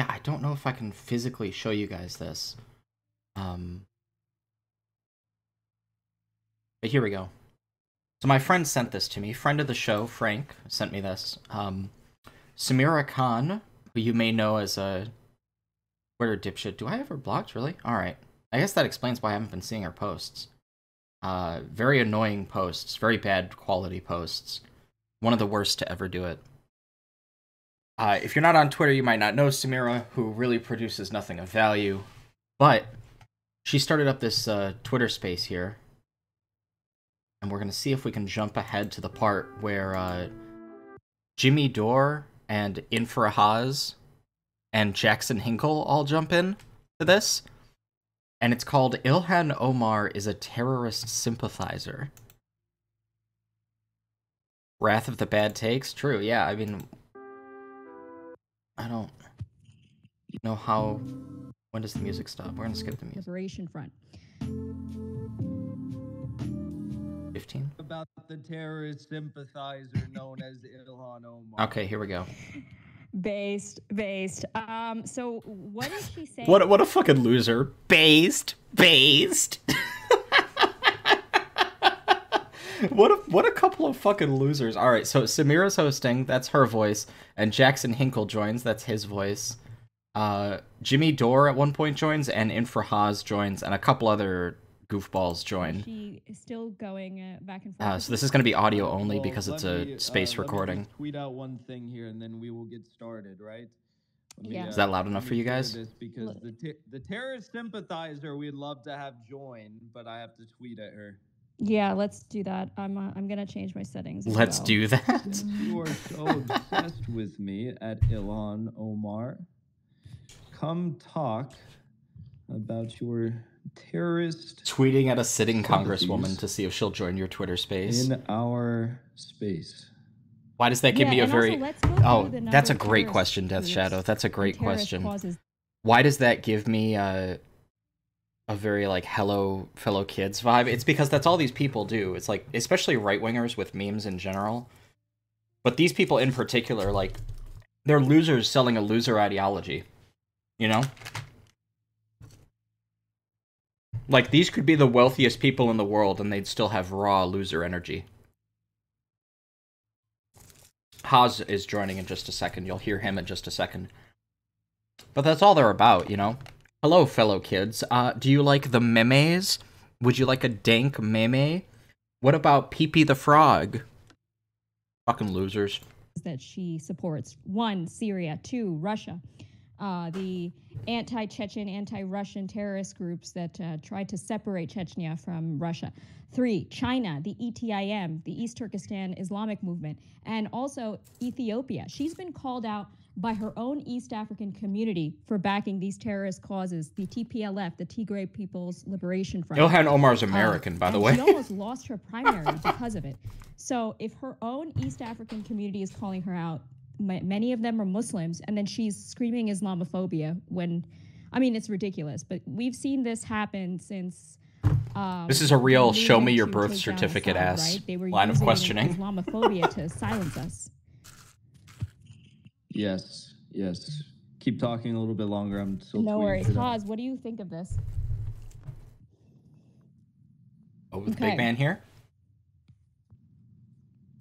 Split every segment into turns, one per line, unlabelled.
Yeah, I don't know if I can physically show you guys this. Um, but here we go. So my friend sent this to me. Friend of the show, Frank, sent me this. Um, Sameera Khan, who you may know as a Twitter dipshit. Do I have her blocked, really? Alright. I guess that explains why I haven't been seeing her posts. Uh, very annoying posts. Very bad quality posts. One of the worst to ever do it. Uh, if you're not on Twitter, you might not know Sameera, who really produces nothing of value. But she started up this uh, Twitter space here. And we're going to see if we can jump ahead to the part where uh, Jimmy Dore and Infrahaz and Jackson Hinkle all jump in to this. And it's called Ilhan Omar is a terrorist sympathizer. Wrath of the Bad Takes? True, yeah. I mean, I don't know how. When does the music stop? We're gonna skip the music.
Liberation Front.
15?
About the terrorist sympathizer known as Ilhan Omar.
Okay, here we go.
Based, based. Um, so what is she saying?
What, what a fucking loser. Based, based. what a what a couple of fucking losers. All right, so Sameera's hosting, that's her voice, and Jackson Hinkle joins, that's his voice. Uh, Jimmy Dore at one point joins, and Infrahaz joins, and a couple other goofballs join.
She is still going uh, back and forth.
Uh, so this is going to be audio only
Well,
because it's a
me, uh,
space
let me
recording.
tweet out one thing here, and then we will get started. Right? Me,
Yeah.
Is that loud enough for you guys?
This because the te- the terrorist sympathizer we'd love to have join, but I have to tweet at her.
Yeah, let's do that. I'm uh, I'm gonna change my settings.
Let's
well.
do that.
You are so obsessed with me at Ilhan Omar, come talk about your terrorist
Tweeting at a sitting congresswoman to see if she'll join your Twitter space.
in our space.
Why does that give
Yeah,
me a
and also
very Oh, that's a great question, Death Shadow. That's a great question.
causes.
Why does that give me a a very like hello fellow kids vibe? It's because that's all these people do. It's like especially right wingers with memes in general. But these people in particular, like they're losers selling a loser ideology. You know? Like these could be the wealthiest people in the world and they'd still have raw loser energy. Haz is joining in just a second. You'll hear him in just a second. But that's all they're about, you know? Hello, fellow kids. Uh, do you like the memes? Would you like a dank meme? What about Pee-Pee the Frog? Fucking losers.
that she supports. One, Syria. Two, Russia. Uh, the anti Chechen, anti Russian terrorist groups that uh, tried to separate Chechnya from Russia. Three, China, the ETIM, the East Turkestan Islamic Movement, and also Ethiopia. She's been called out by her own East African community for backing these terrorist causes the TPLF, the Tigray People's Liberation Front.
Ilhan Omar's
Uh,
American, by the way.
She almost lost her primary because of it. So if her own East African community is calling her out, ma- many of them are Muslims, and then she's screaming Islamophobia when, I mean, it's ridiculous. But we've seen this happen since. Um,
This is a real show me your birth certificate
Assad,
ass
right? They were
line of questioning.
Islamophobia to silence us.
Yes, yes. Keep talking a little bit longer. I'm still
no worries.
it out.
Haz, what do you think of this?
Oh, the
Okay.
big man here?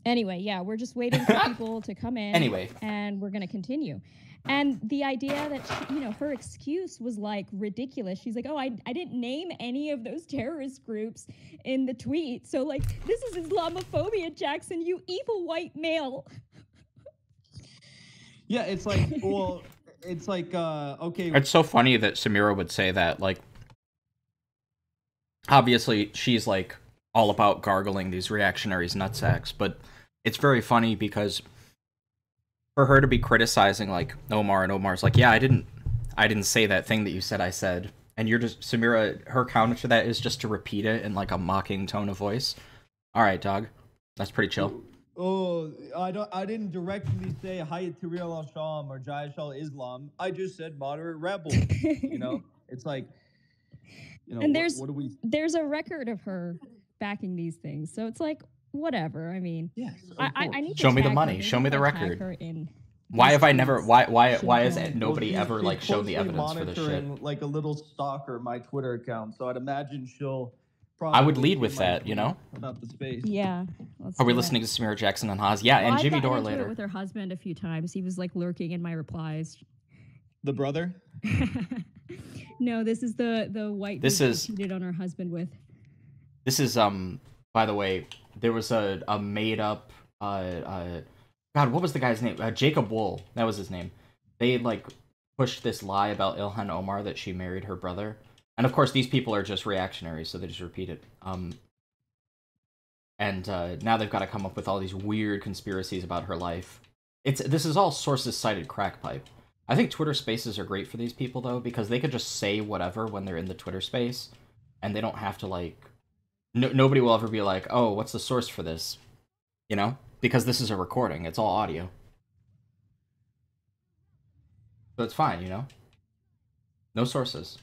Anyway, yeah, we're just waiting for people to come in.
Anyway.
and we're gonna continue. And the idea that she, you know her excuse was like ridiculous. She's like, "Oh, I, I didn't name any of those terrorist groups in the tweet, so like this is Islamophobia, Jackson, you evil white male."
Yeah, it's like, well, it's like, uh, okay,
It's so funny that Sameera would say that. Like, obviously, she's like all about gargling these reactionaries' nutsacks, but it's very funny because for her to be criticizing like Omar and Omar's like, yeah, I didn't, I didn't say that thing that you said I said, and you're just Sameera. Her counter to that is just to repeat it in like a mocking tone of voice. All right, dog, that's pretty chill.
Oh, I don't. I didn't directly say Hayat Tahrir al-Sham or Jaish al-Islam. I just said moderate rebel. you know, it's like, you know,
And there's-
what, do we?
There's a record of her backing these things, so it's like whatever. I mean,
Yes,
I, I, I need to
Show me the money. Show me the record.
in
Why have I never? Why why why has it- nobody
Well,
ever like shown the evidence for this shit?
monitoring, Like a little stalker, my Twitter account. So I'd imagine she'll.
I would lead with that, you know?
About the space.
Yeah.
Are we
do
listening to Sameera Jackson and Haz? Yeah,
Well,
and
I've
Jimmy
gotten
Dore
into it
later.
with her husband a few times. He was like lurking in my replies.
The brother.
no, this is the the white.
This
dude she
is-
cheated on her husband with.
This is um. By the way, there was a a made up uh uh. God, what was the guy's name? Uh, Jacob Wohl. That was his name. They like pushed this lie about Ilhan Omar that she married her brother, and of course these people are just reactionaries, so they just repeat it. Um. And uh, now they've got to come up with all these weird conspiracies about her life. It's this is all sources cited crack pipe. I think Twitter Spaces are great for these people though because they could just say whatever when they're in the Twitter space, and they don't have to like. No, nobody will ever be like, "Oh, what's the source for this?" You know, because this is a recording. It's all audio, so it's fine. You know, no sources.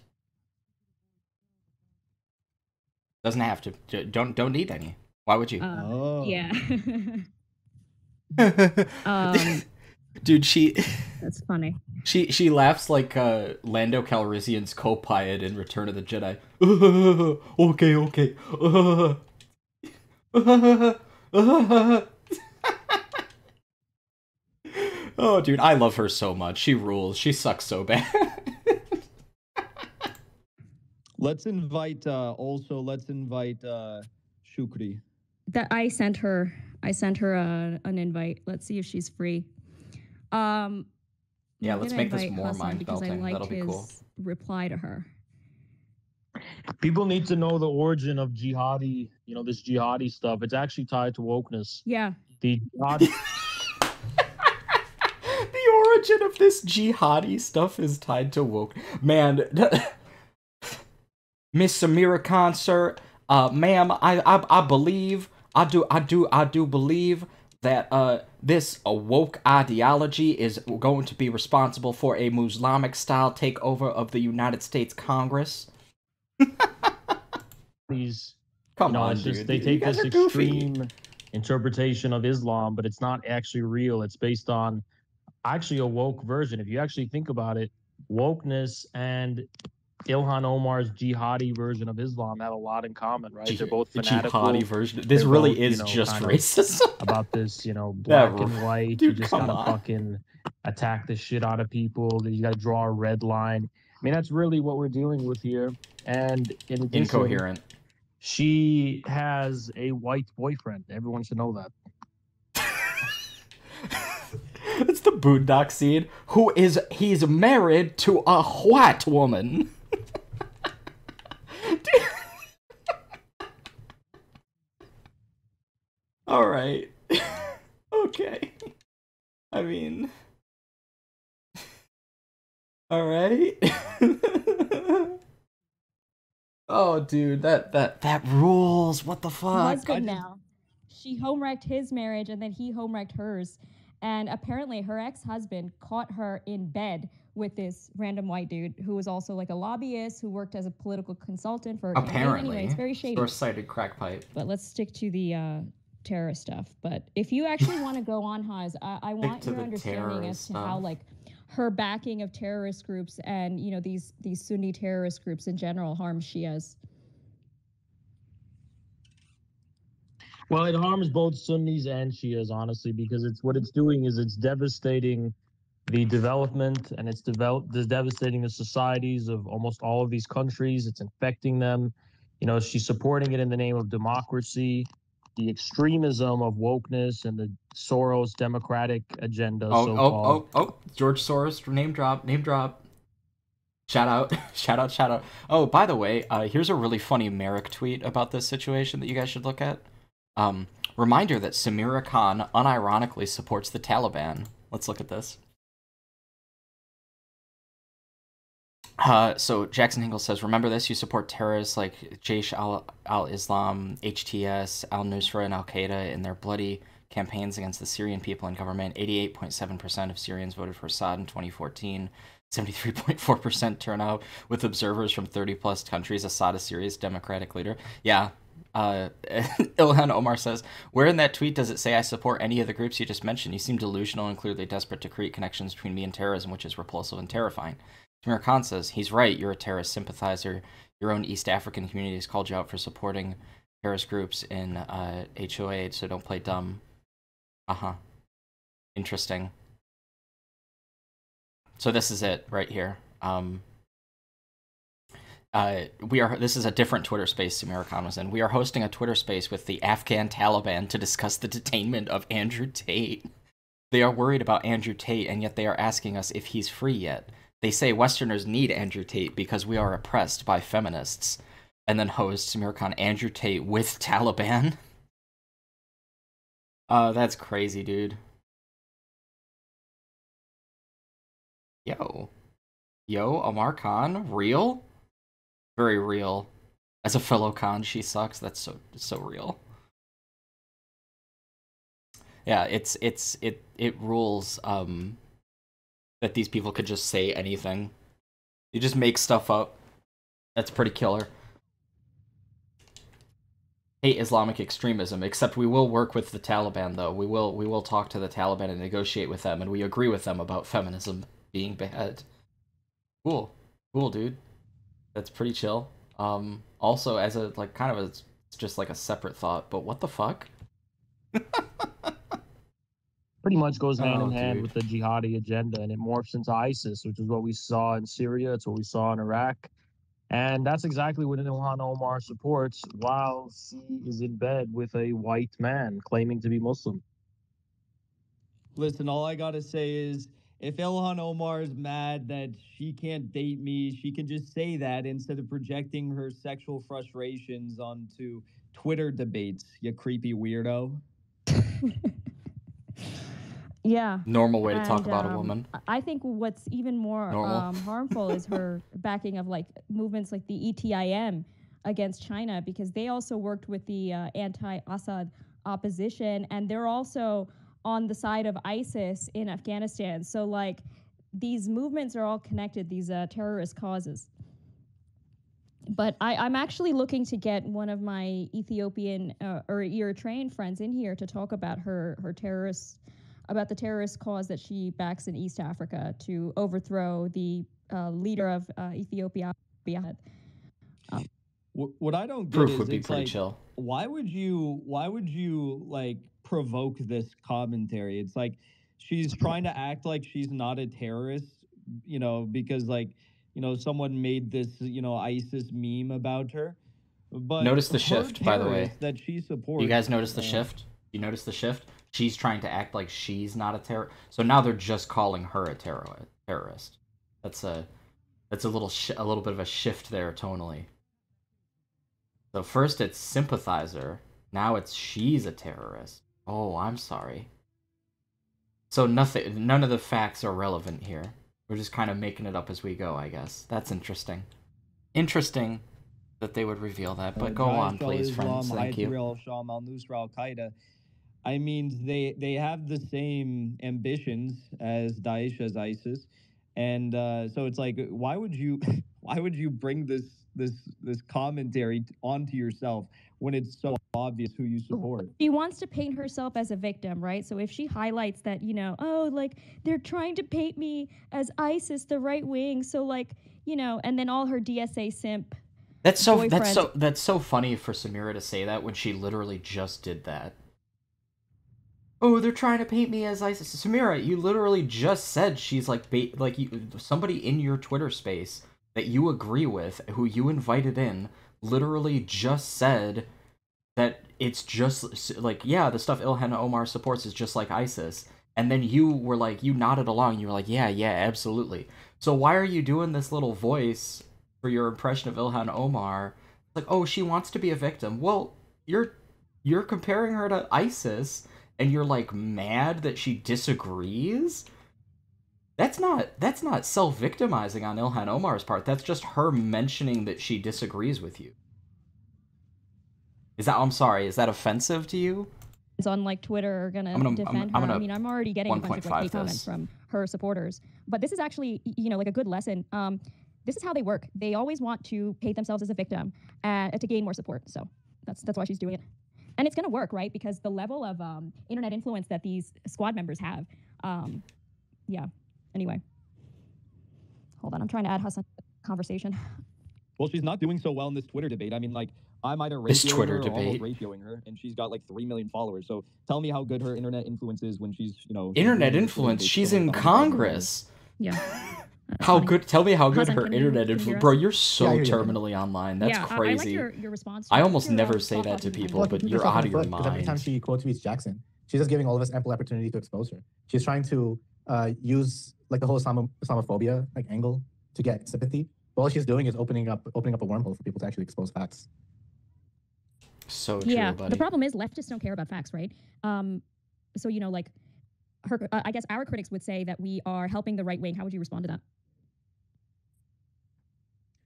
Doesn't have to. Don't don't need any. Why would you?
Uh,
Oh.
Yeah. um,
Dude, she
that's funny.
she she laughs like uh, Lando Calrissian's co-pilot in Return of the Jedi. okay, okay. oh, dude, I love her so much. She rules. She sucks so bad.
Let's invite. uh Also, let's invite uh Shukri.
That I sent her. I sent her a, an invite. Let's see if she's free. Um.
Yeah, let's make this more
Hassan because I
mind-melting.
liked
That'll be
his
cool.
reply to her.
People need to know the origin of jihadi, you know, this jihadi stuff. It's actually tied to wokeness.
Yeah.
The jihadi
the origin of this jihadi stuff is tied to woke. Man, Miss Sameera concert. uh, ma'am, I, I, I believe, I do, I do, I do believe that uh, this woke ideology is going to be responsible for a Muslimic style takeover of the United States Congress.
these,
Come
know,
on,
just
dude.
they take this
goofy.
extreme interpretation of Islam, but it's not actually real. It's based on actually a woke version. If you actually think about it, wokeness and Ilhan Omar's jihadi version of Islam have a lot in common, right?
Ji-
They're both fanatical
jihadi version. This
They're
really
both, you
is
know,
just racist.
about this, you know, black and white.
dude,
you just gotta
on.
fucking attack the shit out of people. You gotta draw a red line. I mean, that's really what we're dealing with here. And in addition,
Incoherent.
she has a white boyfriend. Everyone should know that.
it's the Boondock scene. Who is he's married to a white woman. All right. okay. I mean. All right. oh, dude, that that that rules. What the fuck?
husband now. She home wrecked his marriage and then he home wrecked hers. And apparently her ex-husband caught her in bed with this random white dude who was also like a lobbyist who worked as a political consultant for.
Apparently,
Anyway, it's very shady.
Source cited crack pipe.
But let's stick to the uh, terrorist stuff. But if you actually want to go on, Haz, I, I want your understanding as
terrorist
to how like her backing of terrorist groups and you know these these Sunni terrorist groups in general harm Shias.
Well, it harms both Sunnis and Shias, honestly, because it's what it's doing is it's devastating the development and it's develop it's devastating the societies of almost all of these countries. It's infecting them. You know, she's supporting it in the name of democracy, the extremism of wokeness and the Soros democratic agenda.
Oh,
so-called.
oh, oh, oh, George Soros, name drop, name drop. Shout out, shout out, shout out. Oh, by the way, uh, here's a really funny Merrick tweet about this situation that you guys should look at. Um, reminder that Sameera Khan unironically supports the Taliban. Let's look at this. Uh, so Jackson Hinkle says, "Remember this: you support terrorists like Jaish al al HTS, Al Nusra, and Al Qaeda in their bloody campaigns against the Syrian people and government. 88.7% of Syrians voted for Assad in 2014. 73.4% turnout with observers from 30 plus countries. Assad is Syria's democratic leader. Yeah, Uh, Ilhan Omar says, "Where in that tweet does it say I support any of the groups you just mentioned? You seem delusional and clearly desperate to create connections between me and terrorism, which is repulsive and terrifying." Samir Khan says, "He's right. You're a terrorist sympathizer. Your own East African community has called you out for supporting terrorist groups in uh, HOA, so don't play dumb." Uh huh. Interesting. So this is it right here. Um, uh, we are. This is a different Twitter space Sameera Khan was in. We are hosting a Twitter space with the Afghan Taliban to discuss the detainment of Andrew Tate. They are worried about Andrew Tate, and yet they are asking us if he's free yet. They say Westerners need Andrew Tate because we are oppressed by feminists. And then host Samir Khan Andrew Tate with Taliban. Uh, that's crazy, dude. Yo. Yo, Omar Khan, real? Very real. As a fellow Khan, she sucks. That's so so real. Yeah, it's it's it it rules um that these people could just say anything. You just make stuff up. That's pretty killer. Hate Islamic extremism, except we will work with the Taliban though. We will we will talk to the Taliban and negotiate with them and we agree with them about feminism being bad. Cool. Cool, dude. That's pretty chill. Um also as a like kind of a it's just like a separate thought, but what the fuck?
Pretty much goes hand
Oh,
in hand
dude.
with the jihadi agenda, and it morphs into ISIS, which is what we saw in Syria. It's what we saw in Iraq, and that's exactly what Ilhan Omar supports, while she is in bed with a white man claiming to be Muslim.
Listen, all I gotta say is if Ilhan Omar is mad that she can't date me, she can just say that instead of projecting her sexual frustrations onto Twitter debates, you creepy weirdo.
Yeah.
Normal way to talk
And,
about a
um,
woman.
I think what's even more um, harmful is her backing of like movements like the ETIM against China because they also worked with the uh, anti-Assad opposition and they're also on the side of ISIS in Afghanistan. So like these movements are all connected. These uh, terrorist causes. But I, I'm actually looking to get one of my Ethiopian uh, or Eritrean friends in here to talk about her her terrorist about the terrorist cause that she backs in East Africa to overthrow the uh, leader of uh, Ethiopia. Abiy
What I don't get
Proof
is
would be
it's
pretty
like,
chill.
why would you why would you like provoke this commentary it's like she's trying to act like she's not a terrorist you know because like you know someone made this you know isis meme about her but
Notice the shift, by the way.
that she supports
You guys notice the
uh,
shift? You notice the shift? She's trying to act like she's not a terror. So now they're just calling her a terror terrorist. That's a that's a little sh- a little bit of a shift there tonally. So first it's sympathizer, now it's she's a terrorist. Oh, I'm sorry. So nothing none of the facts are relevant here. We're just kind of making it up as we go, I guess. That's interesting. Interesting that they would reveal that, but go on, please, friends. Thank you.
I mean, they they have the same ambitions as Daesh, as ISIS, and uh, so it's like, why would you, why would you bring this this this commentary onto yourself when it's so obvious who you support?
She wants to paint herself as a victim, right? So if she highlights that, you know, oh, like they're trying to paint me as ISIS, the right wing, so like, you know, and then all her DSA simp.
That's so that's so that's so funny for Sameera to say that when she literally just did that. Oh, they're trying to paint me as ISIS. Sameera, you literally just said she's like ba- like you somebody in your Twitter space that you agree with, who you invited in, literally just said that it's just like yeah, the stuff Ilhan Omar supports is just like ISIS. And then you were like you nodded along, you were like, "Yeah, yeah, absolutely." So why are you doing this little voice for your impression of Ilhan Omar? Like, "Oh, she wants to be a victim." Well, you're you're comparing her to ISIS and you're like mad that she disagrees? That's not that's not self-victimizing on Ilhan Omar's part. That's just her mentioning that she disagrees with you. Is that I'm sorry, is that offensive to you?
on like Twitter are gonna,
I'm gonna- I'm-
defend
I'm
her.
gonna
I mean, I'm already getting a bunch of
1.5
like, hate comments from her supporters. But this is actually, you know, like a good lesson. Um, this is how they work. They always want to paint themselves as a victim uh, to gain more support. So That's that's why she's doing it, and it's gonna work, right? Because the level of um, internet influence that these squad members have, um, yeah. Anyway, hold on, I'm trying to add Hassan to the conversation.
Well, she's not doing so well in this Twitter debate. I mean, like, I'm either
This
ratioing
Twitter
her or almost
debate.
ratioing her, and she's got like three million followers. So tell me how good her internet influence is when she's, you know,
Internet
doing this Twitter
influence. She's in
much on Instagram.
Congress.
Yeah. That's
How
funny.
good? Tell me how good
Hassan,
her
can
internet
can you
influence.
hear
Bro, you're so
Yeah, I hear you.
terminally online. That's
yeah,
crazy.
I, like your, your response.
I almost
your,
never say that to people, but you're
yourself
out of your
foot, 'cause Every time
mind.
she quote tweets Jackson, she's just giving all of us ample opportunity to expose her. She's trying to uh, use like the whole Islamo- Islamophobia like angle to get sympathy. But all she's doing is opening up opening up a wormhole for people to actually expose facts.
So true,
yeah,
buddy.
the problem is leftists don't care about facts, right? Um, so you know, like, her, uh, I guess our critics would say that we are helping the right wing. How would you respond to that?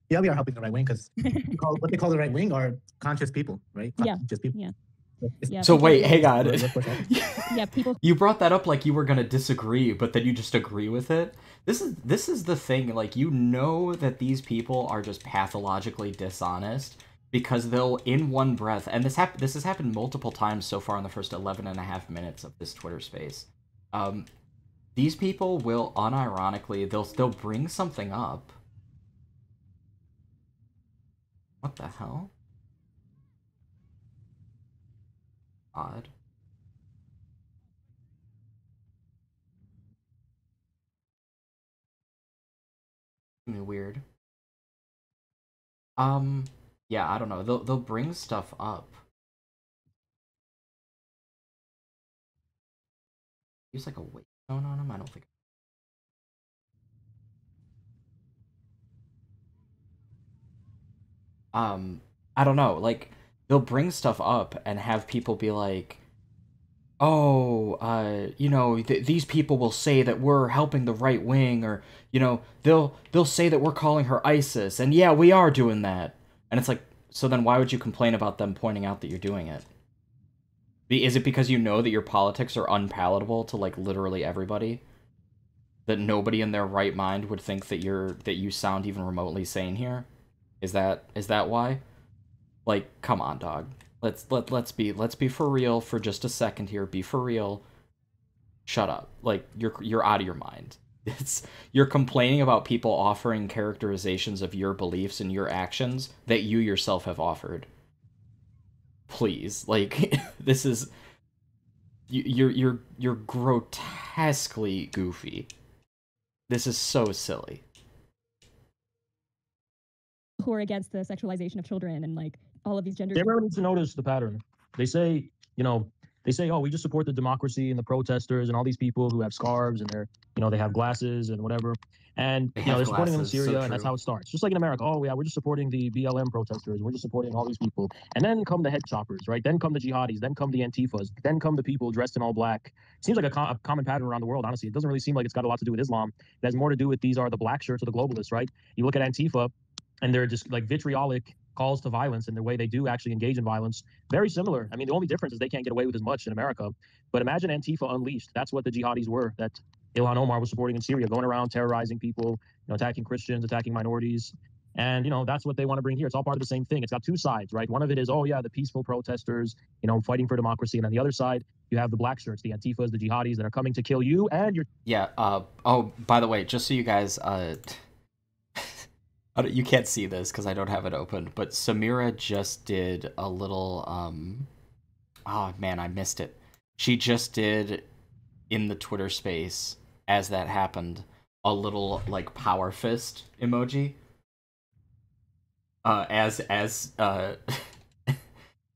Yeah, we are helping the right wing because what they call the right wing are conscious people, right?
Yeah,
Conscious people.
yeah. Yeah,
so wait, hang on.
We're- we're pushing.
Yeah, people.
you brought that up like you were gonna disagree, but then you just agree with it. This is this is the thing. Like you know that these people are just pathologically dishonest because they'll in one breath, and this hap- this has happened multiple times so far in the first 11 and a half minutes of this Twitter space. Um, these people will unironically they'll they'll bring something up. What the hell? Odd. Weird. Um, yeah, I don't know. They'll they'll bring stuff up. Use like a weight zone on him. I don't think. Um, I don't know. Like they'll bring stuff up and have people be like, "Oh, uh, you know, th- these people will say that we're helping the right wing, or you know, they'll they'll say that we're calling her ISIS, and yeah, we are doing that." And it's like, so then why would you complain about them pointing out that you're doing it? Is it because you know that your politics are unpalatable to like literally everybody? That nobody in their right mind would think that you're that you sound even remotely sane here? Is that is that why? Like, come on, dog. Let's let let's be let's be for real for just a second here. Be for real. Shut up. Like you're you're out of your mind. It's you're complaining about people offering characterizations of your beliefs and your actions that you yourself have offered. Please, like this is you- you're you're you're grotesquely goofy. This is so silly.
who are against the sexualization of children and like all of these gender.
Everyone needs to notice the pattern. They say, you know, they say, oh, we just support the democracy and the protesters and all these people who have scarves and they're, you know, they have glasses and whatever. And
They
you know, they're supporting them in
glasses, so
Syria, and that's how it starts. Just like in America, oh yeah, we're just supporting the BLM protesters, we're just supporting all these people, and then come the head choppers, right? Then come the jihadis, then come the antifas, then come the people dressed in all black. Seems like a, a common pattern around the world. Honestly, it doesn't really seem like it's got a lot to do with Islam. It has more to do with these are the black shirts or the globalists, right? You look at Antifa, and they're just like vitriolic calls to violence and the way they do actually engage in violence very similar. I mean the only difference is they can't get away with as much in america. But imagine antifa unleashed. That's what the jihadis were that ilhan omar was supporting in syria going around terrorizing people you know attacking christians attacking minorities. And you know that's what they want to bring here. It's all part of the same thing. It's got two sides right? One of it is oh yeah the peaceful protesters you know fighting for democracy. And on the other side you have the black shirts the antifas the jihadis that are coming to kill you and your
Yeah. Uh. Oh, by the way, just so you guys, uh, you can't see this because I don't have it open, but Sameera just did a little. Um. Oh man, I missed it. She just did in the Twitter space as that happened a little like power fist emoji. Uh, as as uh.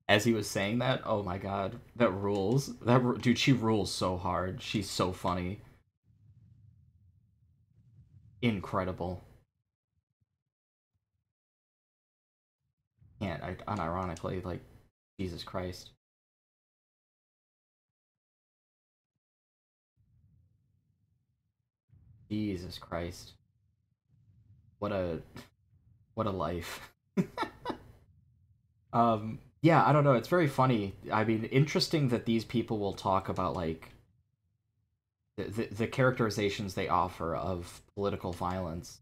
As he was saying that, oh my god, that rules. That dude, she rules so hard. She's so funny incredible. Can't I unironically like Jesus Christ. Jesus Christ. What a what a life. um yeah, I don't know, it's very funny. I mean, interesting that these people will talk about like the, the, the characterizations they offer of political violence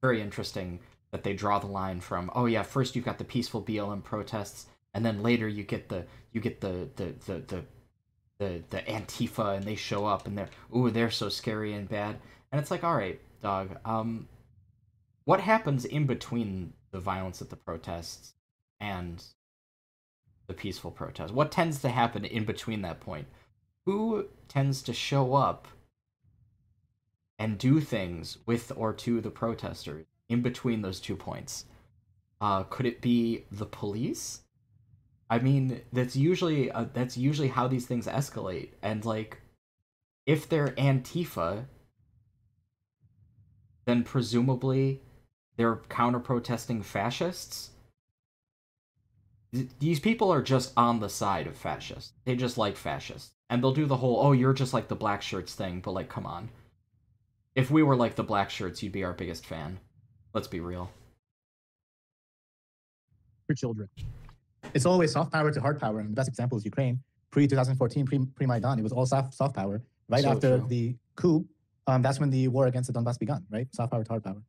very interesting that they draw the line from oh yeah first you've got the peaceful blm protests and then later you get the you get the the the the the, the Antifa and they show up and they're ooh they're so scary and bad. And it's like all right dog um what happens in between the violence at the protests and the peaceful protest? What tends to happen in between that point? Who tends to show up and do things with or to the protesters in between those two points uh could it be the police I mean, that's usually uh, that's usually how these things escalate. And like, if they're Antifa, then presumably they're counter protesting fascists. Th- These people are just on the side of fascists. They just like fascists, and they'll do the whole "oh, you're just like the black shirts" thing. But like, come on. If we were like the black shirts, you'd be our biggest fan. Let's be real.
for children. It's always soft power to hard power, and the best example is Ukraine. Pre 2014, pre pre Maidan, it was all soft soft power. Right
So
after
true.
the coup, um, that's when the war against the Donbass began, Right, soft power to hard power.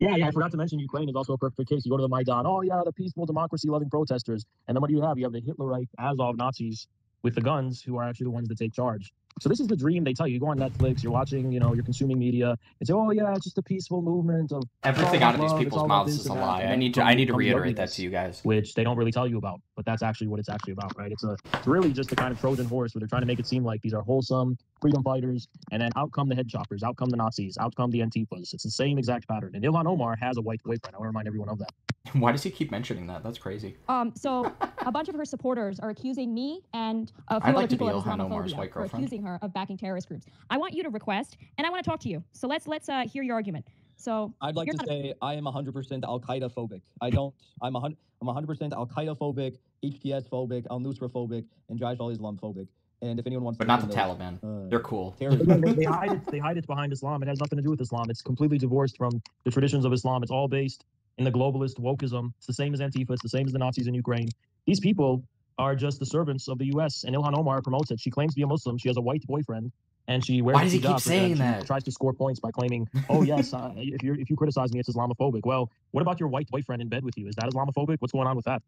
Yeah, yeah. I forgot to mention Ukraine is also a perfect case. You go to the Maidan. Oh yeah, the peaceful democracy-loving protesters, and then what do you have? You have the Hitlerite Azov Nazis with the guns, who are actually the ones that take charge. So this is the dream they tell you. You go on Netflix, you're watching, you know, you're consuming media. It's oh yeah, it's just a peaceful movement of
Everything out of these
love, it's
people's mouths is a lie. I need to I need to reiterate that to you guys.
which they don't really tell you about, but that's actually what it's actually about, right? It's a it's really just the kind of Trojan horse where they're trying to make it seem like these are wholesome freedom fighters, and then out come the head choppers, out come the Nazis, out come the Antifas. It's the same exact pattern. And Ilhan Omar has a white boyfriend. I want to remind everyone of that.
Why does he keep mentioning that? That's crazy.
Um, so a bunch of her supporters are accusing me and a few
I'd
other
like to be
people of
Ilhan Omar's
Islamophobia
white
for
girlfriend.
Accusing her of backing terrorist groups. I want you to request, and I want to talk to you. So let's let's uh, hear your argument. So
I'd like to say I am 100% Al Qaeda phobic. I don't. I'm 100. I'm 100% Al Qaeda phobic, HTS phobic, Al Nusra phobic, and Jaish al Islam phobic. And if anyone wants
But
to
not the Taliban.
uh,
They're cool.
they, they hide it. They hide it behind Islam. It has nothing to do with Islam. It's completely divorced from the traditions of Islam. It's all based in the globalist wokeism. It's the same as Antifa. It's the same as the Nazis in Ukraine. These people are just the servants of the U.S. And Ilhan Omar promotes it. She claims to be a Muslim. She has a white boyfriend, and she wears.
Why does he keep
hijab, and
saying
she
that?
Tries to score points by claiming, "Oh yes, uh, if you if you criticize me, it's Islamophobic." Well, what about your white boyfriend in bed with you? Is that Islamophobic? What's going on with that?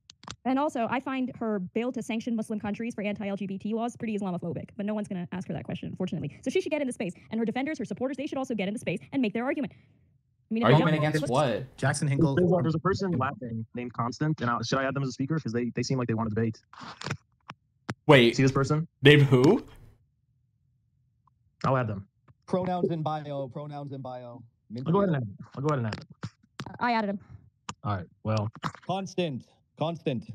and also I find her bill to sanction Muslim countries for anti-LGBT laws pretty Islamophobic. But no one's going to ask her that question, unfortunately. So she should get into space, and her defenders, her supporters, they should also get into space and make their argument. I mean,
Argument
don't-
against what?
Jackson Hinkle.
There's a, there's a person laughing named Constant, and I, should I add them as a speaker because they they seem like they want to debate.
Wait,
See this person?
name who?
I'll add them.
pronouns in bio. Pronouns in bio.
I'll go ahead and add them. I'll go ahead and add them.
I added him.
All right. Well,
Constant. Constant.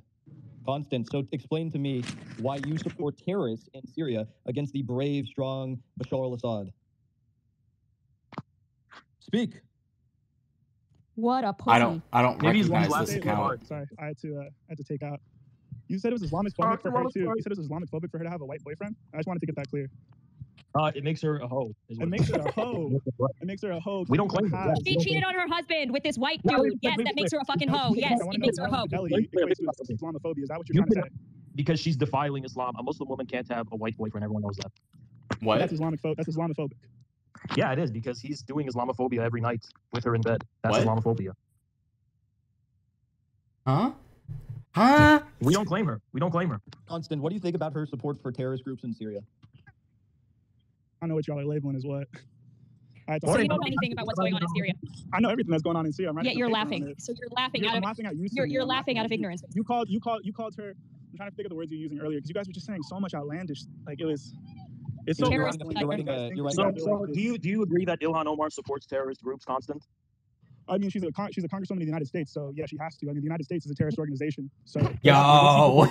Constant. So explain to me why you support terrorists in Syria against the brave, strong Bashar al-Assad. Speak.
What a pussy.
I don't I don't
Maybe he's
recognize
one
this
laughing
account.
hard.
Sorry, I had to uh, I had to take out. You said it was Islamophobic for her too. You said it was Islamophobic for her to have a white boyfriend. I just wanted to get that clear.
uh, it makes her a hoe.
It makes her a hoe. It makes her a hoe. 'cause
We don't
people
claim
have-
that.
She cheated on her husband with this white dude.
wait,
Yes,
wait,
that makes her a fucking hoe. Yes, it makes her a hoe.
infidelity
Wait, wait,
equates
wait,
with
wait.
Islamophobia. Is that what
You
you're trying to say?
because she's defiling Islam. A Muslim woman can't have a white boyfriend. Everyone knows that.
What?
That's Islamophobic. That's Islamophobic.
Yeah, it is because he's doing Islamophobia every night with her in bed. That's
What?
Islamophobia.
Huh? Huh?
We don't claim her. We don't claim her.
Constant. What do you think about her support for terrorist groups in Syria?
I know what y'all are labeling as what. I,
So you don't know anything about what's going on in Syria.
I know everything that's going on in Syria. I'm writing
Yet you're laughing. So you're laughing
You're-
out of
laughing at you.
you're, you're
I'm
laughing out of ignorance.
You called you called you called her. I'm trying to think of the words you were using earlier because you guys were just saying so much outlandish. Like it was. It's so
You're
Terrorist
writing, you're writing a, you're writing
So, so do you do you agree that Ilhan Omar supports terrorist groups? Constant.
I mean, she's a con- she's a congresswoman in the United States, so yeah, she has to. I mean, the United States is a terrorist organization, so
Yo,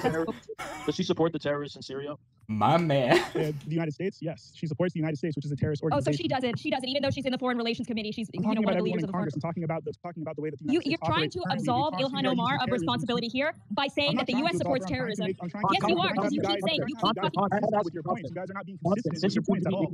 Does she support the terrorists in Syria?
my man.
uh, the United States, yes, she supports the United States, which is a terrorist organization.
Oh, so she doesn't. She doesn't. Even though she's in the Foreign Relations Committee, she's you know one of the leaders
in
of the Foreign.
Congress. I'm talking about the talking about the way that the
You,
United
you're trying to absolve Ilhan Omar of responsibility here by saying that the U.S. supports
absolve her. I'm trying to
terrorism.
make- I'm trying to
Yes, you are, because you keep saying- you
guys-
keep
guys-
fucking-
guys- with your points. You guys are not being consistent with your points at all.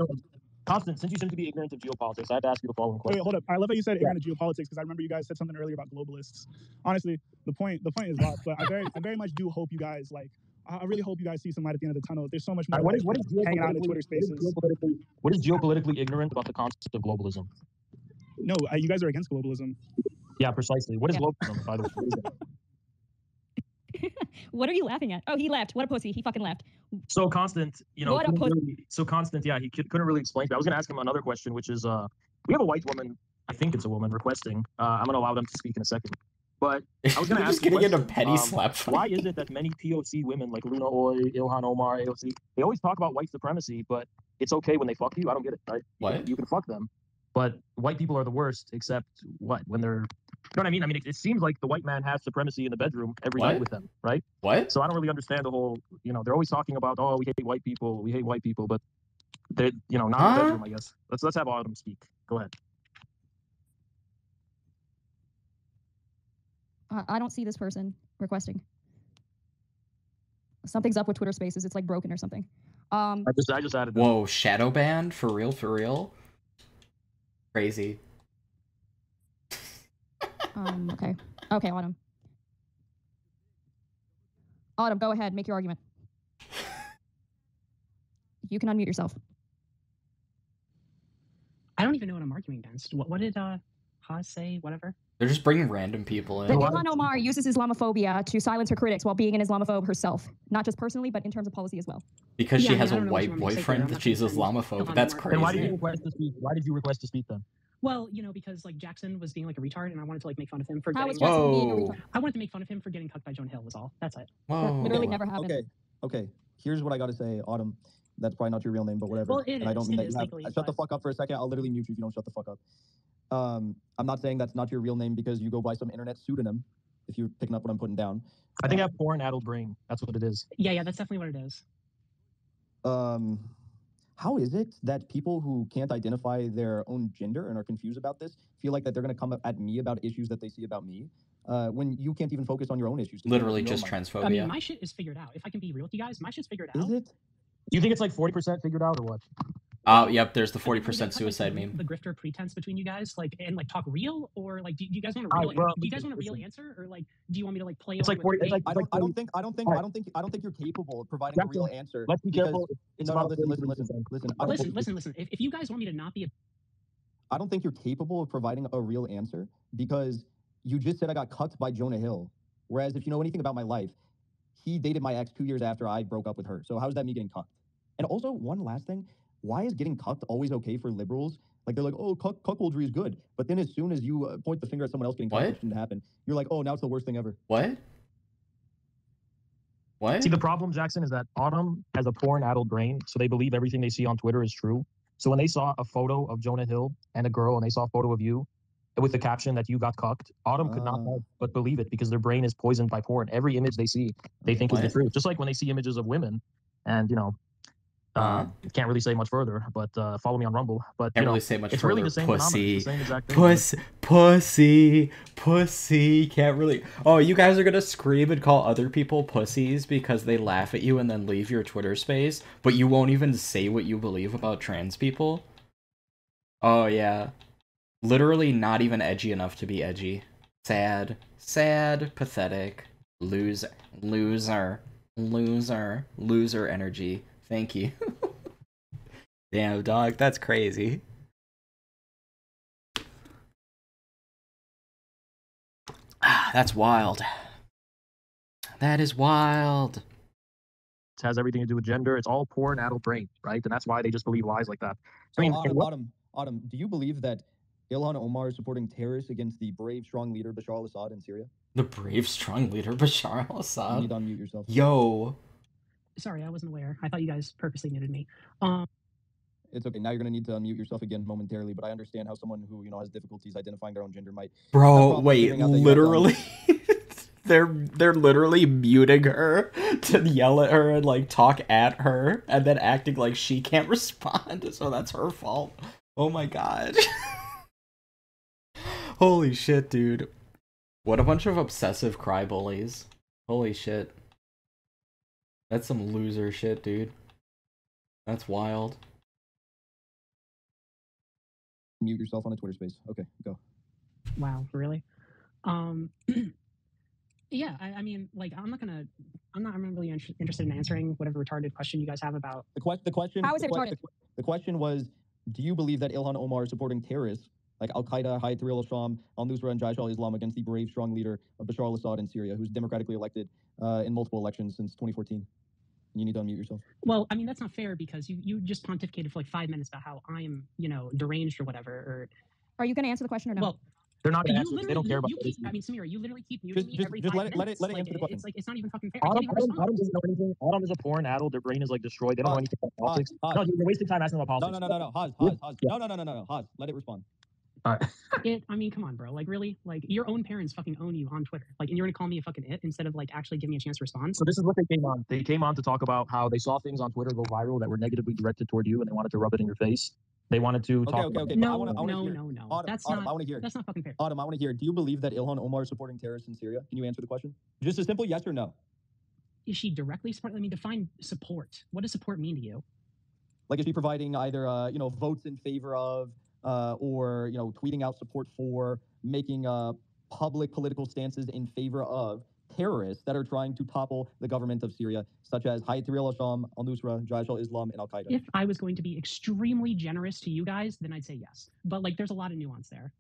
Ignorant, Constant, since you seem to be ignorant of geopolitics, I have to ask you the following question.
wait, hold up. I love how you said ignorant of geopolitics because I remember you guys said something earlier about globalists. Honestly, the point the point is lost, but I very I very much do hope you guys like. I I really hope you guys see some light at the end of the tunnel. There's so much more.
All right, what
light
is what is
hanging out in
geopolitically,
Twitter spaces.
geopolitically, what is geopolitically ignorant about the concept of globalism?
No, uh, you guys are against globalism.
Yeah, precisely. What is
Yeah.
globalism, by the way? What is it?
what are you laughing at? Oh, he left. What a pussy. He fucking left.
So constant, you know.
What a pussy.
really- so constant, yeah. He could, couldn't really explain. to me. I was gonna ask him another question, which is, uh, we have a white woman. I think it's a woman requesting. Uh, I'm gonna allow them to speak in a second. But I was gonna ask
just
you a
gonna get a petty
Um,
slap.
why is it that many POC women like Luna Oi, Ilhan Omar, AOC, they always talk about white supremacy, but it's okay when they fuck you? I don't get it. Right? You can-
What?
You can fuck them, but white people are the worst. Except what when they're, you know what I mean? I mean, it, it seems like the white man has supremacy in the bedroom every
What?
night with them, right?
What?
So I don't really understand the whole. You know, they're always talking about, oh, we hate white people, we hate white people, but they, you know, not in the bedroom. I guess. Let's let's have Autumn speak. Go ahead.
I, I don't see this person requesting. Something's up with Twitter Spaces. It's like broken or something. Um,
I just I just added. That.
Whoa, shadow banned for real? For real? Crazy.
um, okay. Okay, Autumn. Autumn, go ahead. Make your argument. You can unmute yourself.
I don't even know what I'm arguing against. What, what did uh Haz say? Whatever.
They're just bringing random people in.
Well, oh,
Ilhan Omar uses Islamophobia to silence her critics while being an Islamophobe herself, not just personally, but in terms of policy as well.
Because
Yeah,
she
I
has
mean,
a
I don't know what you
white
want me to say here.
boyfriend that she's
gonna
Islamophobe. That's
Omar.
Then why did you
crazy.
request to speak? Why did you request to speak then?
Well, you know, because like Jackson was being like a retard, and I wanted to like make fun of him for
How
getting.
is Jackson being a
Whoa.
retard?
I wanted to make fun of him for getting cucked by Jonah Hill. Was all. That's it.
That literally never happened.
Okay, okay. Here's what I gotta say, Autumn. That's probably not your real name, but whatever.
Well, it
and I don't mean
it
that
is
you have.
legally,
shut the fuck up for a second. I'll literally mute you if you don't shut the fuck up. Um, I'm not saying that's not your real name because you go by some internet pseudonym. If you're picking up what I'm putting down.
I think I have porn addled brain. That's what it is.
Yeah, yeah, that's definitely what it is.
um, how is it that people who can't identify their own gender and are confused about this feel like that they're going to come at me about issues that they see about me uh, when you can't even focus on your own issues? to figure out
Literally just
own
transphobia.
I mean, my shit is figured out. If I can be real with you guys, my shit's figured out.
Is it?
Do you think it's like forty percent figured out or what?
Oh, yep. There's the forty percent
can cut, like,
suicide meme.
The grifter pretense between you guys, like, and like talk real, or like, do, do you guys want a
Alright,
real?
well,
do you guys want a real answer, or like, do you want me to like play?
It's
along
like 40
with
it's
the
like-
I don't.
like
I don't think. I don't think.
Alright.
I don't think. I don't think you're capable of providing a real answer.
Let's be
because-
careful. It's
no, no,
about
listen, listen, listen,
33%.
listen. I
But
don't,
listen, listen, listen. If, if you guys want me to not be a
I don't think you're capable of providing a real answer because you just said I got cucked by Jonah Hill. Whereas if you know anything about my life, he dated my ex two years after I broke up with her. So how's that me getting cucked? And also, one last thing: why is getting cucked always okay for liberals? Like they're like, oh, cuck- cuckoldry is good, but then as soon as you uh, point the finger at someone else getting cucked,
What?
which didn't happen, you're like, oh, now it's the worst thing ever.
What? What?
See, the problem, Jackson, is that Autumn has a porn addled brain, so they believe everything they see on Twitter is true. So when they saw a photo of Jonah Hill and a girl, and they saw a photo of you with the caption that you got cucked, Autumn could not
Ah.
help but believe it because their brain is poisoned by porn. Every image they see, they think is the truth. Just like when they see images of women, and you know, uh, can't really say much further. But uh, follow me on Rumble. But you
Can't
know,
really say much
it's
further.
really the same
pussy.
The.
Puss, pussy, pussy. Can't really. Oh, you guys are gonna scream and call other people pussies because they laugh at you and then leave your Twitter space, but you won't even say what you believe about trans people. Oh yeah, literally not even edgy enough to be edgy. Sad, sad, pathetic, loser, loser, loser, loser energy. Thank you. Damn, dog, that's crazy. Ah, that's wild. That is wild.
It has everything to do with gender. It's all poor porn addled brain, right? And that's why they just believe lies like that.
So,
I mean,
Autumn,
what-
Autumn, Autumn, do you believe that Ilhan Omar is supporting terrorists against the brave, strong leader Bashar al-Assad in Syria?
The brave, strong leader Bashar al-Assad.
You need to unmute yourself.
Yo,
Sorry, I wasn't aware. I thought you guys purposely muted me. Um,
It's okay. Now you're gonna need to unmute yourself again momentarily. But I understand how someone who you know has difficulties identifying their own gender might.
bro, wait,
figuring out that you have
literally. They're they're literally muting her to yell at her and like talk at her and then acting like she can't respond, so that's her fault. Oh my god. Holy shit, dude. What a bunch of obsessive cry bullies. Holy shit. That's some loser shit, dude. That's wild.
Mute yourself on a Twitter space. Okay, go.
wow, really? Um, yeah, I, I mean, like, I'm not gonna, I'm not, I'm not really inter- interested in answering whatever retarded question you guys have about.
The question. The question.
How is it
que-
retarded?
Que- the question was, do you believe that Ilhan Omar is supporting terrorists like Al Qaeda, Hayat Tahrir al-Sham, al-Nusra, and Jaish al-Islam against the brave, strong leader of Bashar al-Assad in Syria, who's democratically elected uh, in multiple elections since 2014. You need to unmute yourself.
Well, I mean that's not fair because you you just pontificated for like five minutes about how I'm you know deranged or whatever. Or
Are you going to answer the question or no?
well,
They're not gonna answer. 'cause They don't care about
you
the
keep. I mean, Sameera, you literally keep muting
Just-
me
just-
every
just
five
let it- let it-
minutes.
let it
like,
answer the question.
It's like it's not even fucking fair. I
Autumn,
even
Autumn. Autumn doesn't know anything. Autumn is a porn adult. Their brain is like destroyed. They don't know anything about politics.
Haz,
No, you're wasting time asking about
No,
politics.
no, no, no, no. Haz, Haz, Haz. No, no, no, no, no, no. Haz, let it respond.
It, I mean, come on, bro. Like, really? Like, your own parents fucking own you on Twitter. Like, and you're gonna call me a fucking it instead of like actually giving me a chance to respond.
So this is what they came on. They came on to talk about how they saw things on Twitter go viral that were negatively directed toward you, and they wanted to rub it in your face. They wanted to
Okay,
talk.
okay,
about
okay. but I
no,
wanna, I wanna
no,
hear.
no, no.
Autumn,
That's
Autumn, I want to hear.
That's not fucking fair.
Autumn, I want to hear. Do you believe that Ilhan Omar is supporting terrorists in Syria? Can you answer the question? Just a simple yes or no.
Is she directly supporting? Let me define support. What does support mean to you?
Like, is she providing either, uh, you know, votes in favor of, uh, or you know, tweeting out support for, making uh, public political stances in favor of terrorists that are trying to topple the government of Syria, such as Hayat al-Sham, al-Nusra, Jaish al-Islam, and Al-Qaeda?
If I was going to be extremely generous to you guys, then I'd say yes. But like, there's a lot of nuance there.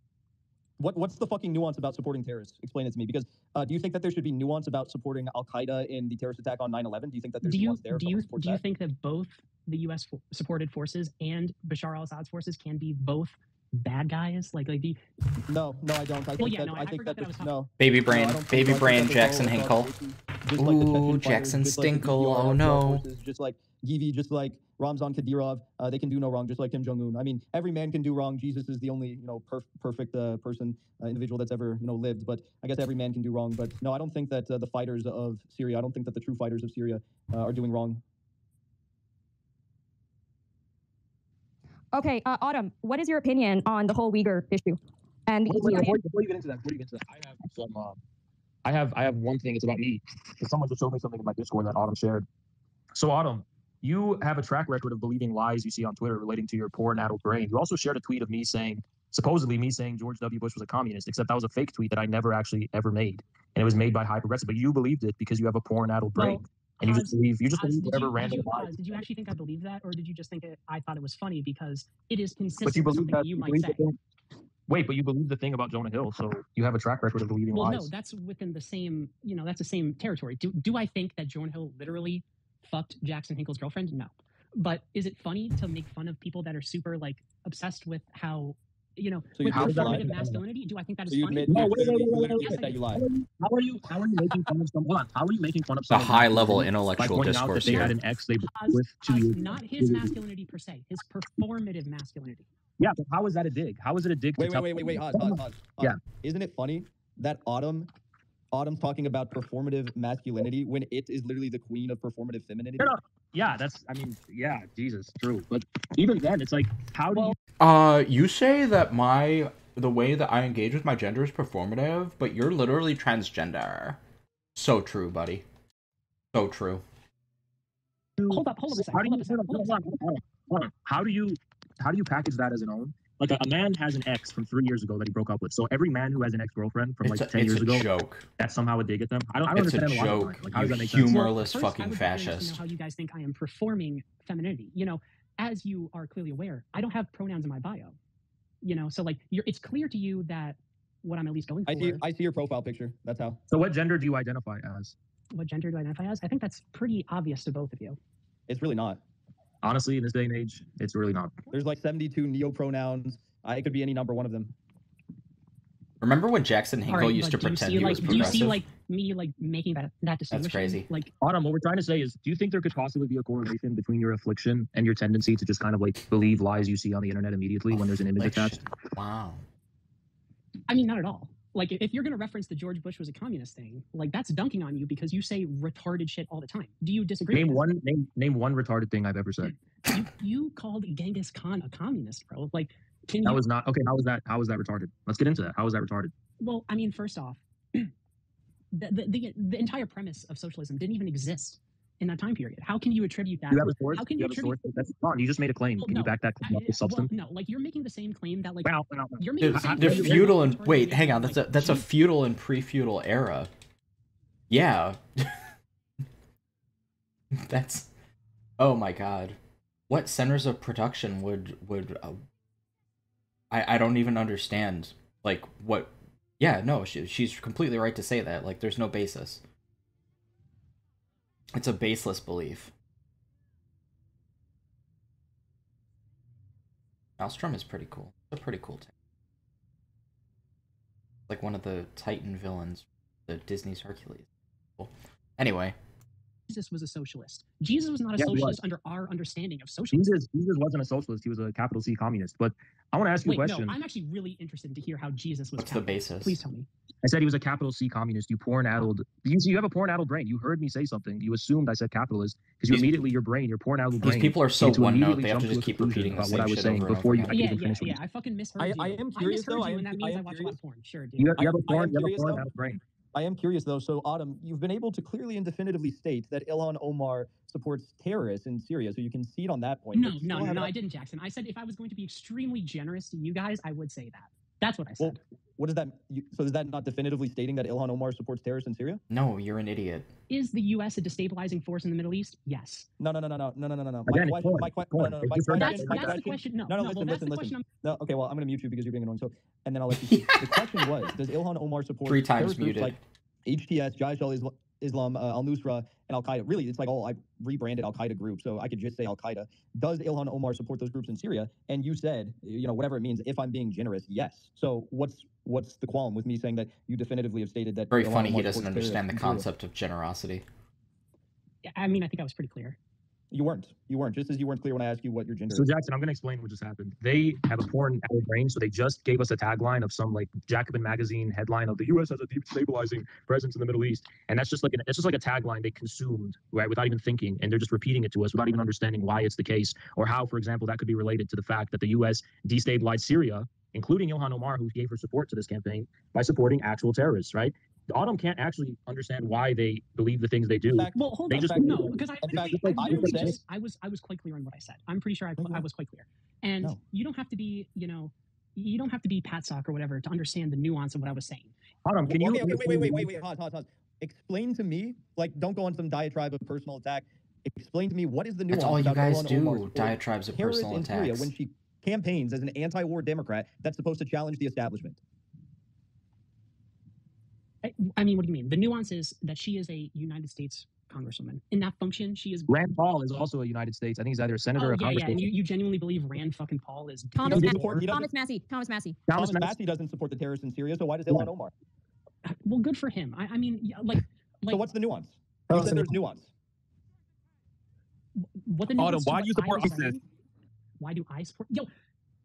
What what's the fucking nuance about supporting terrorists? Explain it to me. Because uh, do you think that there should be nuance about supporting Al Qaeda in the terrorist attack on 9/11? Do you think that there's
do you
nuance there?
do you
supports
do you think that both the U.S. fo- supported forces and Bashar al-Assad's forces can be both bad guys? Like, like, do you,
No, no, I don't. I
Well,
think
yeah,
that
no, I-
I
I
think that,
that I was
no.
Baby
no,
brain,
don't
baby
no,
brain, Jackson
go
Hinkle.
just like
Ooh, Jackson
just like
Stinkle, oh no.
forces, Just like Givi, just like Ramzan Kadyrov, uh, they can do no wrong, just like Kim Jong Un. I mean, every man can do wrong. Jesus is the only, you know, perf- perfect uh, person, uh, individual that's ever, you know, lived. But I guess every man can do wrong. But no, I don't think that uh, the fighters of Syria, I don't think that the true fighters of Syria uh, are doing wrong.
Okay, uh, Autumn, what is your opinion on the whole Uyghur issue? And
Wait, wait,
you-
before, before you get into that, before you get into that, I have some. Uh, I have I have one thing. It's about me. Someone just showed me something in my Discord that Autumn shared. So Autumn, you have a track record of believing lies you see on Twitter relating to your poor and addled brain. You also shared a tweet of me saying, supposedly me saying George W. Bush was a communist, except that was a fake tweet that I never actually ever made, and it was made by High Progressive. But you believed it because you have a poor and addled brain,
Well,
and you just believe you just believe whatever
you,
random
did, you,
lies.
Did you actually think I believed that, or did you just think it, I thought it was funny because it is consistent
But you
with
believe
something
that
you
you
might say?
Wait, but you believe the thing about Jonah Hill, so you have a track record of believing
Well,
lies.
no, that's within the same, you know, that's the same territory. Do do I think that Jonah Hill literally fucked Jackson Hinkle's girlfriend? No. But is it funny to make fun of people that are super like obsessed with how, you know,
So
with
how
performative masculinity? Do I think that is
So you
funny?
admit,
No,
you
wait, wait,
admit-
wait,
you
wait,
admit
wait,
that you lied.
How are you? How are you making fun of someone? How are you making fun of
The
someone?
high level intellectual
pointing out
discourse
they had
here.
an ex they
Oz-
with two
Oz,
years.
not his masculinity per se, his performative masculinity.
Yeah, but how is that a dig? How is it a dig? to
Wait, wait,
tell-
wait, wait, wait.
Yeah.
Isn't it funny that Autumn, Autumn's talking about performative masculinity when it is literally the queen of performative femininity?
No, no. Yeah, that's. I mean, yeah, Jesus, true. But even then, it's like, how do you?
Uh, you say that my the way that I engage with my gender is performative, but you're literally transgender. So true, buddy. So true.
Hold up, hold up
How do
Hold
you?
up a
hold
Hold up
hold on, hold on. How do you? How do you package that as an own? Like a, a man has an ex from three years ago that he broke up with. So every man who has an ex girlfriend from
It's
like
a,
ten
it's
years
a
ago,
joke.
that's somehow a dig at them. I don't. I don't
It's a
understand the logic
joke.
behind it. Like, how
You
does that make sense?
Well,
Humorless
first,
fucking
I would be
fascist.
know how you guys think I am performing femininity. You know, as you are clearly aware, I don't have pronouns in my bio. You know, so like, you're, it's clear to you that what I'm at least going for.
I see. I see your profile picture. That's how.
So what gender do you identify as?
what gender do I identify as? I think that's pretty obvious to both of you.
It's really not.
Honestly, in this day and age, it's really not.
There's like 72 neo pronouns. I could be any number one of them.
Remember when Jackson Hinkle
right,
used to
do
pretend
see
he
like
was
do you see like me like making that that distinction?
crazy.
Like
Autumn, what we're trying to say is, do you think there could possibly be a correlation between your affliction and your tendency to just kind of like believe lies you see on the internet immediately when there's an image attached?
Wow.
I mean, not at all. Like if you're gonna reference the George Bush was a communist thing, like that's dunking on you because you say retarded shit all the time. Do you disagree?
Name
with
one name name one retarded thing I've ever said.
You, you called Genghis Khan a communist, bro. Like, can
That
you?
was not okay. How was that? How was that retarded? Let's get into that. How was that retarded?
Well, I mean, first off, the, the the the entire premise of socialism didn't even exist in that time period. How can you attribute that?
You have a source?
How can you
you have a source?
attribute?
That's fine. You just made a claim.
Well,
Can you back that claim up with substance?
Well, no, like you're making the same claim that like
Well, well, well.
you're making
They're,
the same
they're
claim
feudal and wait, hang on. That's a
like,
that's a feudal and pre-feudal era. Yeah. that's. Oh my god, what centers of production would would? Uh, I, I don't even understand like what yeah no she, she's completely right to say that like there's no basis it's a baseless belief Maelstrom is pretty cool it's a pretty cool tank like one of the titan villains the disney's hercules cool. anyway
Jesus was a socialist. Jesus was not a
Yeah,
socialist under our understanding of socialism.
Jesus, Jesus wasn't a socialist. He was a capital C communist. But I want to ask you
Wait,
a question.
no, I'm actually really interested to hear how Jesus was.
What's the basis?
Please tell me.
I said he was a capital C communist. You porn-addled. You, you have a porn-addled brain. You heard me say something. You assumed I said capitalist because you immediately your brain, your porn-addled
these
brain.
people are so
needed to
one note
immediately
they have to just keep
conclusion
repeating the
about
same
what I was
shit
saying
over
before you
again.
I
yeah,
even
yeah,
finished.
yeah. I fucking misheard
I-
you.
I am curious,
misheard
though.
you,
I
and that means I,
am
watch a lot of porn. Sure, dude.
You, have- you have a
I- I
porn, you have a
curious, though.
porn-addled brain.
I am curious though. So, Autumn, you've been able to clearly and definitively state that Ilhan Omar supports terrorists in Syria. So you can concede on that point.
No, no, no, no. I didn't, Jackson. I said if I was going to be extremely generous to you guys, I would say that. That's what I said.
Well, what does that? So is that not definitively stating that Ilhan Omar supports terrorists in Syria?
no you're an idiot
Is the U.S. a destabilizing force in the Middle East? Yes.
No, no, no, no, no, no, no, no, no.
Again,
My
it's
question. My que- no, no, no.
If
My
you've
That's
question.
like
My
that's the
question.
question. No,
No, no,
no.
listen,
well, that's
listen, listen. No, okay. Well, I'm going to mute you because you're being annoying. So, and then I'll let you. speak. the question was: Does Ilhan Omar support
Three times
terrorist groups
muted.
like HTS, Jaish al Islam, uh, Al Nusra, and Al Qaeda? Really, it's like all I rebranded Al Qaeda groups, so I could just say Al Qaeda. Does Ilhan Omar support those groups in Syria? And you said, you know, whatever it means. If I'm being generous, yes. So what's what's the qualm with me saying that you definitively have stated that?
very
Ilhan
funny he doesn't understand the
terrorists Syria?
concept of generosity
I mean, I think I was pretty clear.
You weren't. You weren't. Just as you weren't clear when I asked you what your gender
So. Jackson, I'm going to explain what just happened. They have a porn brain, so they just gave us a tagline of some like Jacobin magazine headline of the U.S. has a destabilizing presence in the Middle East, and that's just like an, it's just like a tagline they consumed right without even thinking, and they're just repeating it to us without even understanding why it's the case or how, for example, that could be related to the fact that the U.S. destabilized Syria, including Ilhan Omar, who gave her support to this campaign by supporting actual terrorists. Right? Autumn can't actually understand why they believe the things they do.
Fact,
Well, hold
They
on.
just-
no, because I,
in fact,
I,
I
literally I was I was quite clear on what I said. I'm pretty sure I,
No, you
I was quite clear. And
No.
you don't have to be, you know, you don't have to be PatSoc or whatever to understand the nuance of what I was saying.
Autumn, can
Well,
you?
okay, okay, wait, wait, wait, wait, wait. Explain to me, like, don't go on some diatribe of personal attack. Explain to me what is the nuance
that's all you guys do, diatribes of
terrorists
personal
in Syria
attacks
when she campaigns as an anti-war Democrat that's supposed to challenge the establishment.
I, I mean, what do you mean? The nuance is that she is a United States congresswoman. In that function, she is.
Rand Paul is also a United States. I think he's either a senator
Oh,
or a
yeah, yeah.
congressman.
And you, you genuinely believe Rand fucking Paul is.
Thomas
doesn't
Massie.
support-
Thomas Massie. Thomas Massie.
Thomas
Thomas
Massie-
Massie doesn't support the terrorists in Syria, so why does
Yeah.
Ilhan Omar?
Uh, well, good for him. I, I mean, yeah, like, like
so what's the nuance?
Tell
You said there's nuance.
what the nuance to
why do you
I
support
was
ISIS?
Why do I support? Yo,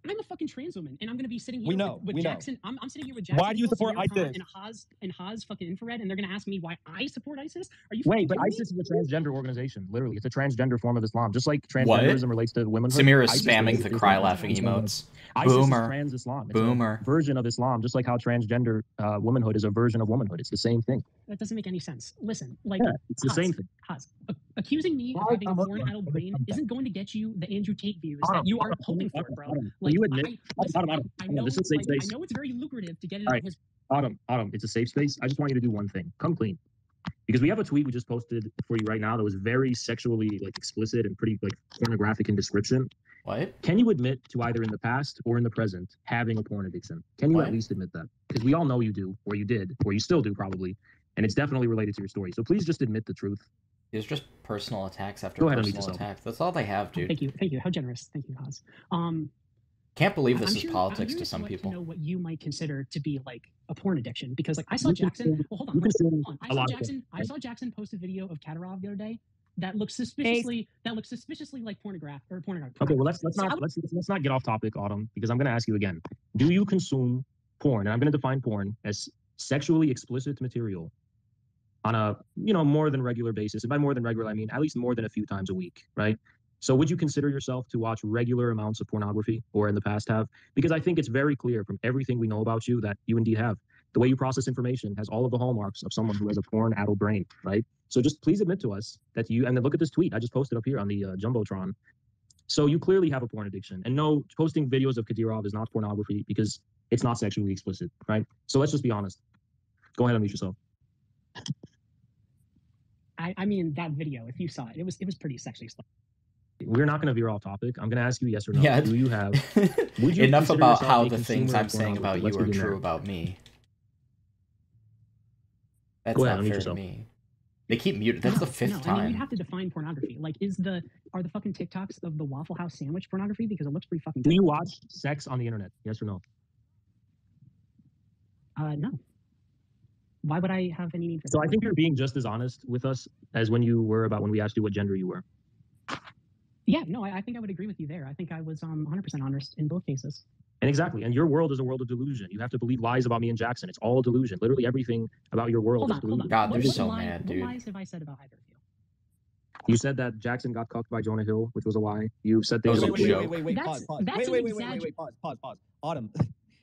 I'm a fucking trans woman, and I'm gonna be sitting here
We know,
with, with
we know.
Jackson. I'm, I'm sitting here with Jackson.
Why do you support ISIS?
And Haz and Haz fucking infrared, and they're gonna ask me why I support ISIS? Are you
Wait, but
kidding me?
ISIS is a transgender organization. Literally, it's a transgender form of Islam, just like transgenderism relates to women.
Sameera is spamming the cry laughing
Islam.
emotes
ISIS
Boomer.
is trans Islam. It's
Boomer.
a version of Islam, just like how transgender uh, womanhood is a version of womanhood. It's the same thing.
That doesn't make any sense. Listen, like
Yeah, it's the same thing.
Haz, a- accusing me of having a
I'm a-
foreign idle brain isn't going to get you the Andrew Tate views
Autumn,
that you are
Autumn,
hoping for, bro. Like,
you admit?
I,
Autumn,
listen,
Autumn,
I,
Autumn,
I know,
this is a safe
like,
space.
I know it's very lucrative to get it
All right.
his
Autumn, Autumn, it's a safe space. I just want you to do one thing. Come clean. Because we have a tweet we just posted for you right now that was very sexually like explicit and pretty like pornographic in description.
what
Can you admit to either in the past or in the present having a porn addiction? Can you
What?
at least admit that? Because we all know you do, or you did, or you still do probably, and it's definitely related to your story. So please just admit the truth.
It's just personal attacks after
Go ahead and mute
personal attacks. That's all they have,
Oh,
dude.
Thank you, thank you. How generous. Thank you, Haz. Um,
Can't believe
I-
this
I'm
is
curious- I'm
politics to
curious
some
what-
people.
To know what you might consider to be like a porn addiction, because like I saw Jackson. Well, hold on,
you
hold on,
consume
hold on. I
a
saw Jackson. I saw Jackson post a video of Kadyrov the other day that looks suspiciously that looks suspiciously like pornograph or pornographic.
Okay, well let's let's
So
not
would-
let's let's not get off topic, Autumn, because I'm going to ask you again. Do you consume porn? And I'm going to define porn as sexually explicit material on a you know more than regular basis. And by more than regular, I mean at least more than a few times a week, right? So would you consider yourself to watch regular amounts of pornography, or in the past have? Because I think it's very clear from everything we know about you that you indeed have. The way you process information has all of the hallmarks of someone who has a porn-addled brain, right? So just please admit to us that you. And then look at this tweet I just posted up here on the uh, jumbotron. So you clearly have a porn addiction, and no, posting videos of Kadyrov is not pornography because it's not sexually explicit, right? So let's just be honest. Go ahead and mute yourself.
I, I mean that video. If you saw it, it was it was pretty sexually. explicit.
We're not going to veer off topic. I'm going to ask you yes or no.
Yeah.
Do you have Would you
Enough about how the things I'm saying about you are true
there.
about me. That's
Go ahead,
not
unmute
fair to me. They keep muted. That's
No,
the fifth
no, I mean,
time.
you have to define pornography. Like, is the are the fucking TikToks of the Waffle House sandwich pornography? Because it looks pretty fucking.
Do you watch sex on the internet? Yes or no?
Uh, no. Why would I have any need for
So
that?
I think you're being just as honest with us as when you were about when we asked you what gender you were.
Yeah, no, I, I think I would agree with you there. I think I was um 100% honest in both cases.
And exactly. And your world is a world of delusion. You have to believe lies about me and Jackson. It's all delusion. Literally everything about your world
Hold
is
on,
delusion.
God,
what,
they're
what
so
lie-
mad,
what
dude.
lies have I said about either of you?
You said that Jackson got cucked by Jonah Hill, which was a lie. You said
That
things
was
about
wait, wait, wait, wait, wait, pause, pause. Wait, wait, wait, wait, wait, wait, pause, pause, pause. Autumn,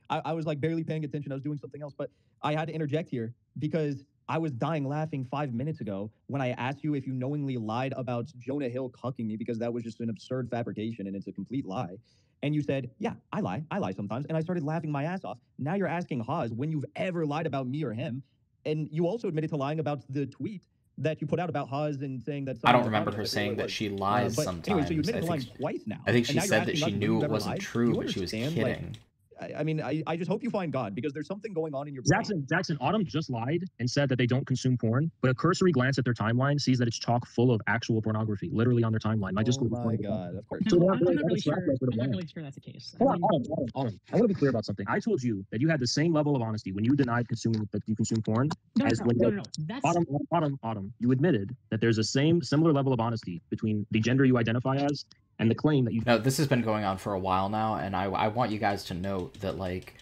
I, I was like barely paying attention. I was doing something else, but I had to interject here because I was dying laughing five minutes ago when I asked you if you knowingly lied about Jonah Hill cucking me because that was just an absurd fabrication and it's a complete lie. And you said, Yeah, I lie. I lie sometimes. And I started laughing my ass off. Now you're asking Haz when you've ever lied about me or him. And you also admitted to lying about the tweet that you put out about Haz and saying that
I don't remember her saying that she
Uh,
lies
but
sometimes.
Anyway, so you
I
admitted to lying
think,
twice now.
I think she said that she knew it wasn't
lied?
True, but she was
understand, like,
kidding.
I, I mean, I, I just hope you find God because there's something going on in your brain.
Jackson, Jackson, Autumn just lied and said that they don't consume porn, but a cursory glance at their timeline sees that it's chock full of actual pornography, literally on their timeline. Might just
oh
go
my God, of course.
So
No,
they're-
I'm, I'm not really sure. I'm not really sure that's the case. I
Hold on, Autumn, Autumn, Autumn. I want to be clear about something. I told you that you had the same level of honesty when you denied consuming that you consume porn
no, no,
as
no,
when
no,
you-
no, no. That's
Autumn, Autumn, Autumn, Autumn, you admitted that there's a same similar level of honesty between the gender you identify as and the claim that you
No, this has been going on for a while now, and I, I want you guys to note that, like,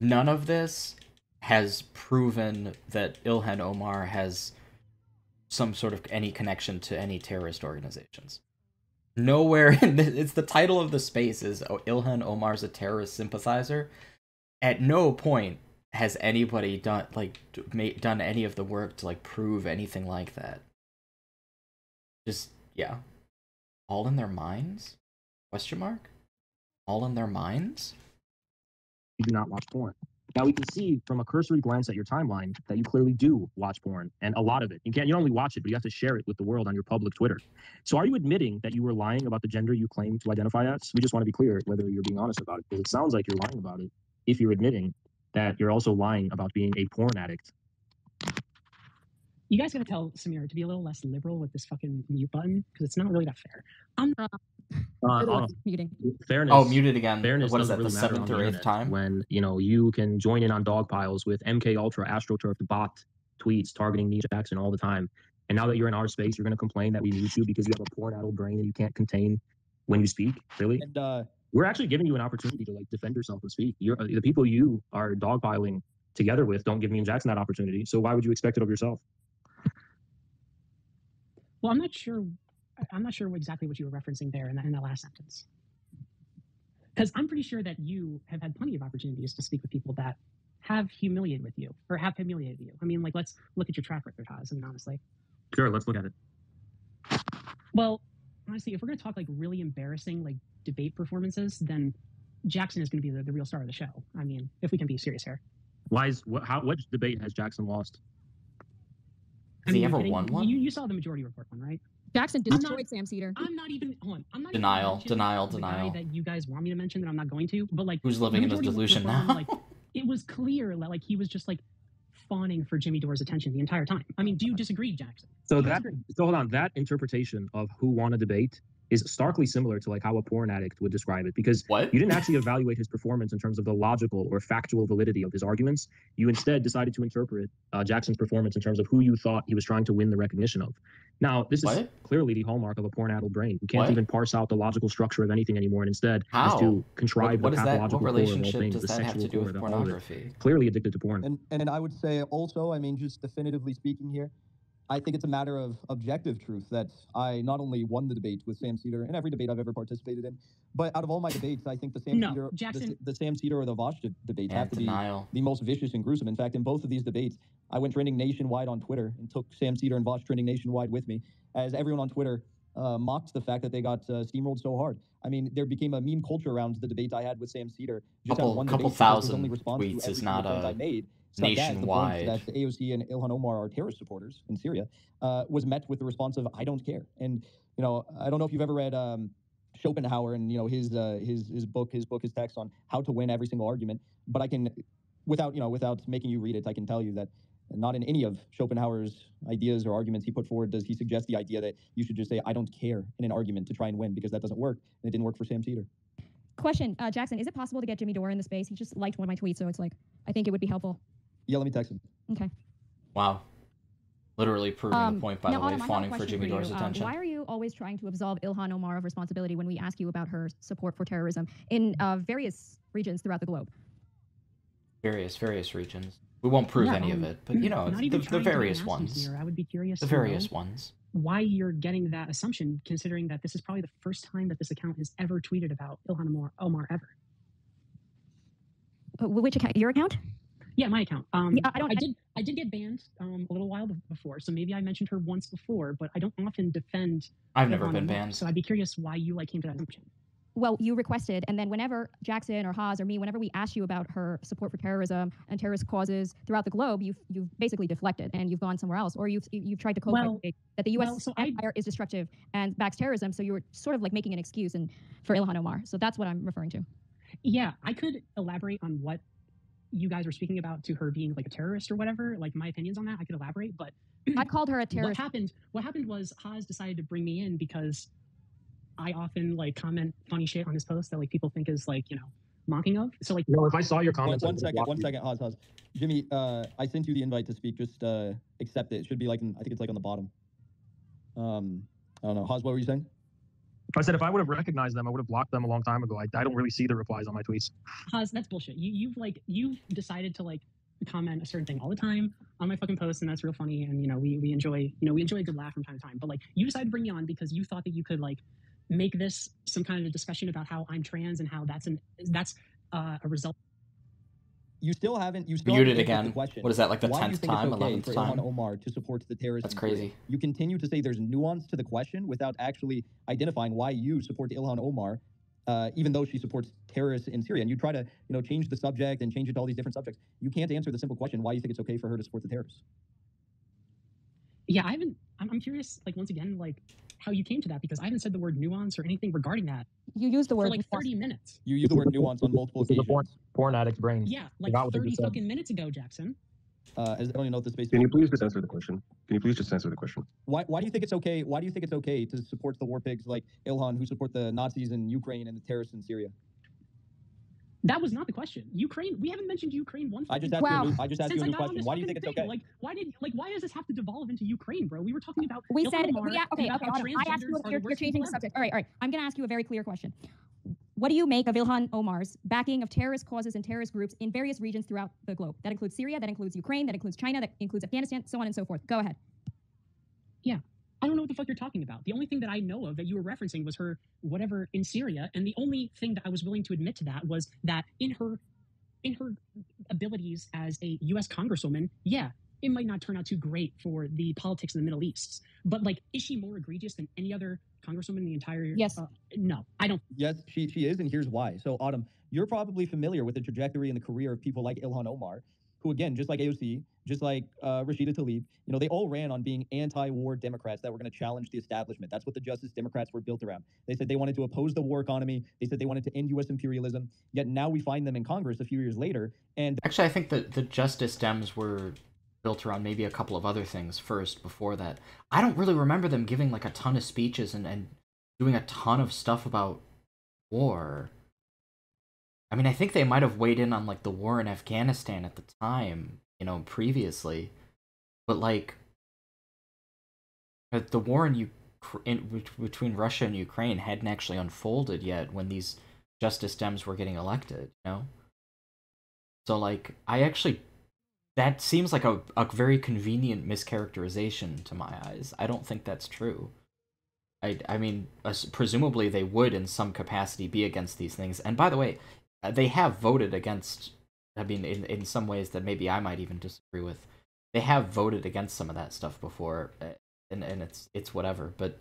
none of this has proven that Ilhan Omar has some sort of any connection to any terrorist organizations. Nowhere in the, it's the title of the space is oh, Ilhan Omar's a terrorist sympathizer. At no point has anybody done like d- ma- done any of the work to like prove anything like that. Just yeah, all in their minds? Question mark? All in their minds?
you do not watch porn. Now we can see from a cursory glance at your timeline that you clearly do watch porn and a lot of it. You can't you don't only watch it, but you have to share it with the world on your public Twitter. So are you admitting that you were lying about the gender you claim to identify as? We just want to be clear whether you're being honest about it, because it sounds like you're lying about it if you're admitting that you're also lying about being a porn addict.
You guys gotta tell Sameera to be a little less liberal with this fucking mute button because it's not really that fair. I'm
Uh,
Middle Muting.
fairness.
Oh, muted again.
Fairness
what is
doesn't
that? The
really matter
seventh or eighth time?
when you know you can join in on dog piles with MK Ultra AstroTurf bot tweets targeting me Jackson all the time. And now that you're in our space, you're going to complain that we mute you because you have a porn-addled brain and you can't contain when you speak. Really,
And uh,
we're actually giving you an opportunity to like defend yourself and speak. You're, uh, the people you are dogpiling together with don't give me and Jackson that opportunity. So why would you expect it of yourself?
Well, I'm not sure. I'm not sure exactly what you were referencing there in that, in that last sentence. Because I'm pretty sure that you have had plenty of opportunities to speak with people that have humiliated with you or have humiliated you. I mean, like let's look at your track record, Haz. I mean, honestly.
Sure, let's look at it.
Well, honestly, if we're going to talk like really embarrassing like debate performances, then Jackson is going to be the, the real star of the show. I mean, if we can be serious here.
Why is what? How? What debate has Jackson lost?
I
Has he
mean,
ever
kidding?
won one?
You, you saw the majority report one, right?
Jackson
I'm
destroyed
not-
Sam Seder.
I'm not even hold on. I'm not
Denial,
even mentioning
denial,
the
denial.
Guy that you guys want me to mention that I'm not going to, but like
Who's living in his
majority
delusion now?
like it was clear that like he was just like fawning for Jimmy Dore's attention the entire time. I mean, do you disagree, Jackson?
So that
disagree?
so hold on. That interpretation of who won a debate is starkly similar to like how a porn addict would describe it because
what?
you didn't actually evaluate his performance in terms of the logical or factual validity of his arguments. You instead decided to interpret uh, Jackson's performance in terms of who you thought he was trying to win the recognition of. Now, this is
What?
clearly the hallmark of a porn-addled brain. who can't
What?
even parse out the logical structure of anything anymore, and instead has to contrive
What, what
the
is that? What
pathological core of all
relationship
things,
does
the
that have
sexual
to do with
of all of it.
pornography?
Clearly addicted to porn.
and and I would say also, I mean, just definitively speaking here, I think it's a matter of objective truth that I not only won the debate with Sam Seder in every debate I've ever participated in, but out of all my debates, I think the Sam
No,
Seder, the, the Sam Seder or the Vaush de- debates
And
have to be the most vicious and gruesome. In fact, in both of these debates, I went trending nationwide on Twitter and took Sam Seder and Vaush trending nationwide with me, as everyone on Twitter uh, mocked the fact that they got uh, steamrolled so hard. I mean, there became a meme culture around the debate I had with Sam Seder. Just out of
Couple-
one
couple
debate
thousand
only response to
tweets
every
is not
point
a-
I made struck gas, the point
Nationwide.
that the AOC and Ilhan Omar are terrorist supporters in Syria, uh, was met with the response of "I don't care." And you know, I don't know if you've ever read um, Schopenhauer and you know his uh, his his book, his book, his text on how to win every single argument. But I can, without you know, without making you read it, I can tell you that not in any of Schopenhauer's ideas or arguments he put forward does he suggest the idea that you should just say "I don't care" in an argument to try and win because that doesn't work and it didn't work for Sam Seder.
Question, uh, Jackson, is it possible to get Jimmy Dore in the space? He just liked one of my tweets, so it's like, I think it would be helpful.
Yeah, let me text him.
Okay.
Wow. Literally proving
Um,
the point, by
now,
the way,
Autumn, I have a
fawning for Jimmy. Dore's
Um,
attention.
why are you always trying to absolve Ilhan Omar of responsibility when we ask you about her support for terrorism in uh, various regions throughout the globe?
Various, various regions. We won't prove
Yeah,
any of
um,
it, but you know, the, the various ones.
here. I would be curious.
The
to know
various ones.
Why you're getting that assumption, considering that this is probably the first time that this account has ever tweeted about Ilhan Omar, Omar ever.
Uh, which account? Your account?
Yeah, my account. Um,
Yeah, I don't-
I did. I did get banned um, a little while before, so maybe I mentioned her once before, but I don't often defend.
I've never been
Omar,
banned.
So I'd be curious why you like came to that assumption.
Well, you requested, and then whenever Jackson or Haz or me, whenever we asked you about her support for terrorism and terrorist causes throughout the globe, you've you've basically deflected and you've gone somewhere else, or you've you've tried to cope
Well-
by that the U.S.
well, so I-
empire is destructive and backs terrorism. So you were sort of like making an excuse and for Ilhan Omar. So that's what I'm referring to.
Yeah, I could elaborate on what you guys were speaking about to her being like a terrorist or whatever. Like my opinions on that, I could elaborate. But
I called her a terrorist.
what happened? What happened was Haz decided to bring me in because I often like comment funny shit on his posts that like people think is like you know mocking of. So like
no, if I saw your comments, I
one
would
second,
block
one
you.
second, Haz, Haz. Jimmy, uh, I sent you the invite to speak. Just uh, accept it. It should be like, in, I think it's like on the bottom. Um, I don't know. Haz, what were you saying?
I said if I would have recognized them, I would have blocked them a long time ago. I, I don't really see the replies on my tweets.
That's bullshit. You you've like you've decided to like comment a certain thing all the time on my fucking posts, and that's real funny. And you know we we enjoy you know we enjoy a good laugh from time to time. But like you decided to bring me on because you thought that you could like make this some kind of discussion about how I'm trans and how that's an that's uh, a result.
You still haven't. You still
Muted
haven't answered the
again.
question.
What is that, like the
Why do you
10th
think it's
time,
okay
11th
for
time?
Ilhan Omar to support the terrorists?
That's
in Syria?
crazy.
You continue to say there's nuance to the question without actually identifying why you support Ilhan Omar, uh, even though she supports terrorists in Syria. And you try to, you know, change the subject and change it to all these different subjects. You can't answer the simple question why you think it's okay for her to support the terrorists.
Yeah, I haven't. I'm, I'm curious. Like once again, like how you came to that because I haven't said the word nuance or anything regarding that
You used the
for
word
like 30 minutes.
You use the word nuance on multiple
This is
occasions.
Porn addict's brain.
Yeah, like
Forgot what they
30
just said.
fucking minutes ago, Jackson.
Uh, I don't even know what the space.
Can you please just answer the question? Can you please just answer the question?
Why, why do you think it's okay? Why do you think it's okay to support the war pigs like Ilhan, who support the Nazis in Ukraine and the terrorists in Syria?
That was not the question. Ukraine. We haven't mentioned Ukraine once.
I just asked
Wow.
you. A new, I just asked
since
you a
I
new
got on
question.
this
Why do you
fucking
think it's
thing.
okay?
Like, why did like why does this have to devolve into Ukraine, bro? We were talking about.
We
Ilhan
said
Omar
we a- okay,
and
okay,
how
Autumn, I asked you
transgenders are the
you're, you're
worst
changing the
ever.
subject. All right, all right. I'm going to ask you a very clear question. What do you make of Ilhan Omar's backing of terrorist causes and terrorist groups in various regions throughout the globe? That includes Syria, that includes Ukraine, that includes China, that includes Afghanistan, so on and so forth. Go ahead. Yeah.
I don't know what the fuck you're talking about. The only thing that I know of that you were referencing was her whatever in Syria, and the only thing that I was willing to admit to that was that in her in her abilities as a U.S. Congresswoman, yeah, it might not turn out too great for the politics in the Middle East. But like, is she more egregious than any other Congresswoman in the entire?
Yes.
Uh, no, I don't.
Yes, she, she is, and here's why. So, Autumn, you're probably familiar with the trajectory and the career of people like Ilhan Omar, who, again, just like AOC, just like uh, Rashida Tlaib, you know, they all ran on being anti-war Democrats that were going to challenge the establishment. That's what the Justice Democrats were built around. They said they wanted to oppose the war economy. They said they wanted to end U.S. imperialism. Yet now we find them in Congress a few years later, and
Actually, I think that the Justice Dems were built around maybe a couple of other things first before that. I don't really remember them giving like a ton of speeches and, and doing a ton of stuff about war. I mean, I think they might have weighed in on like the war in Afghanistan at the time, you know, previously. But like the war in bet- between Russia and Ukraine hadn't actually unfolded yet when these Justice Dems were getting elected, you know? So like I actually that seems like a, a very convenient mischaracterization to my eyes. I don't think that's true. I, I mean, as- presumably they would in some capacity be against these things. And by the way, uh, they have voted against. I mean, in in some ways that maybe I might even disagree with. They have voted against some of that stuff before, uh, and and it's it's whatever. But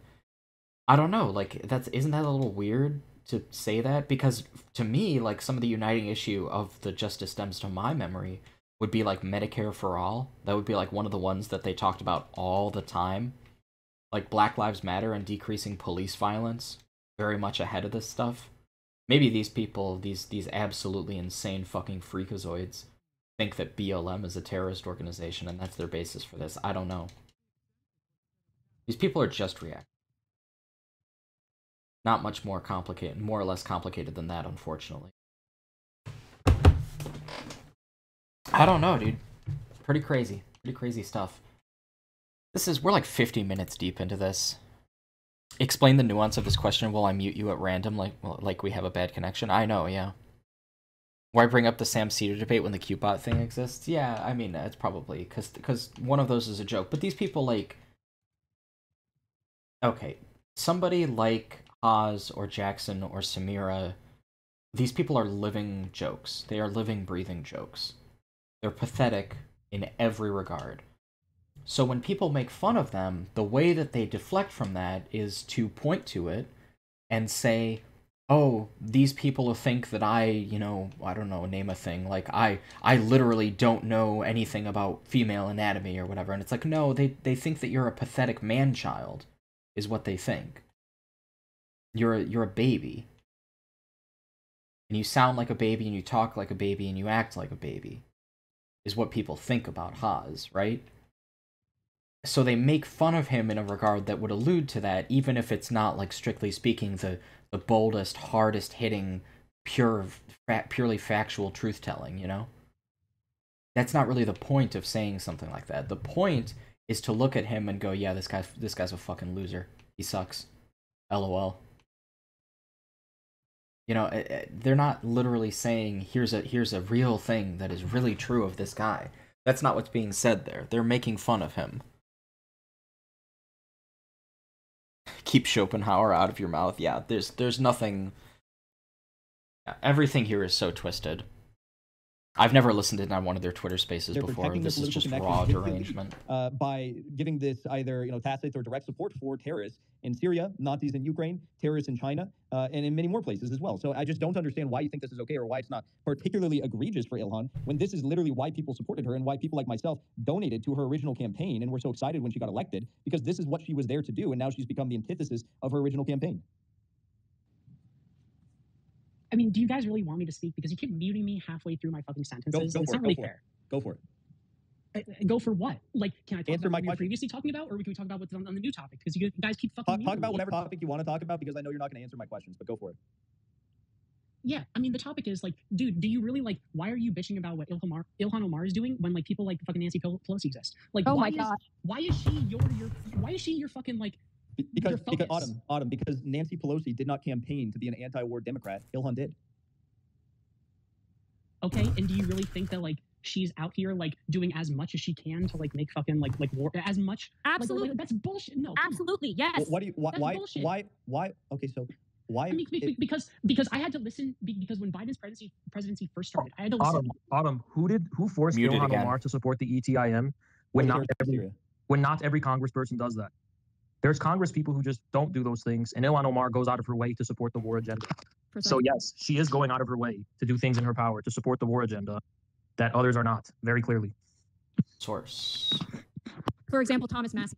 I don't know. Like that's isn't that a little weird to say that? Because to me, like some of the uniting issue of the Justice Dems, to my memory, would be like Medicare for all. That would be like one of the ones that they talked about all the time. Like Black Lives Matter and decreasing police violence, very much ahead of this stuff. Maybe these people, these these absolutely insane fucking freakazoids, think that BLM is a terrorist organization and that's their basis for this. I don't know. These people are just reacting. Not much more complicated, more or less complicated than that, unfortunately. I don't know, dude. Pretty crazy. Pretty crazy stuff. This is we're like 50 minutes deep into this. Explain the nuance of this question while I mute you at random, like well, like we have a bad connection. I know, yeah. Why bring up the Sam Seder debate when the Qbot thing exists? Yeah, I mean it's probably because because one of those is a joke. But these people like, okay, somebody like Haz or Jackson or Sameera, these people are living jokes. They are living, breathing jokes. They're pathetic in every regard. So when people make fun of them, the way that they deflect from that is to point to it and say, "Oh, these people think that I, you know, I don't know, name a thing like I I literally don't know anything about female anatomy or whatever." And it's like, "No, they they think that you're a pathetic man child." Is what they think. You're a, you're a baby. And you sound like a baby and you talk like a baby and you act like a baby. Is what people think about Haz, right? so they make fun of him in a regard that would allude to that, even if it's not like strictly speaking the the boldest, hardest hitting, pure, fa- purely factual truth telling. You know, that's not really the point of saying something like that. The point is to look at him and go, "Yeah, this guy, this guy's a fucking loser. He sucks." LOL. You know, eh, eh, they're not literally saying, "Here's a here's a real thing that is really true of this guy." That's not what's being said there. They're making fun of him. keep Schopenhauer out of your mouth. Yeah, there's there's nothing. Everything here is so twisted. I've never listened in on one of their Twitter spaces
They're
before. This is just raw derangement.
uh, by giving this either you know tacit or direct support for terrorists in Syria, Nazis in Ukraine, terrorists in China, uh, and in many more places as well. So I just don't understand why you think this is okay or why it's not particularly egregious for Ilhan when this is literally why people supported her and why people like myself donated to her original campaign and were so excited when she got elected because this is what she was there to do and now she's become the antithesis of her original campaign.
I mean, do you guys really want me to speak? Because you keep muting me halfway through my fucking sentences.
go
it's
for it,
not
go
really
it.
fair.
Go for it.
Uh, uh, Go for what? Like, can I talk
Answer
about what we were
question.
previously talking about, or can we talk about what's on, on the new topic? Because you guys keep fucking
Talk, talk about
me.
whatever topic you want to talk about because I know you're not going to answer my questions, but go for it.
Yeah, I mean, the topic is like, dude, do you really like? Why are you bitching about what Ilhan Omar, Ilhan Omar is doing when like people like fucking Nancy Pelosi exist? Like,
Oh
why
my
is
gosh.
why is she your your why is she your fucking like?
Be- Because, because. Autumn, Autumn, because Nancy Pelosi did not campaign to be an anti-war Democrat. Ilhan did.
Okay, and do you really think that like she's out here like doing as much as she can to like make fucking like like war as much? like, like,
Absolutely.
that's bullshit. No.
Absolutely. Yes.
Well, what do you? Why?
That's
Why?
bullshit.
Why? Why? Okay, so why?
I mean,
it-
because because I had to listen because when Biden's presidency presidency first oh, started, I had to listen.
Autumn, Autumn, who did who forced
Muted
Ilhan
again.
Omar to support the E ETIM when not every when not every congressperson does that? There's Congress people who just don't do those things, and Ilhan Omar goes out of her way to support the war agenda. So yes, she is going out of her way to do things in her power to support the war agenda that others are not, very clearly.
Source.
For example, Thomas Massie.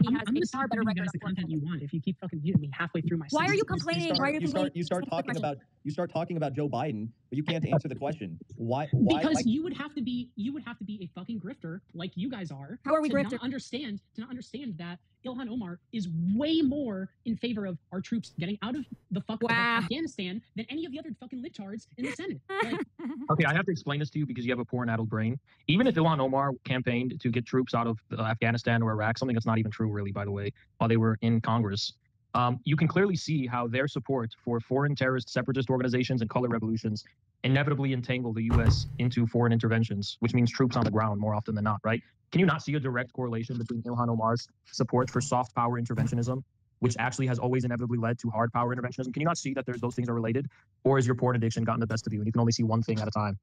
He
I'm,
has
I'm
a far better
giving
record.
the
of foreign
content you want if you keep fucking muting me halfway through my.
Why are you
sentence.
complaining?
start,
Why are you
you start, you start
Just answer
talking about you start talking about Joe Biden, but you can't answer the question. Why? Why?
Because
like,
you would have to be you would have to be a fucking grifter like you guys are.
How are we
to
grifter?
not understand to not understand that Ilhan Omar is way more in favor of our troops getting out of the fuck of
Wow.
Afghanistan than any of the other fucking libtards in the Senate. Like,
Okay, I have to explain this to you because you have a poor and addled brain. Even if Ilhan Omar campaigned to get troops out of uh, Afghanistan or Iraq, something that's not even true, really, by the way, while they were in Congress, um, you can clearly see how their support for foreign terrorist separatist organizations and color revolutions inevitably entangle the U.S. into foreign interventions, which means troops on the ground more often than not, right? Can you not see a direct correlation between Ilhan Omar's support for soft power interventionism, which actually has always inevitably led to hard power interventionism? Can you not see that there's, those things are related? Or is your porn addiction gotten the best of you and you can only see one thing at a time?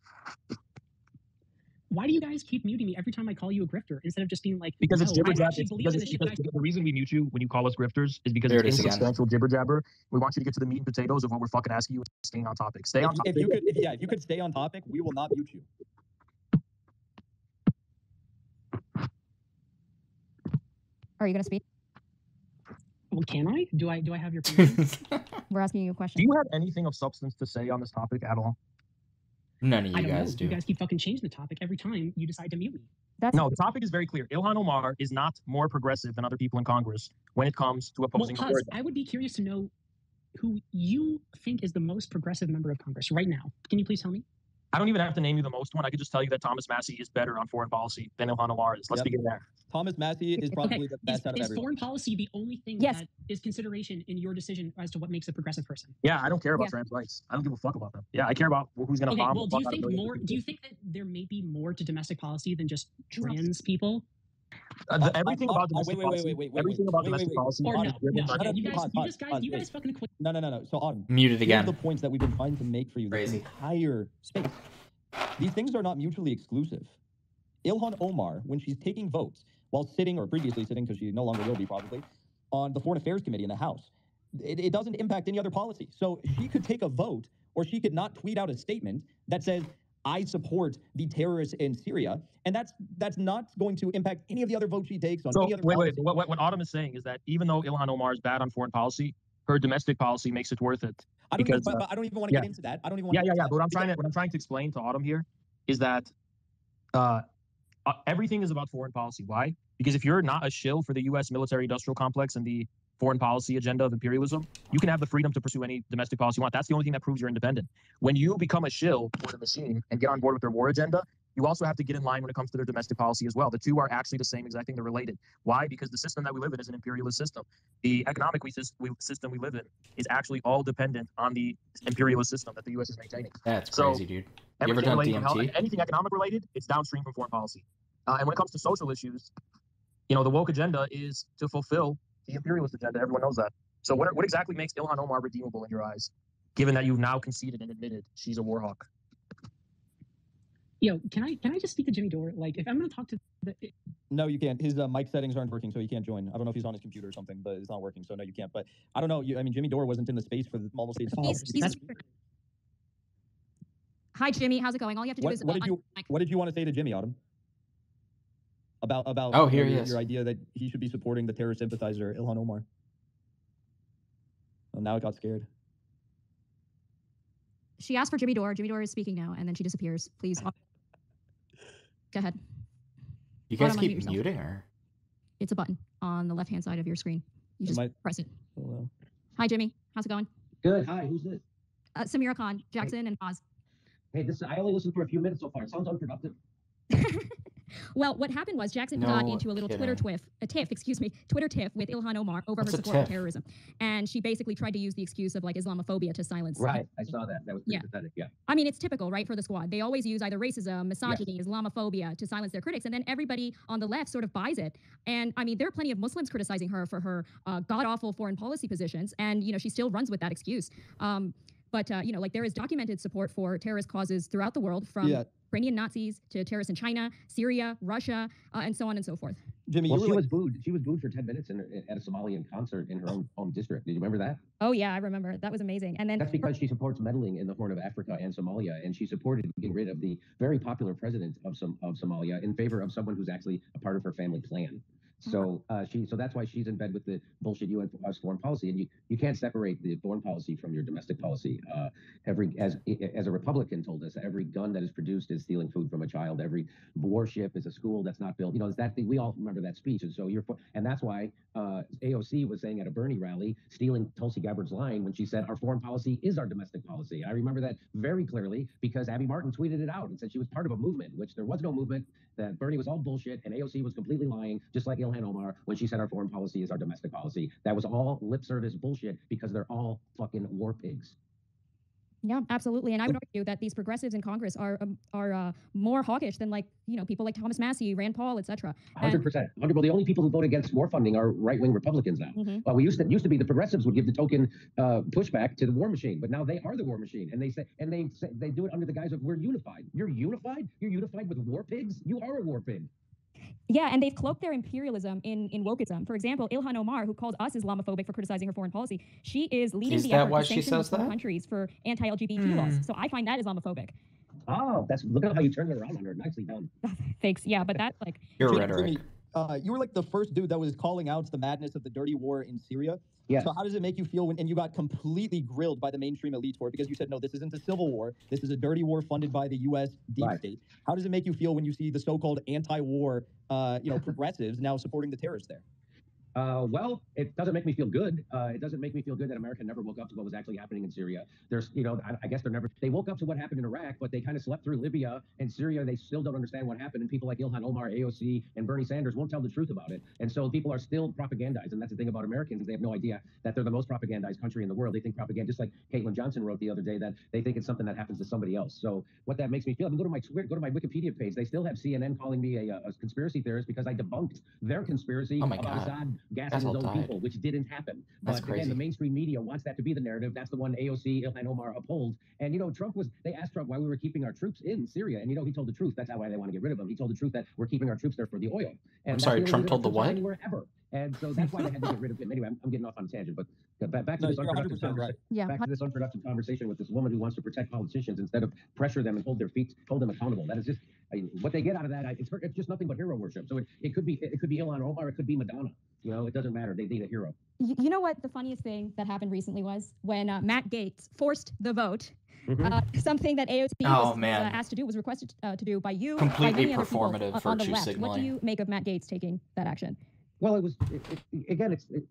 why do you guys keep muting me every time I call you a grifter instead of just being like
because
no,
it's
jibber
jabber? Because,
the
reason we mute you when you call us grifters is because
there
it's insubstantial jibber jabber. We want you to get to the meat and potatoes of what we're fucking asking you. Staying on topic. Stay
if,
on. Topic.
If you could, if, yeah, if you could stay on topic, we will not mute you.
Are you gonna speak?
Well, can I? Do I? Do I have your?
we're asking you a question.
Do you have anything of substance to say on this topic at all?
None of
I
you
don't
guys
know.
do.
You guys keep fucking changing the topic every time you decide to mute me.
That's
No, the topic is very clear. Ilhan Omar is not more progressive than other people in Congress when it comes to opposing the
Huz. I would be curious to know who you think is the most progressive member of Congress right now. Can you please tell me?
I don't even have to name you the most one. I could just tell you that Thomas Massie is better on foreign policy than Ilhan Omar is. Let's
Yep.
begin there.
Thomas Massie is
Okay,
probably the
Is,
best out of
is
everyone.
foreign policy the only thing
Yes.
that is consideration in your decision as to what makes a progressive person?
Yeah, I don't care about
Yeah.
trans rights. I don't give a fuck about them. Yeah, I care about who's going to
Okay,
bomb.
well, do you
fuck out of
think more? Do you think that there may be more to domestic policy than just trans people?
Uh, the- everything
uh,
about domestic
wait, wait, wait,
policy,
wait, wait, wait,
everything
wait,
about
wait, wait,
domestic
wait.
policy
Or
is
no?
driven
No.
by
Shut up,
You guys,
Haz,
you
Haz,
just guys,
Haz,
you
wait.
guys fucking quit.
No, no, no, no. So Autumn,
Muted
here's
again.
the points that we've been trying to make for you this
Crazy.
entire space. These things are not mutually exclusive. Ilhan Omar, when she's taking votes while sitting or previously sitting, because she no longer will be probably, on the Foreign Affairs Committee in the House, it, it doesn't impact any other policy. So she could take a vote or she could not tweet out a statement that says, I support the terrorists in Syria, and that's that's not going to impact any of the other votes she takes on
So
any other
wait, wait. What, what, what Autumn is saying is that even though Ilhan Omar is bad on foreign policy, her domestic policy makes it worth it.
I don't, even,
because,
but,
uh,
but I don't even want to
yeah.
get into that. I don't even want
Yeah,
to
yeah, yeah.
into
But what I'm trying to what I'm trying to explain to Autumn here is that uh, uh, everything is about foreign policy. Why? Because if you're not a shill for the U.S. military-industrial complex and the foreign policy agenda of imperialism, you can have the freedom to pursue any domestic policy you want. That's the only thing that proves you're independent. When you become a shill for the machine and get on board with their war agenda, you also have to get in line when it comes to their domestic policy as well. The two are actually the same exact thing. They're related. Why? Because the system that we live in is an imperialist system. The economic system we live in is actually all dependent on the imperialist system that the U.S. is maintaining.
That's
So,
crazy, dude. You ever
Everything
done
to health- anything economic related, it's downstream from foreign policy. Uh, and when it comes to social issues, you know, the woke agenda is to fulfill the imperialist agenda. Everyone knows that. So what, what exactly makes Ilhan Omar redeemable in your eyes, given that you've now conceded and admitted she's a war hawk?
Yo, can I can I just speak to Jimmy Dore? Like, if I'm gonna talk to the,
No, you can't. His uh, mic settings aren't working, so he can't join. I don't know if he's on his computer or something, but it's not working, so no, you can't. But I don't know. You, I mean, Jimmy Dore wasn't in the space for the, almost the entire.
He's- he's- Hi, Jimmy. How's it going? All you have to do
What,
is
what did you. What did you want to say to Jimmy Autumn? About about
Oh, here
your,
is.
your idea that he should be supporting the terrorist sympathizer Ilhan Omar. Oh, now it got scared.
She asked for Jimmy Dore. Jimmy Dore is speaking now, and then she disappears. Please. Go ahead.
You guys
on, unmute
keep
yourself.
muting or?
It's a button on the left hand side of your screen. You just
might-
press it.
Oh, well.
Hi, Jimmy. How's it going?
Good. Hi, who's this?
Uh, Sameera Khan, Jackson, and Haz.
Hey, this I only listened for a few minutes so far. It sounds unproductive.
well, what happened was Jackson got into a little Twitter
kidding.
tiff, a tiff, excuse me, Twitter tiff with Ilhan Omar over
What's
her support of terrorism, and she basically tried to use the excuse of like Islamophobia to silence.
Right. I saw that. That was pretty
Yeah.
pathetic. Yeah.
I mean, it's typical, right, for the squad. They always use either racism, misogyny, Islamophobia to silence their critics, and then everybody on the left sort of buys it. And I mean, there are plenty of Muslims criticizing her for her uh, god awful foreign policy positions, and you know, she still runs with that excuse. Um, but uh, you know, like there is documented support for terrorist causes throughout the world, from
Yeah,
Ukrainian Nazis to terrorists in China, Syria, Russia, uh, and so on and so forth.
Jimmy,
Well,
you
she
like,
was booed. She was booed for ten minutes in, at a Somalian concert in her own home district. Did you remember that?
Oh yeah, I remember that was amazing. And then
That's because she supports meddling in the Horn of Africa and Somalia, and she supported getting rid of the very popular president of some of Somalia in favor of someone who's actually a part of her family plan. So uh, she, so that's why she's in bed with the bullshit U.S. foreign policy, and you, you can't separate the foreign policy from your domestic policy. Uh, every as as a Republican told us, every gun that is produced is stealing food from a child. Every warship is a school that's not built. You know, that thing. We all remember that speech, and so you're, and that's why uh, AOC was saying at a Bernie rally, stealing Tulsi Gabbard's line when she said our foreign policy is our domestic policy. I remember that very clearly because Abby Martin tweeted it out and said she was part of a movement, which there was no movement. That Bernie was all bullshit, and AOC was completely lying, just like Ilhan Omar when she said our foreign policy is our domestic policy. That was all lip service bullshit because they're all fucking war pigs.
Yeah, absolutely. And I would argue that these progressives in Congress are um, are uh, more hawkish than like you know people like Thomas Massie, Rand Paul, etc.
Hundred percent. Hundred. Well, the only people who vote against war funding are right wing Republicans now.
Mhm.
Well, we used to used to be the progressives would give the token uh, pushback to the war machine, but now they are the war machine, and they say and they say, they do it under the guise of we're unified. You're unified. You're unified with war pigs. You are a war pig.
Yeah, and they've cloaked their imperialism in in wokeism. For example, Ilhan Omar, who calls us Islamophobic for criticizing her foreign policy, she is leading
Is
the
that
effort
why
to
she
sanction
says
Muslim
that?
countries for anti-LGBT
Hmm.
laws. So I find that Islamophobic.
Oh, that's look at how you turned it around on her. Nicely done.
Thanks. Yeah, but that's like
Your
Jimmy,
rhetoric.
Uh, you were like the first dude that was calling out the madness of the dirty war in Syria.
Yes.
So how does it make you feel when and you got completely grilled by the mainstream elite for it because you said no, this isn't a civil war. This is a dirty war funded by the U.S. deep
Right.
state. How does it make you feel when you see the so-called anti-war, uh, you know, progressives now supporting the terrorists there?
Uh, well, it doesn't make me feel good. Uh, it doesn't make me feel good that America never woke up to what was actually happening in Syria. There's, you know, I, I guess they're never, they woke up to what happened in Iraq, but they kind of slept through Libya and Syria. They still don't understand what happened. And people like Ilhan Omar, AOC, and Bernie Sanders won't tell the truth about it. And so people are still propagandized. And that's the thing about Americans is they have no idea that they're the most propagandized country in the world. They think propaganda, just like Caitlin Johnstone wrote the other day, that they think it's something that happens to somebody else. So what that makes me feel, I mean, go to my Twitter, go to my Wikipedia page. They still have CNN calling me a, a conspiracy theorist because I debunked their conspiracy
Oh my God.
Assad gassing his own
died.
people, which didn't happen.
That's
but
crazy.
again, the mainstream media wants that to be the narrative. That's the one AOC, Ilhan Omar upholds. And you know, Trump was. They asked Trump why we were keeping our troops in Syria, and you know, he told the truth. That's how why they want to get rid of him. He told the truth that we're keeping our troops there for the oil. And
I'm sorry, Trump told the
our troops
what?
Anywhere ever. And so that's why they had to get rid of him. Anyway, I'm, I'm getting off on a tangent, but but back, back to
No,
this
you're
unproductive
100% right.
Yeah,
Back to this unproductive conversation with this woman who wants to protect politicians instead of pressure them and hold their feet, hold them accountable. That is just I mean, what they get out of that. I- It's, it's just nothing but hero worship. So it, it could be it could be Ilhan Omar, it could be Madonna. You know, it doesn't matter. They need a hero.
Y- You know what the funniest thing that happened recently was when uh, Matt Gaetz forced the vote. Uh, something that AOC
Oh,
was
man.
Uh, asked to do was requested uh, to do by you,
Completely
by many other people
performative
on- on the
virtue
left. What do you make of Matt Gaetz taking that action?
Well, it was it, it, again. It's it,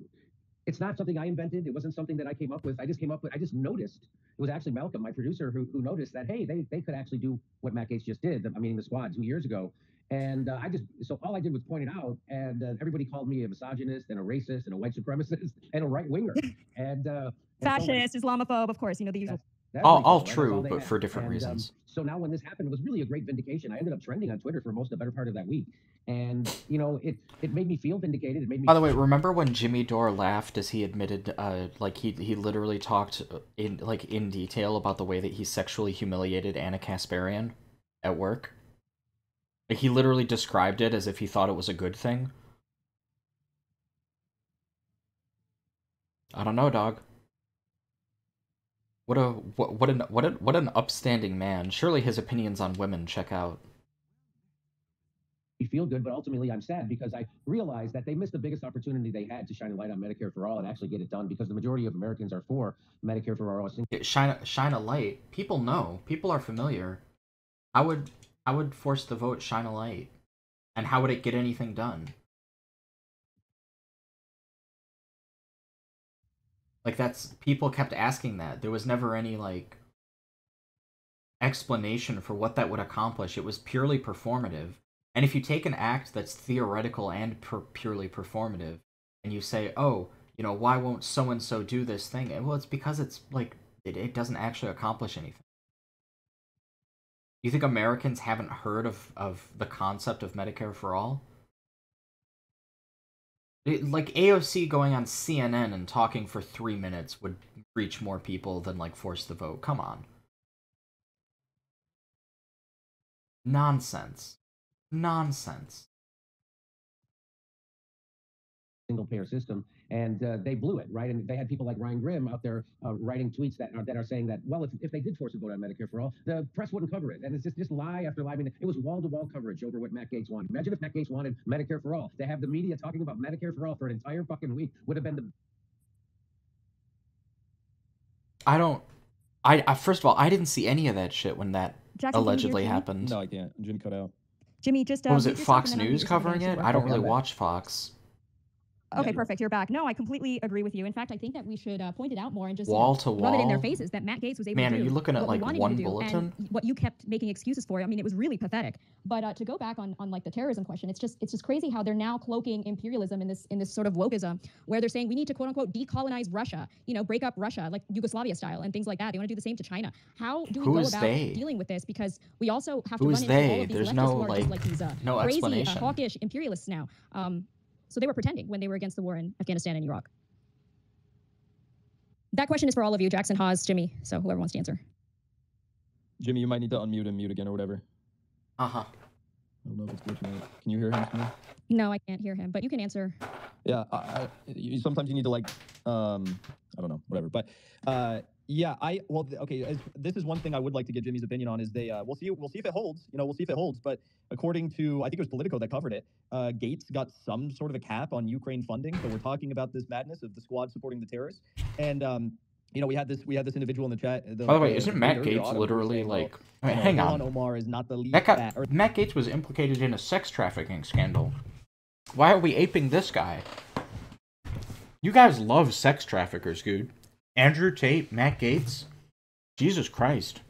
it's not something I invented. It wasn't something that I came up with. I just came up with. I just noticed. It was actually Malcolm, my producer, who, who noticed that hey, they, they could actually do what Matt Gaetz just did. I mean, the squad two years ago. And uh, I just so all I did was point it out, and uh, everybody called me a misogynist and a racist and a white supremacist and a right winger. And uh, and so, like,
Fascist, Islamophobe, of course, you know the usual.
that's
All-
what he
all
called,
true,
they
but
had.
for different
And, um,
reasons.
so now when this happened, it was really a great vindication. I ended up trending on Twitter for most of the better part of that week, and you know, it it made me feel vindicated. It made me.
By the way, remember when Jimmy Dore laughed as he admitted, uh, like he he literally talked in like in detail about the way that he sexually humiliated Ana Kasparian at work. Like he literally described it as if he thought it was a good thing. I don't know, dog. What a what what an what an what an upstanding man. Surely his opinions on women check out.
Feel good, but ultimately I'm sad because I realized that they missed the biggest opportunity they had to shine a light on Medicare for all and actually get it done because the majority of Americans are for Medicare for all.
shine shine a light. People know. People are familiar. I would I would force the vote shine a light? And how would it get anything done? Like that's people kept asking that. There was never any like explanation for what that would accomplish. It was purely performative. And if you take an act that's theoretical and pur- purely performative and you say, "Oh, you know, why won't so and so do this thing?" Well, it's because it's like it, it doesn't actually accomplish anything. You think Americans haven't heard of of the concept of Medicare for all? Like AOC going on CNN and talking for three minutes would reach more people than like force the vote. Come on. Nonsense. Nonsense.
single payer system, and uh, they blew it, right? And they had people like Ryan Grim out there uh, writing tweets that are, that are saying that, well, if, if they did force a vote on Medicare for all, the press wouldn't cover it, and it's just just lie after lie. I mean, it was wall to wall coverage over what Matt Gaetz wanted. Imagine if Matt Gaetz wanted Medicare for all. To have the media talking about Medicare for all for an entire fucking week would have been the
I don't. I, I first of all, I didn't see any of that shit when that
Jackson, can you hear
allegedly happened.
No, I can't. Jimmy cut out.
Jimmy, just uh,
What was it? Fox
and then unmute
News covering it? I don't really watch Fox.
Okay,
Yeah.
perfect. You're back. No, I completely agree with you. In fact, I think that we should uh, point it out more and just you know,
Wall
rub it in their faces that Matt Gaetz was able
Man,
to
are
do.
you looking at, like, one bulletin?
And what you kept making excuses for. I mean, it was really pathetic. But uh, to go back on, on like the terrorism question, it's just it's just crazy how they're now cloaking imperialism in this in this sort of wokeism where they're saying we need to quote unquote decolonize Russia, you know, break up Russia like Yugoslavia style and things like that. They want to do the same to China. How do we
Who
go about
they?
dealing with this? Because we also have to
Who
run
is
into all of these
There's
leftists
no,
who are just
like,
like these uh,
no
crazy uh, hawkish imperialists now. Um, so they were pretending when they were against the war in Afghanistan and Iraq. That question is for all of you, Jackson, Haz, Jimmy. So whoever wants to answer.
Jimmy, you might need to unmute and mute again or whatever.
Uh huh.
I don't know if it's glitching out. Can you hear him? Jimmy?
No, I can't hear him, but you can answer.
Yeah, I, I, you, sometimes you need to like, um, I don't know, whatever. But uh,
Yeah, I well, okay. As, this is one thing I would like to get Jimmy's opinion on. Is they uh, we'll see we'll see if it holds. You know, we'll see if it holds. But according to I think it was Politico that covered it, uh, Gaetz got some sort of a cap on Ukraine funding. So we're talking about this madness of the squad supporting the terrorists. And um, you know, we had this we had this individual in the chat. The,
By the way,
the
isn't Matt Gaetz
Autumn, who was
literally
saying,
like?
you know,
hang
Ilhan
on.
Omar is not the lead.
That guy,
or-
Matt Gaetz was implicated in a sex trafficking scandal. Why are we aping this guy? You guys love sex traffickers, dude. Andrew Tate, Matt Gaetz. Jesus Christ.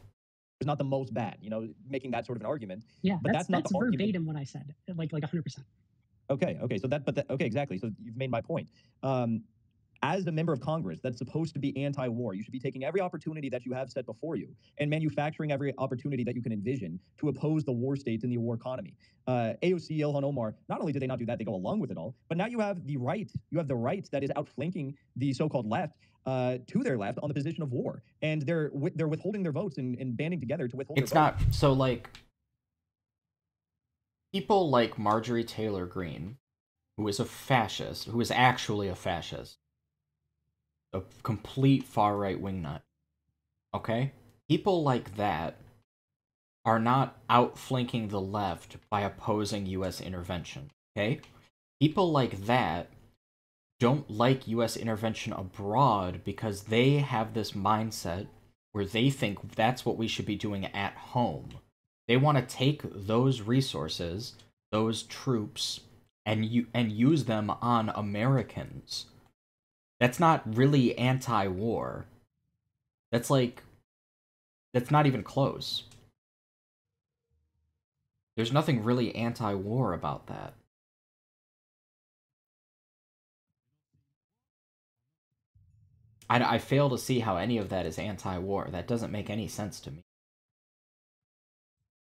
is not the most bad. You know, making that sort of an argument.
Yeah,
But
that's,
that's not
that's
the argument.
verbatim what I said. Like like 100. percent
Okay, okay. So that, but that, okay, exactly. So you've made my point. Um, as a member of Congress that's supposed to be anti-war, you should be taking every opportunity that you have set before you and manufacturing every opportunity that you can envision to oppose the war states and the war economy. Uh, AOC, Ilhan Omar, not only did they not do that, they go along with it all, but now you have the right, you have the right that is outflanking the so-called left uh, to their left on the position of war, and they're they're withholding their votes and, and banding together to withhold.
It's not
votes.
so like people like Marjorie Taylor Greene, who is a fascist, who is actually a fascist, a complete far right wing nut. Okay? People like that are not outflanking the left by opposing US intervention. Okay? People like that don't like US intervention abroad because they have this mindset where they think that's what we should be doing at home. They want to take those resources, those troops, and you and use them on Americans. That's not really anti-war. That's like that's not even close. There's nothing really anti-war about that. I, I fail to see how any of that is anti-war. That doesn't make any sense to me.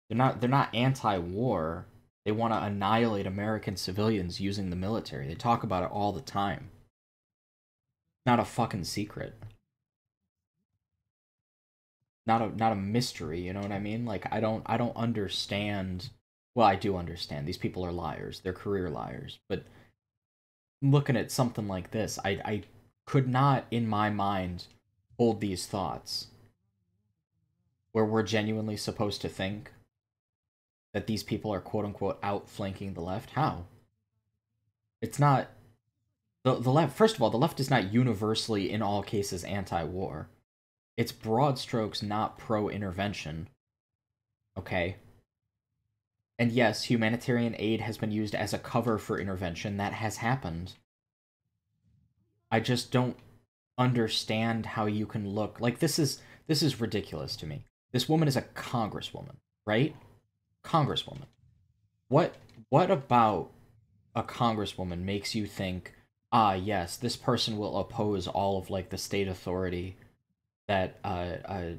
They're not they're not anti-war. They want to annihilate American civilians using the military. They talk about it all the time. Not a fucking secret. Not a not a mystery, you know what I mean? Like I don't I don't understand well, I do understand. These people are liars. They're career liars. But looking at something like this, I I could not in my mind hold these thoughts. Where we're genuinely supposed to think that these people are quote unquote outflanking the left? How? It's not the, the left first of all the left is not universally in all cases anti-war. It's broad strokes not pro-intervention okay? And yes humanitarian aid has been used as a cover for intervention. That has happened I just don't understand how you can look like this is this is ridiculous to me. This woman is a congresswoman, right? Congresswoman. What what about a congresswoman makes you think, ah yes, this person will oppose all of like the state authority that uh, uh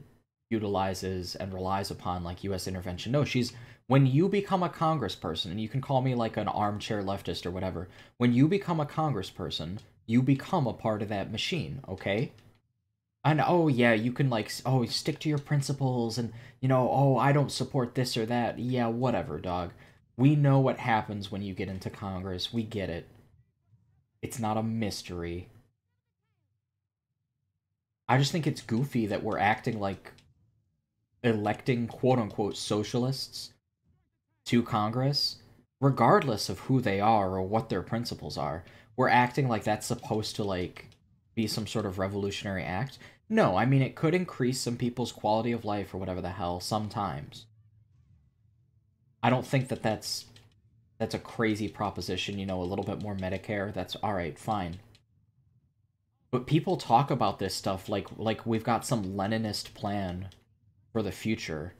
utilizes and relies upon like US intervention. No, she's when you become a congressperson, and you can call me like an armchair leftist or whatever, when you become a congressperson, you become a part of that machine, okay? And oh yeah, you can like oh stick to your principles and you know, oh I don't support this or that. Yeah, whatever, dog. We know what happens when you get into Congress. We get it. It's not a mystery. I just think it's goofy that we're acting like electing quote unquote socialists to Congress, regardless of who they are or what their principles are. We're acting like that's supposed to like be some sort of revolutionary act. No, I mean it could increase some people's quality of life or whatever the hell sometimes. I don't think that that's that's a crazy proposition, you know, a little bit more Medicare, that's all right, fine. But people talk about this stuff like like we've got some Leninist plan for the future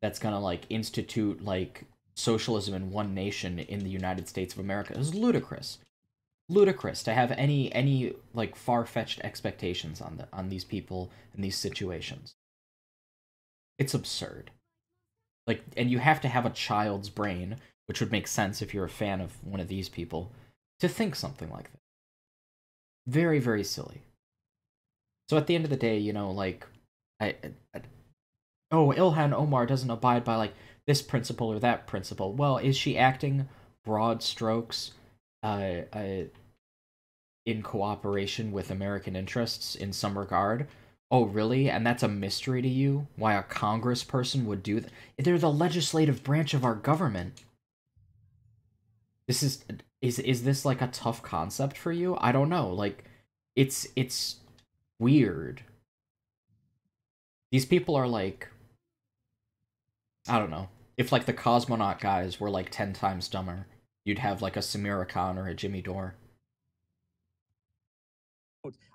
that's gonna like institute like socialism in one nation in the United States of America. It was ludicrous. Ludicrous to have any any like far fetched expectations on the on these people in these situations. It's absurd. Like and you have to have a child's brain, which would make sense if you're a fan of one of these people, to think something like that. Very, very silly. So at the end of the day, you know, like I, I oh, Ilhan Omar doesn't abide by like this principle or that principle. Well, is she acting broad strokes uh, uh, in cooperation with American interests in some regard? Oh, really? And that's a mystery to you? Why a congressperson would do that? They're the legislative branch of our government. This is is is this like a tough concept for you? I don't know. Like it's it's weird. These people are like I don't know. If like the cosmonaut guys were like 10 times dumber, you'd have like a Sameera Khan or a Jimmy Dore.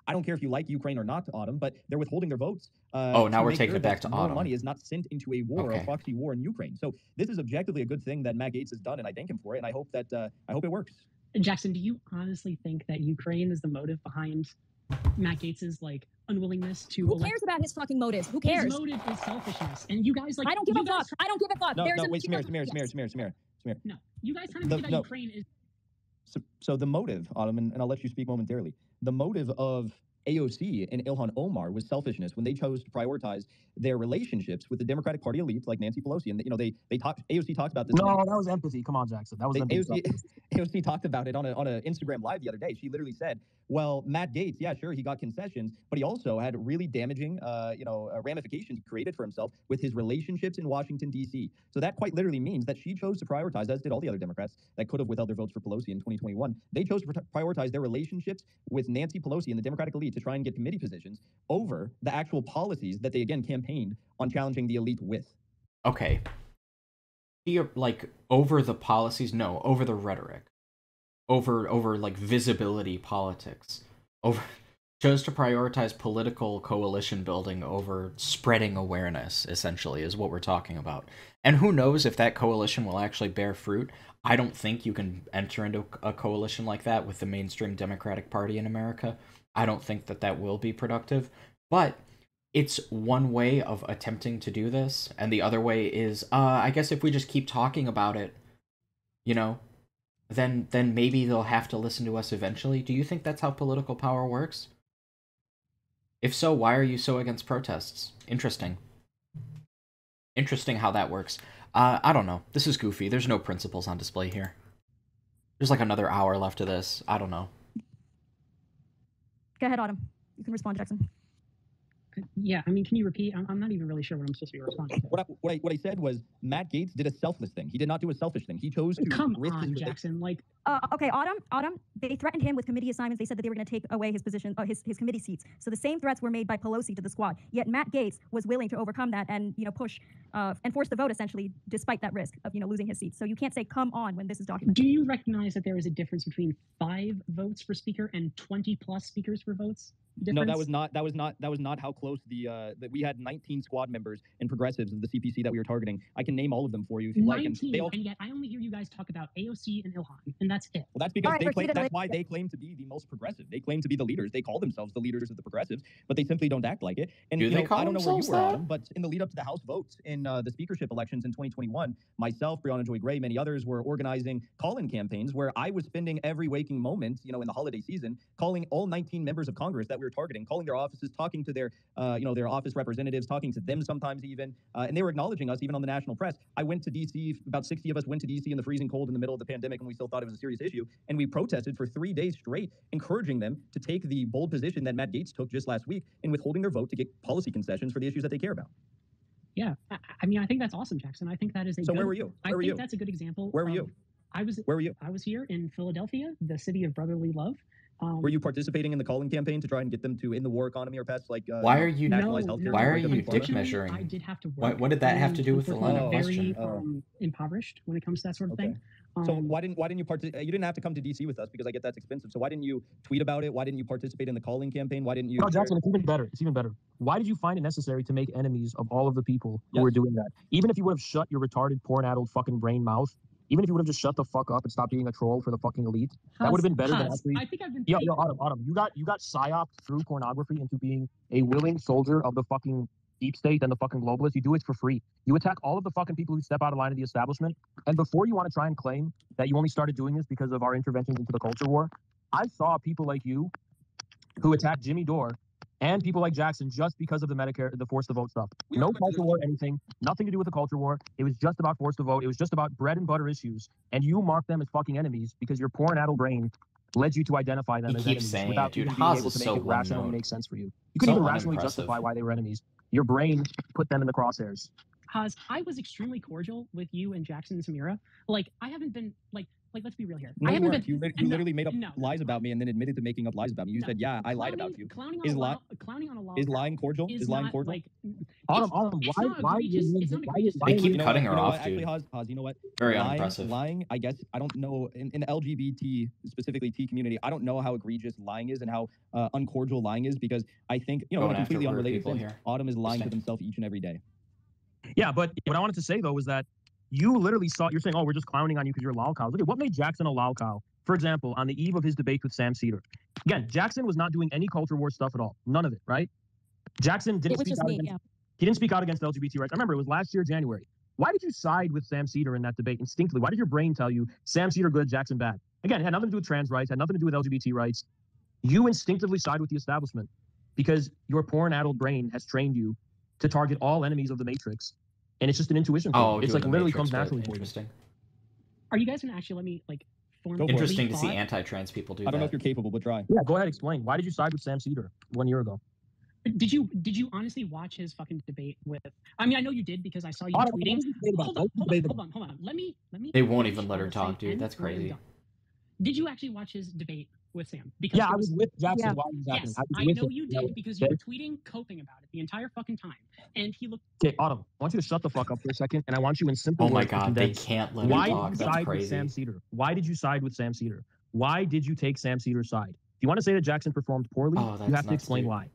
I don't care if you like Ukraine or not, Autumn, but they're withholding their votes. Uh,
Oh, now we're taking
sure
it back to
more
Autumn.
money is not sent into a war,
Okay.
a proxy war in Ukraine. So this is objectively a good thing that Matt Gaetz has done, and I thank him for it. And I hope that uh, I hope it works.
Jackson, do you honestly think that Ukraine is the motive behind Matt Gaetz's like unwillingness to?
Who
elect-
cares about his fucking motives? Who cares?
His motive is selfishness, and you guys like.
I don't give a
guys-
fuck. I don't give a fuck.
No,
There's
no,
a
wait, Samir,
yes.
Samir, Samir, Samir, Samir, Samir.
No, you guys kind of
The-
think that
no.
Ukraine is.
So, so the motive, Autumn, and, and I'll let you speak momentarily. The motive of AOC and Ilhan Omar was selfishness when they chose to prioritize their relationships with the Democratic Party elites like Nancy Pelosi. And you know, they they talked. AOC talked about this.
No, that was empathy. Come on, Jackson. That was
They-
empathy.
AOC, AOC talked about it on a on an Instagram live the other day. She literally said, "Well, Matt Gaetz, yeah, sure, he got concessions, but he also had really damaging, uh, you know, uh, ramifications created for himself with his relationships in Washington D.C. So that quite literally means that she chose to prioritize, as did all the other Democrats that could have withheld their votes for Pelosi in 2021. They chose to prioritize their relationships with Nancy Pelosi and the Democratic elite to try and get committee positions over the actual policies that they again campaigned on challenging the elite with."
Okay. Like over the policies, no, over the rhetoric. Over over like visibility politics. Over chose to prioritize political coalition building over spreading awareness essentially is what we're talking about. And who knows if that coalition will actually bear fruit. I don't think you can enter into a coalition like that with the mainstream Democratic Party in America. I don't think that that will be productive. But it's one way of attempting to do this and the other way is uh i guess if we just keep talking about it you know then then maybe they'll have to listen to us eventually. Do you think that's how political power works? If so why are you so against protests? Interesting. Interesting how that works. Uh i don't know. This is goofy. There's no principles on display here. There's like another hour left of this. I don't know.
Go ahead, Autumn. You can respond, Jackson.
Yeah, I mean, can you repeat? I'm, I'm not even really sure what I'm supposed to be responding to.
What I, what I what I said was Matt Gaetz did a selfless thing. He did not do a selfish thing. He chose to
Come
risk
on,
rela-
Jackson. Like,
Uh, okay, Autumn. Autumn. They threatened him with committee assignments. They said that they were going to take away his position, uh, his his committee seats. So the same threats were made by Pelosi to the squad. Yet Matt Gaetz was willing to overcome that and you know push uh, and force the vote essentially, despite that risk of you know losing his seat. So you can't say come on when this is documented.
do you recognize that there is a difference between five votes for speaker and 20 plus speakers for votes? Difference?
No, that was not that was not that was not how close the uh that we had 19 squad members and progressives of the CPC that we were targeting. I can name all of them for you if you like.
19,
And they all
and yet I only hear you guys talk about AOC and Ilhan, and that's it.
well, that's because
right,
they claim that's why they claim to be the most progressive. They claim to be the leaders. They call themselves the leaders of the progressives, but they simply don't act like it. And
Do
you
they
know,
call
I don't know where you
themselves
were,
that?
Autumn, but in the lead up to the House votes in uh, the speakership elections in 2021, myself, Briahna Joy Gray, many others were organizing call-in campaigns where I was spending every waking moment, you know, in the holiday season, calling all 19 members of Congress that we were targeting, calling their offices, talking to their, uh, you know, their office representatives, talking to them sometimes even, uh, and they were acknowledging us even on the national press. I went to D.C. About 60 of us went to D.C. in the freezing cold in the middle of the pandemic, and we still thought it was a serious issue, and we protested for three days straight, encouraging them to take the bold position that Matt Gaetz took just last week in withholding their vote to get policy concessions for the issues that they care about.
Yeah, I, I mean, I think that's awesome, Jackson. I think that is a
So
good,
where were you?
I
Where were
think
you?
that's a good example.
Where were you?
I was
Where were you?
I was here in Philadelphia, the city of brotherly love. Um,
Were you participating in the calling campaign to try and get them to in the war economy or pass like uh,
Why are you-
nationalize
no,
healthcare?
Why are you dick measuring?
I did have to work.
What- what did that have to do with the line
of question?
Very um, impoverished when it comes to that sort of
Okay.
thing.
So
Um,
why didn't why didn't you part? You didn't have to come to DC with us because I get that's expensive. So why didn't you tweet about it? Why didn't you participate in the calling campaign? Why didn't you?
No, Jackson, it's even better. It's even better. Why did you find it necessary to make enemies of all of the people who were doing that? Even if you would have shut your retarded, porn-addled fucking brain mouth, even if you would have just shut the fuck up and stopped being a troll for the fucking elite, that would have been better than
Haz,
actually.
I think I've been. Paid-
yo, Autumn, Autumn, you got you got psyoped through pornography into being a willing soldier of the fucking deep state and the fucking globalists. You do it for free. You attack all of the fucking people who step out of line of the establishment. And before you want to try and claim that you only started doing this because of our interventions into the culture war, I saw people like you who attacked Jimmy Dore and people like Jackson just because of the Medicare, the force to vote stuff.
We
No culture war, anything, nothing to do with the culture war. It was just about force to vote. It was just about bread and butter issues. And you mark them as fucking enemies because your poor and addled brain led you to identify them
You
as
keep
enemies
saying it,
without
dude.
even being
Haz
able to make
so
it rationally make sense for you. You couldn't
So
even rationally justify why they were enemies. Your brain put them in the crosshairs.
Haz, I was extremely cordial with you and Jackson and Sameera. Like, I haven't been like, like, let's be real here.
No,
I haven't
weren't.
been.
You, lit- you
no,
literally made up
no,
lies about me and then admitted to making up lies about me. You
No.
said, "Yeah, I lied about you."
Clowning on
Is
a
li-
law, clowning on a law.
Is lying cordial?
Is,
Is lying cordial?
Like,
Autumn, Autumn,
it's
why,
not
why,
egregious.
is-
It's
why, is-
They keep cutting her off,
what? Actually,
dude.
Haz, Haz, you know what?
Very
lying,
unimpressive.
Lying, I guess I don't know in, in the LGBT specifically T community. I don't know how egregious lying is and how uh, uncordial lying is because I think you know
Going
a completely unrelated
people.
Autumn is lying to themselves each and every day.
Yeah, but what I wanted to say though was that you literally saw. You're saying, "Oh, we're just clowning on you because you're a lol cow." Look at what made Jackson a lol cow. For example, on the eve of his debate with Sam Seder, again, Jackson was not doing any culture war stuff at all. None of it, right? Jackson didn't speak out
me,
against.
yeah.
He didn't speak out against LGBT rights. I remember it was last year, January. Why did you side with Sam Seder in that debate instinctively? Why did your brain tell you Sam Seder good, Jackson bad? Again, it had nothing to do with trans rights, had nothing to do with LGBT rights. You instinctively side with the establishment because your porn-addled brain has trained you to target all enemies of the Matrix, and it's just an intuition. thing.
Oh,
it's like literally comes naturally for you.
Interesting.
Are you guys gonna actually let me like form?
Go
a
for it.
Interesting to see anti-trans people do
I don't know if you're capable, but try.
Yeah, go ahead, explain. Why did you side with Sam Seder one year ago?
Did you did you honestly watch his fucking debate with? I mean, I know you did because I saw you
Autumn,
tweeting.
was the debate about?
Hold on, hold on, hold on, hold on. Let me let me.
They won't even let her talk,
saying,
dude. That's
we're gonna be
crazy.
Did you actually watch his debate with Sam? Because
Yeah,
it
I was with Jackson
Yeah.
while it was happening.
Yes,
I was
I know
him.
you
Yeah,
did because you were tweeting, coping about it the entire fucking time, and he looked.
Okay, Autumn, I want you to shut the fuck up for a second, and I want you in simple
Oh my god, they can't let
Why
her
did
talk.
you
That's
side with. Sam Seder? Why did you side with Sam Seder? Why did you take Sam Seder's side? If you want to say that Jackson performed poorly,
Oh,
you have to explain
dude.
why.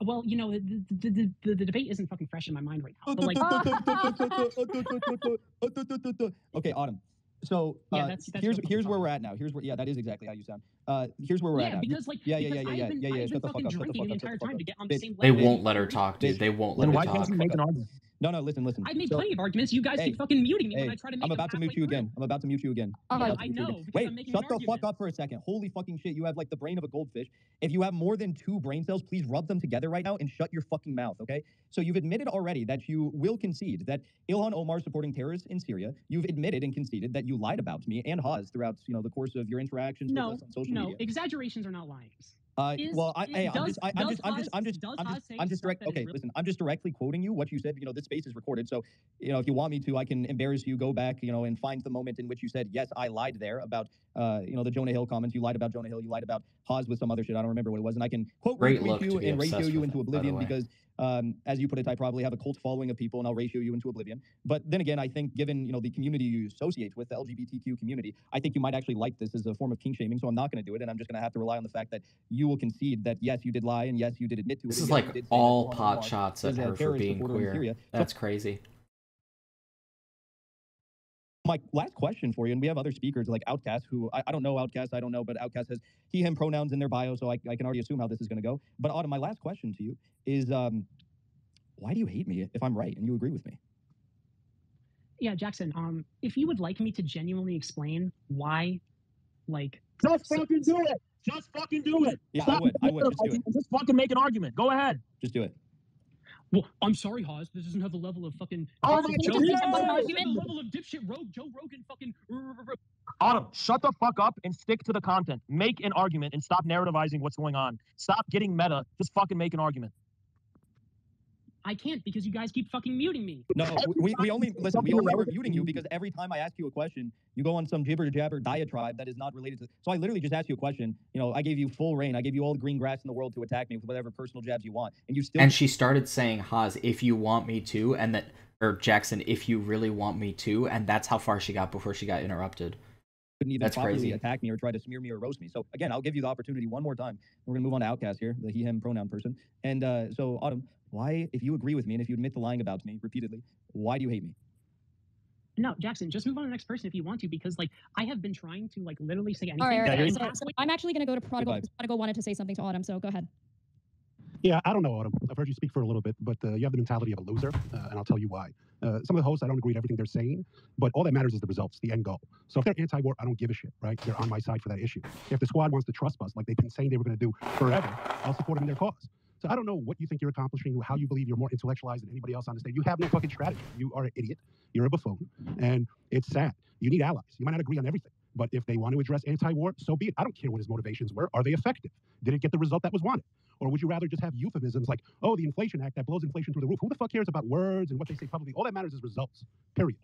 Well, you know, the the, the, the, the debate isn't fucking fresh in my mind right now. But like,
okay, Autumn. So
Yeah,
uh,
that's- that's
here's here's where we're at now. Here's where yeah, that is exactly how you sound. Uh, here's where we're at
yeah,
now.
Because like,
yeah, yeah, yeah, yeah,
I've
yeah,
been,
yeah, yeah.
I've
Shut
been
the fuck
fucking
up. Shut the
drinking
fuck
the
up.
Entire time to get on the
Bitch.
same
They won't let her talk, dude. They won't
Then
let
why
her
can't
talk.
you make an argument?
No, no, listen, listen.
I've made
So-
plenty of arguments. You guys
Hey,
keep fucking muting me when I try to make
I'm about to mute you
through.
again. I'm about to mute you again.
Yeah, I know,
Wait,
I'm
shut the fuck up for a second. Holy fucking shit. You have like the brain of a goldfish. If you have more than two brain cells, please rub them together right now and shut your fucking mouth, okay? So you've admitted already that you will concede that Ilhan Omar supporting terrorists in Syria. You've admitted and conceded that you lied about me and Haz throughout, you know, the course of your interactions
No,
with us on social
no,
media.
exaggerations are not lying.
Uh,
Is-
well, I,
is-
hey, I'm just, I, I'm just, I'm just, I'm just, I'm just,
say
I'm just direct. Okay,
really-
listen, I'm just directly quoting you what you said. You know, this space is recorded, so you know, if you want me to, I can embarrass you, go back, you know, and find the moment in which you said, yes, I lied there about, uh, you know, the Jonah Hill comments. You lied about Jonah Hill. You lied about Haz with some other shit. I don't remember what it was, and I can quote
Great
retweet
look to
you and ratio you
with
into
it, by
oblivion
way.
because, um, as you put it, I probably have a cult following of people, and I'll ratio you into oblivion. But then again, I think given you know the community you associate with the LGBTQ community, I think you might actually like this as a form of king shaming. So I'm not going to do it, and I'm just going to have to rely on the fact that you will concede that yes, you did lie, and yes, you did admit to it.
This is
yes,
like
you did say that
all pot shots at her for being queer.
Syria. So
That's crazy.
My last question for you, and we have other speakers like Outcast, who I, I don't know Outcast, I don't know, but Outcast has he, him pronouns in their bio, so I, I can already assume how this is going to go. But Autumn, my last question to you is, um, why do you hate me if I'm right and you agree with me?
Yeah, Jackson. Um, if you would like me to genuinely explain why, like,
Just fucking do it. Just fucking do it.
Yeah, I would. I would. Just do it.
Just fucking make an argument. Go ahead.
Just do it.
Well, I'm sorry, Haz. This doesn't have the level of fucking.
Oh my
Joe
God.
The level of dipshit Rogue Joe Rogan fucking.
Autumn, shut the fuck up and stick to the content. Make an argument and stop narrativizing what's going on. Stop getting meta. Just fucking make an argument.
I can't because you guys keep fucking muting me.
No,
Every
we, we only listen. We only were muting
you
you because every time I ask you a question, you go on some jibber jabber diatribe that is not related to. So I literally just asked you a question. You know, I gave you full reign. I gave you all the green grass in the world to attack me with whatever personal jabs you want, and you still.
And she started saying, Haz, if you want me to, and that, or Jackson, if you really want me to, and that's how far she got before she got interrupted.
couldn't even
That's
properly
crazy.
attack me or try to smear me or roast me. So again, I'll give you the opportunity one more time. We're gonna move on to Outcast here, the he/him pronoun person. And uh, so Autumn, why, if you agree with me and if you admit to lying about me repeatedly, why do you hate me?
No, Jackson, just move on to the next person if you want to, because like I have been trying to like literally say anything.
All right, all
Yeah,
right. So, I'm actually going to go to Prodigal because Prodigal wanted to say something to Autumn. So go ahead.
Yeah, I don't know, Autumn. I've heard you speak for a little bit, but uh, you have the mentality of a loser, uh, and I'll tell you why. Uh, some of the hosts, I don't agree with everything they're saying, but all that matters is the results, the end goal. So if they're anti-war, I don't give a shit, right? They're on my side for that issue. If the squad wants to trust us, like they've been saying they were going to do forever, I'll support them in their cause. So I don't know what you think you're accomplishing, how you believe you're more intellectualized than anybody else on the stage. You have no fucking strategy. You are an idiot. You're a buffoon, and it's sad. You need allies. You might not agree on everything, But if they want to address anti-war, so be it. I don't care what his motivations were. Are they effective? Did it get the result that was wanted? Or would you rather just have euphemisms like, oh, the Inflation Act that blows inflation through the roof? Who the fuck cares about words and what they say publicly? All that matters is results. Period.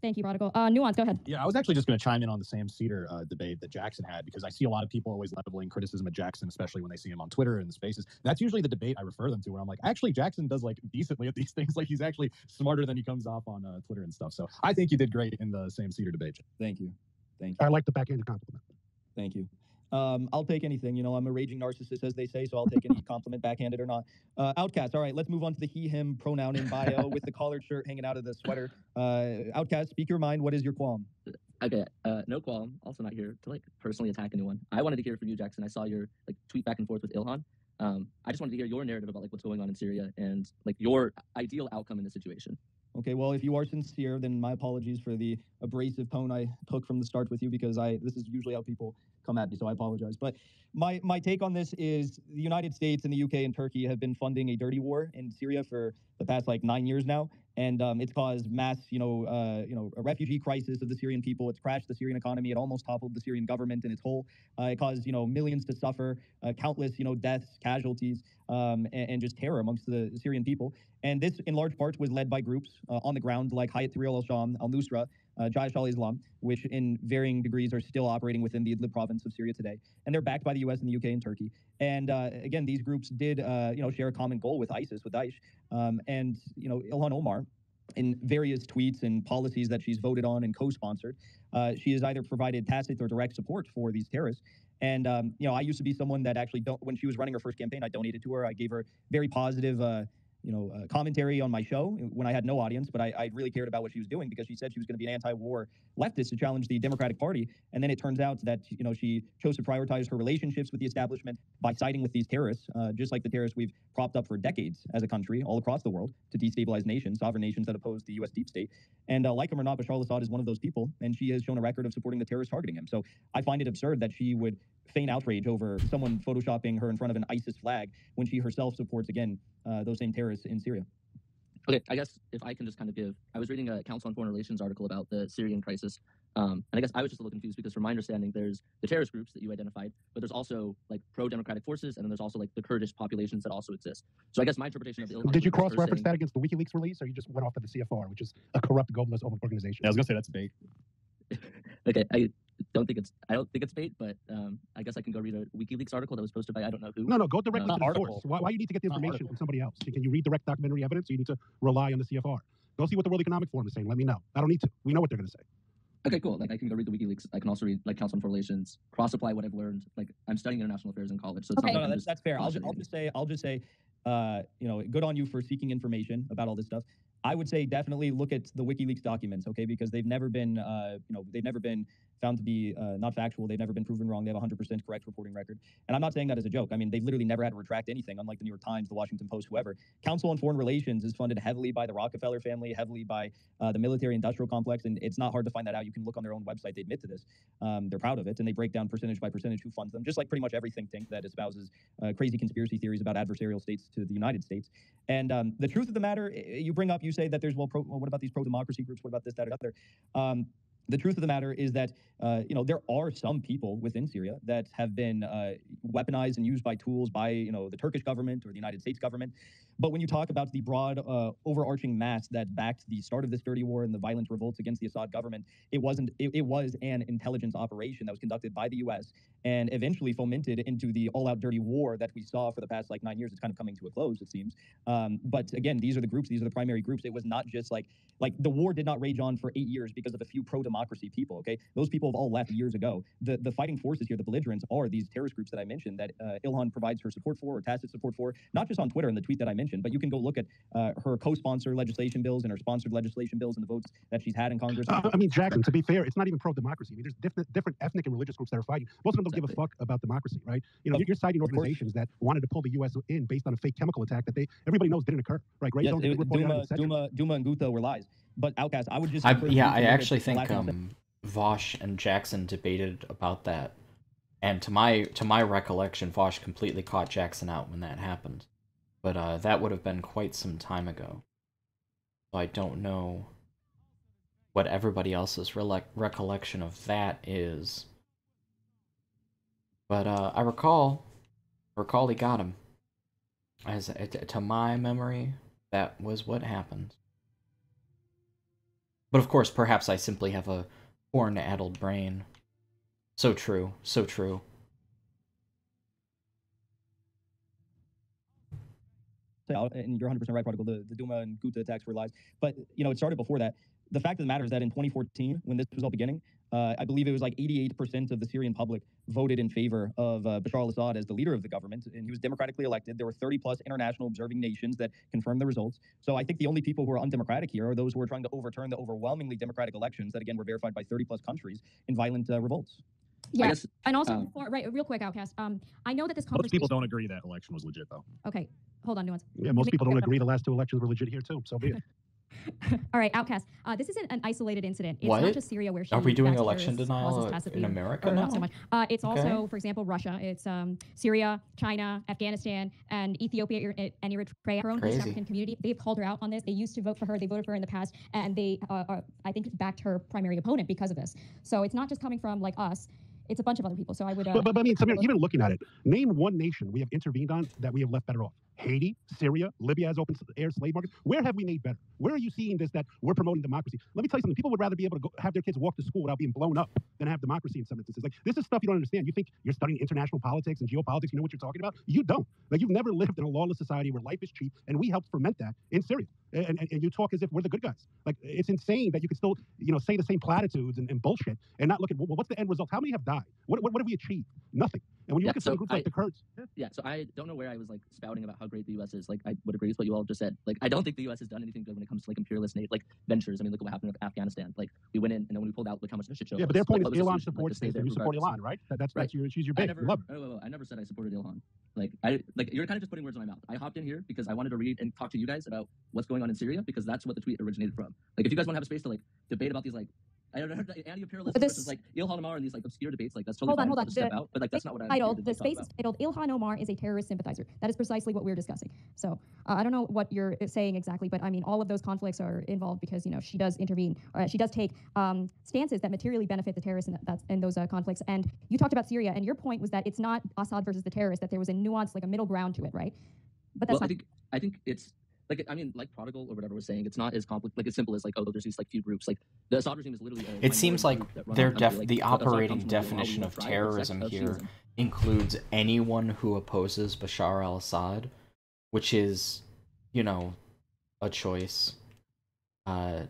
Thank you, Prodigal. Uh, Nuance, go ahead.
Yeah, I was actually just going to chime in on the Sam Seder uh, debate that Jackson had because I see a lot of people always leveling criticism at Jackson, especially when they see him on Twitter and the spaces. That's usually the debate I refer them to when I'm like, actually, Jackson does like decently at these things. Like he's actually smarter than he comes off on uh, Twitter and stuff. So I think you did great in the Sam Seder debate.
Thank you. Thank you.
I like the backhanded compliment.
Thank you. Um, I'll take anything. You know, I'm a raging narcissist, as they say, so I'll take any compliment, backhanded or not. Uh, Outcast. All right, let's move on to the he/him pronoun in bio with the collared shirt hanging out of the sweater. Uh, Outcast, speak your mind. What is your qualm?
Okay, uh, no qualm. Also not here to like personally attack anyone. I wanted to hear from you, Jackson. I saw your like tweet back and forth with Ilhan. Um, I just wanted to hear your narrative about like what's going on in Syria and like your ideal outcome in the situation.
Okay, well, if you are sincere, then my apologies for the abrasive tone I took from the start with you because I this is usually how people come at me, so I apologize. But my my take on this is the United States and the UK and Turkey have been funding a dirty war in Syria for the past like nine years now, and um, it's caused mass, you know, uh, you know, a refugee crisis of the Syrian people. It's crashed the Syrian economy. It almost toppled the Syrian government in its whole. Uh, it caused, you know, millions to suffer, uh, countless, you know, deaths, casualties, um, and, and, just terror amongst the Syrian people. And this, in large part, was led by groups uh, on the ground like Hayat Tahrir al-Sham, al-Nusra, uh, Jaish al-Islam, which in varying degrees are still operating within the Idlib province of Syria today. And they're backed by the U.S. and the UK and Turkey. And uh, again, these groups did, uh, you know, share a common goal with ISIS, with Daesh. Um, and, you know, Ilhan Omar, in various tweets and policies that she's voted on and co-sponsored, uh, she has either provided tacit or direct support for these terrorists. And um, you know, I used to be someone that actually don't. When she was running her first campaign, I donated to her. I gave her very positive, uh, you know, uh, commentary on my show when I had no audience, but I, I really cared about what she was doing because she said she was going to be an anti-war leftist to challenge the Democratic Party. And then it turns out that you know she chose to prioritize her relationships with the establishment by siding with these terrorists, uh, just like the terrorists we've propped up for decades as a country all across the world to destabilize nations, sovereign nations that oppose the U.S. deep state. And uh, like him or not, Bashar al-Assad is one of those people, and she has shown a record of supporting the terrorists targeting him. So I find it absurd that she would feign outrage over someone photoshopping her in front of an ISIS flag when she herself supports again uh, those same terrorists in Syria.
Okay, I guess if I can just kind of give, I was reading a Council on Foreign Relations article about the Syrian crisis, um, and I guess I was just a little confused because, from my understanding, there's the terrorist groups that you identified, but there's also like pro-democratic forces, and then there's also like the Kurdish populations that also exist. So I guess my interpretation of Ilhan
Did you cross-reference that against the WikiLeaks release, or you just went off of the CFR, which is a corrupt globalist organization?
Yeah, I was gonna say that's bait.
okay, I don't think it's I don't think it's bait, but um, I guess I can go read a WikiLeaks article that was posted by I don't know who.
No, no, go directly
Uh,
to the source. Why, why you need to get the information from somebody else? Can you read direct documentary evidence, or you need to rely on the CFR? Go see what the World Economic Forum is saying. Let me know. I don't need to. We know what they're going to say.
Okay, cool. Like I can go read the WikiLeaks. I can also read like Council on Foreign Relations, cross apply what I've learned. Like I'm studying international affairs in college, so it's
No,
not
no,
like I'm
that's, that's fair. I'll just, I'll just say, I'll just say, uh, you know, good on you for seeking information about all this stuff. I would say definitely look at the WikiLeaks documents, okay, because they've never been, uh, you know, they've never been found to be uh, not factual. They've never been proven wrong. They have a 100% correct reporting record. And I'm not saying that as a joke. I mean, they've literally never had to retract anything, unlike the New York Times, the Washington Post, whoever. Council on Foreign Relations is funded heavily by the Rockefeller family, heavily by uh, the military-industrial complex, and it's not hard to find that out. You can look on their own website. They admit to this. Um, they're proud of it, and they break down percentage by percentage who funds them, just like pretty much every think tank that espouses uh, crazy conspiracy theories about adversarial states to the United States. And um, the truth of the matter, you bring up, you say that there's well, pro, well what about these pro-democracy groups? What about this, that, or the other? Um, the truth of the matter is that uh, you know there are some people within Syria that have been uh, weaponized and used by tools by you know the Turkish government or the United States government. But when you talk about the broad, uh, overarching mass that backed the start of this dirty war and the violent revolts against the Assad government, it wasn't. It, it was an intelligence operation that was conducted by the U.S. and eventually fomented into the all-out dirty war that we saw for the past like nine years. It's kind of coming to a close, it seems. Um, but again, these are the groups. These are the primary groups. It was not just like like the war did not rage on for eight years because of a few pro-democracy people. Okay, those people have all left years ago. The the fighting forces here, the belligerents, are these terrorist groups that I mentioned that uh, Ilhan provides her support for or tacit support for, not just on Twitter in the tweet that I mentioned, but you can go look at uh, her co-sponsor legislation bills and her sponsored legislation bills and the votes that she's had in Congress.
Uh, I mean, Jackson, to be fair, it's not even pro democracy. I mean, there's different, different ethnic and religious groups that are fighting. Most of them don't give a fuck about democracy, right? You know,
Of-
you're citing
of
organizations that wanted to pull the U.S. in based on a fake chemical attack that they everybody knows didn't occur, right? Great
Yes,
Zone
it-
didn't report it
Duma,
et.
Duma, Duma, and Ghouta were lies. But Outcast, I would just
I, yeah, I actually think um, Vaush and Jackson debated about that, and to my to my recollection, Vaush completely caught Jackson out when that happened. But uh, that would have been quite some time ago. So I don't know. what everybody else's rele- recollection of that is. But uh, I recall, recall he got him. As uh, to my memory, that was what happened. But of course, perhaps I simply have a porn-addled brain. So true, so true.
Say, uh, and you're 100% right, Prodigal, the, the Duma and Ghouta attacks were lies. But, you know, it started before that. The fact of the matter is that in 2014, when this was all beginning, uh, I believe it was like 88% of the Syrian public voted in favor of uh, Bashar al Assad as the leader of the government, and he was democratically elected. There were 30 plus international observing nations that confirmed the results. So I think the only people who are undemocratic here are those who are trying to overturn the overwhelmingly democratic elections that, again, were verified by 30 plus countries in violent uh, revolts.
Yeah,
guess,
and also
um,
before, right, real quick, Outcast. Um, I know that this
Most
conversation.
people don't agree that election was legit, though.
Okay, hold on, nuance.
Yeah, most people don't agree the last two elections were legit here too. So be it.
All right, Outcast. Uh, this isn't an isolated incident. It's
What?
not just Syria where she
Are we doing election denial in America
or not so much. Uh, it's
Okay.
also, for example, Russia. It's um, Syria, China, Afghanistan, and Ethiopia er- and Eritrea. Her own East
Crazy.
African community. They've called her out on this. They used to vote for her. They voted for her in the past, and they, uh, are, I think, backed her primary opponent because of this. So it's not just coming from like us. It's a bunch of other people. So I would. Uh,
But, but, but I mean,
take a
Samir,
look-
even looking at it, name one nation we have intervened on that we have left better off. Haiti, Syria, Libya has open air slave markets. Where have we made better? Where are you seeing this that we're promoting democracy? Let me tell you something. People would rather be able to go, have their kids walk to school without being blown up than have democracy in some instances. Like this is stuff you don't understand. You think you're studying international politics and geopolitics. You know what you're talking about. You don't. Like you've never lived in a lawless society where life is cheap, and we helped ferment that in Syria. And, and, and you talk as if we're the good guys. Like it's insane that you can still, you know, say the same platitudes and, and bullshit and not look at well, what's the end result. How many have died? What, what, what have we achieved? Nothing. And when you
Yeah,
look at some
so
groups like the Kurds,
Yeah, so I don't know where I was like spouting about how great the U.S. is. Like, I would agree with what you all just said. Like, I don't think the U.S. has done anything good when it comes to like imperialist like ventures. I mean, look at what happened with Afghanistan. Like, we went in, and then when we pulled out, look how much of a shit show.
yeah, but their point
Like,
is Ilhan
was the solution? Like,
supports and you support. Ilhan, right? That, that's
Right.
that's your she's your
I never,
love her.
I never said I supported Ilhan. Like, I like you're kind of just putting words in my mouth. I hopped in here because I wanted to read and talk to you guys about what's going on in Syria because that's what the tweet originated from. Like, if you guys want to have a space to like debate about these like. I don't know, anti-imperialist
But this-
versus like Ilhan Omar and these like obscure debates. Like that's totally
Hold on, hold on.
step
The
out, but like that's not what I'm
titled, the space is titled Ilhan Omar is a terrorist sympathizer. That is precisely what we're discussing. So uh, I don't know what you're saying exactly, but I mean, all of those conflicts are involved because, you know, she does intervene, or she does take um, stances that materially benefit the terrorists in, that, in those uh, conflicts. And you talked about Syria, and your point was that it's not Assad versus the terrorists, that there was a nuance, like a middle ground to it, right? But that's
well, I
not.
think I think it's like I mean, like prodigal or whatever we're saying. It's not as complex, like as simple as like oh, there's these like few groups. Like the Assad regime is literally.
It seems like their
country.
def-
Like,
the operating
from, like, an
definition of terrorism
of
here includes anyone who opposes Bashar al-Assad, which is, you know, a choice. Uh,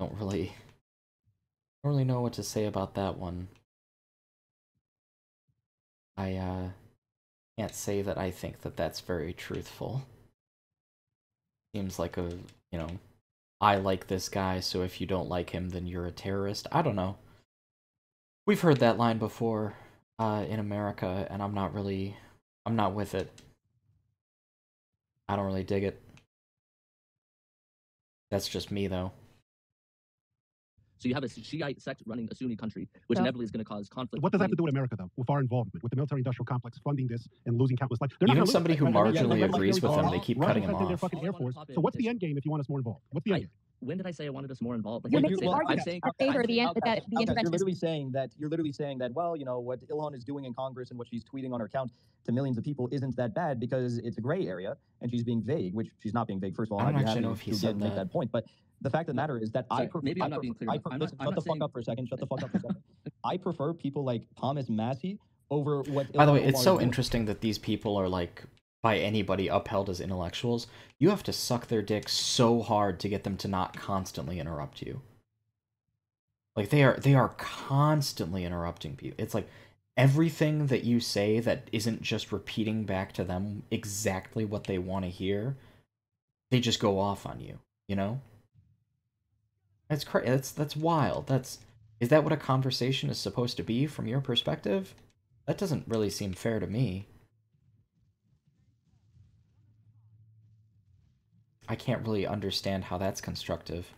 don't really, don't really know what to say about that one. I uh, can't say that I think that that's very truthful. Seems like a, you know, I like this guy, so if you don't like him, then you're a terrorist. I don't know. We've heard that line before uh, in America, and I'm not really, I'm not with it. I don't really dig it. That's just me, though.
So you have a Shiite sect running a Sunni country, which
So-
inevitably is going to cause conflict.
What does that have to do with America, though? With our involvement, with the military-industrial complex funding this and losing countless lives? They're not
Even
gonna lose.
somebody who marginally
like, like,
agrees with them, they keep
Russia
cutting him
sent in their
off.
fucking Air Force. So what's the end game if you want us more involved? What's the end game?
When did I say I wanted us more involved? Like,
You're
I didn't
making
say. I'm saying
for favor the, in-
Outcast,
that the
Outcast, you're literally saying that you're literally saying that well, you know what Ilhan is doing in Congress and what she's tweeting on her account to millions of people isn't that bad because it's a gray area and she's being vague, which she's not being vague. First of all,
I don't
I'd be
actually
happy
know if he
to
said
make
that.
that point, but the fact of the matter is that I prefer.
maybe
I
I'm not being clear
I prefer-
I'm not-
listen,
I'm
shut
not
the fuck up for a second. Shut the fuck up for a second. I prefer people like Thomas Massie over what.
By the way, it's so
doing.
interesting that these people are like by anybody upheld as intellectuals. You have to suck their dick so hard to get them to not constantly interrupt you. Like they are they are constantly interrupting people. It's like everything that you say that isn't just repeating back to them exactly what they want to hear, they just go off on you, you know? That's crazy. That's that's wild. That's is that what a conversation is supposed to be from your perspective? That doesn't really seem fair to me. I can't really understand how that's constructive.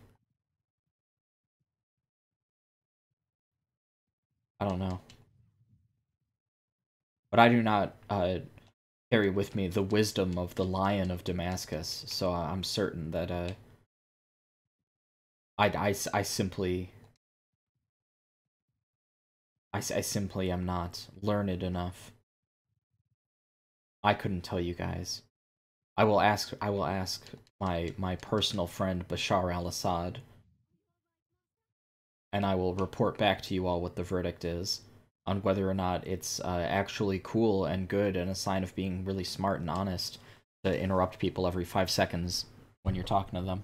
I don't know. But I do not uh, carry with me the wisdom of the Lion of Damascus, so I'm certain that uh, I, I, I simply I, I simply am not learned enough. I couldn't tell you guys. I will ask I will ask my my personal friend Bashar al-Assad and I will report back to you all what the verdict is on whether or not it's uh, actually cool and good and a sign of being really smart and honest to interrupt people every 5 seconds when you're talking to them.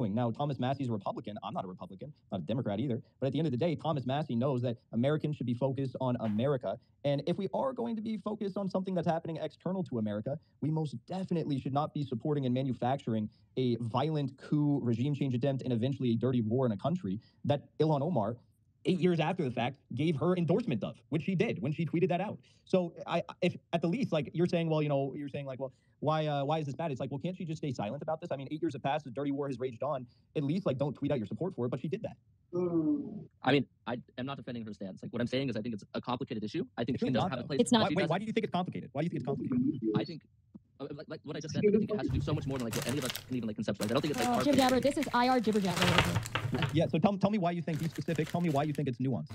Now, Thomas Massie's a Republican. I'm not a Republican, not a Democrat either. But at the end of the day, Thomas Massie knows that Americans should be focused on America. And if we are going to be focused on something that's happening external to America, we most definitely should not be supporting and manufacturing a violent coup, regime change attempt, and eventually a dirty war in a country that Ilhan Omar eight years after the fact, gave her endorsement of, which she did when she tweeted that out. So I, if at the least, like you're saying, well, you know, you're saying like, well, why, uh, why is this bad? It's like, well, can't she just stay silent about this? I mean, eight years have passed, the dirty war has raged on. At least, like, don't tweet out your support for it. But she did that.
I mean, I am not defending her stance. Like what I'm saying is, I think it's a complicated issue. I think
It's
she
really
does
not,
have a
though.
place.
Why,
she
wait, why do you think it's complicated? Why do you think it's complicated?
I think, Oh, like, like what I just said, I think it has to do so much more than like what any of us can even like conceptualize. I don't think it's like
Oh, jibber jabber. This is IR jibber jabber. over.
Yeah. So tell, tell me why you think, be specific. Tell me why you think it's nuanced.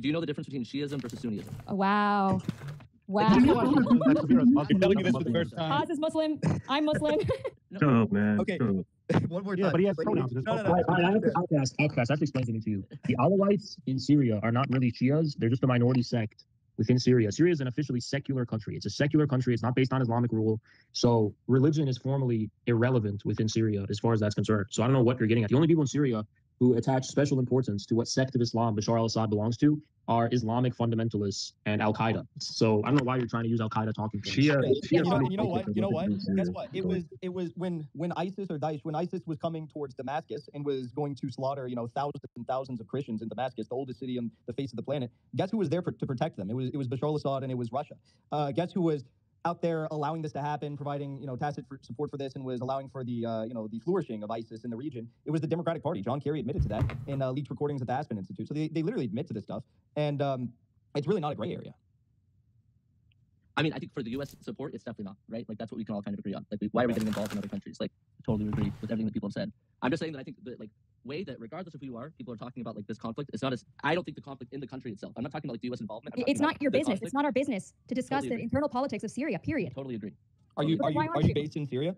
Do you know the difference between Shiism versus Sunniism?
Oh, Wow. Wow.
You're telling me this for the first time.
Oz is Muslim. I'm Muslim.
Shut up, man.
Okay. One more
Yeah,
time.
but he has pronouns in his
no, no,
profile.
no.
I, I have to, I have to ask, Outcast, I have to explain something to you. The Alawites in Syria are not really Shias. They're just a minority sect within Syria. Syria is an officially secular country. It's a secular country. It's not based on Islamic rule. So religion is formally irrelevant within Syria as far as that's concerned. So I don't know what you're getting at. The only people in Syria who attach special importance to what sect of Islam Bashar al-Assad belongs to are Islamic fundamentalists and Al Qaeda. So I don't know why you're trying to use Al Qaeda talking points.
Shia,
You
Shia
know, you know what? You know what?
nothing to do with
Guess what? It was it was when when ISIS or Daesh when ISIS was coming towards Damascus and was going to slaughter you know thousands and thousands of Christians in Damascus, the oldest city on the face of the planet. Guess who was there for, to protect them? It was it was Bashar al-Assad and it was Russia. Uh, guess who was out there allowing this to happen, providing you know tacit for support for this, and was allowing for the uh, you know the flourishing of ISIS in the region. It was the Democratic Party. John Kerry admitted to that in uh, leaked recordings at the Aspen Institute. So they, they literally admit to this stuff, and um, it's really not a gray area.
I mean, I think for the U.S. support, it's definitely not right. Like that's what we can all kind of agree on. Like, we, why are we getting involved in other countries? Like, totally agree with everything that people have said. I'm just saying that I think the like way that regardless of who you are, people are talking about like this conflict. It's not as I don't think the conflict in the country itself. I'm not talking about like the U.S. involvement. I'm
It- It's not your business.
conflict.
It's not our business to discuss
Totally
the internal politics of Syria. Period.
Totally agree.
Are you are you
why
are
aren't
you
you?
based in Syria?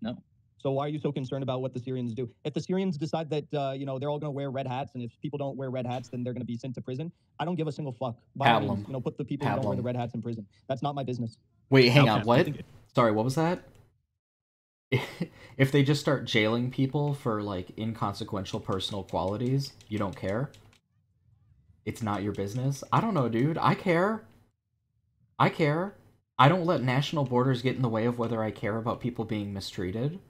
No.
So why are you so concerned about what the Syrians do? If the Syrians decide that uh, you know they're all going to wear red hats, and if people don't wear red hats, then they're going to be sent to prison. I don't give a single fuck. By means,
Pablum.
you know, put the people who don't wear the red hats in prison. That's not my business.
Wait, hang on. What? Sorry, what was that? if they just start jailing people for like inconsequential personal qualities, you don't care? It's not your business? I don't know, dude. I care. I care. I don't let national borders get in the way of whether I care about people being mistreated.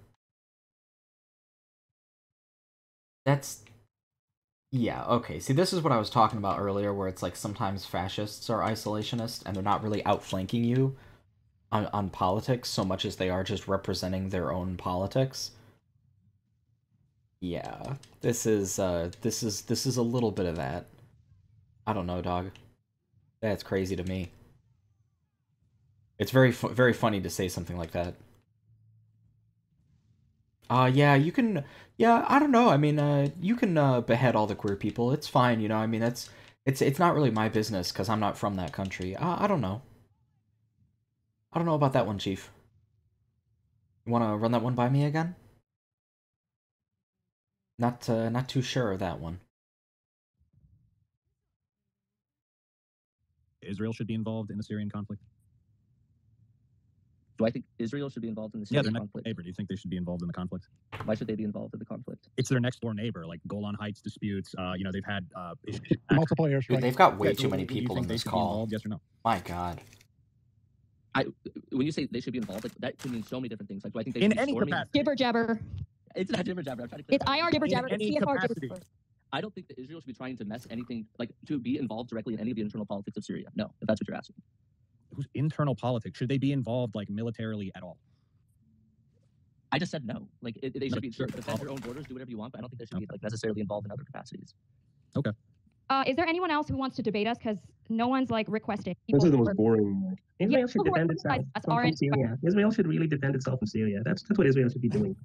That's yeah, okay. See, this is what I was talking about earlier where it's like sometimes fascists are isolationist and they're not really outflanking you on, on politics so much as they are just representing their own politics. Yeah, this is uh this is this is a little bit of that. I don't know, dog. That's crazy to me. It's very fu- very funny to say something like that. Uh yeah, you can yeah, I don't know. I mean, uh you can uh behead all the queer people. It's fine, you know. I mean, that's it's it's not really my business cuz I'm not from that country. Uh, I don't know. I don't know about that one, chief. You want to run that one by me again? Not uh, not too sure of that one.
Israel should be involved in the Syrian conflict.
Do I think Israel should be involved in the
Yeah,
Syrian
their next
conflict?
neighbor. Do you think they should be involved in the conflict?
Why should they be involved in the conflict?
It's their next door neighbor, like Golan Heights disputes. Uh, you know, they've had uh.
Multiple airstrikes.
Dude, they've got way
Yeah,
too many people
think
in this call.
involved, yes or no?
My God.
I when you say they should be involved, like that can mean so many different things. Like, do I think they
In
should be
any
storming?
capacity.
Jibber jabber.
It's not jibber jabber. I'm trying to.
It's
clarify.
IR jibber
In
jabber. It's
any
TFR jibber
capacity.
jabber.
I don't think that Israel should be trying to mess anything like to be involved directly in any of the internal politics of Syria. No, if that's what you're asking.
Who's internal politics? Should they be involved like militarily at all?
I just said no. Like it, they
No,
should be
sure,
defend your own borders, do whatever you want, but I don't think they should be like necessarily involved in other capacities. Okay.
Uh, is there anyone else who wants to debate us? Because no one's like requesting.
This is the most boring.
Israel
Yeah,
should
people who are
defend itself
us
from,
are
from Syria. Israel should really defend itself from Syria. That's that's what Israel should be doing.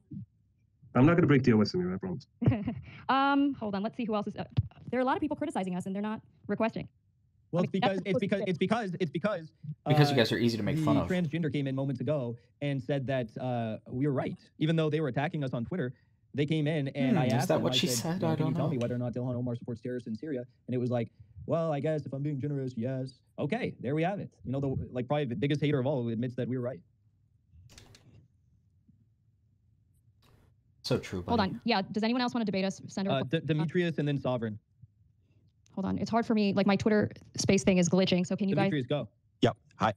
I'm not gonna break deal with Sameera, I promise.
um, hold on. Let's see who else is. Uh, there are a lot of people criticizing us, and they're not requesting.
Well, it's because it's because it's because it's because
Because you
uh,
guys are easy to make
the
fun of.
Transgender came in moments ago and said that uh, we were right, even though they were attacking us on Twitter. They came in and
Hmm,
I
is
asked
that
them,
what
I
she
said,
said?
"Well,
I
can you
don't
tell me whether or not Ilhan Omar supports terrorists in Syria? And it was like, well, I guess if I'm being generous, yes. Okay, there we have it. You know, the like probably the biggest hater of all admits that we were right.
So true.
Hold on. Yeah. Does anyone else want to debate us? Send a
Uh. D- Demetrius and then Sovereign.
Hold on. It's hard for me. Like my Twitter space thing is glitching. So can you guys?
Demetrius, go.
Yep. Hi.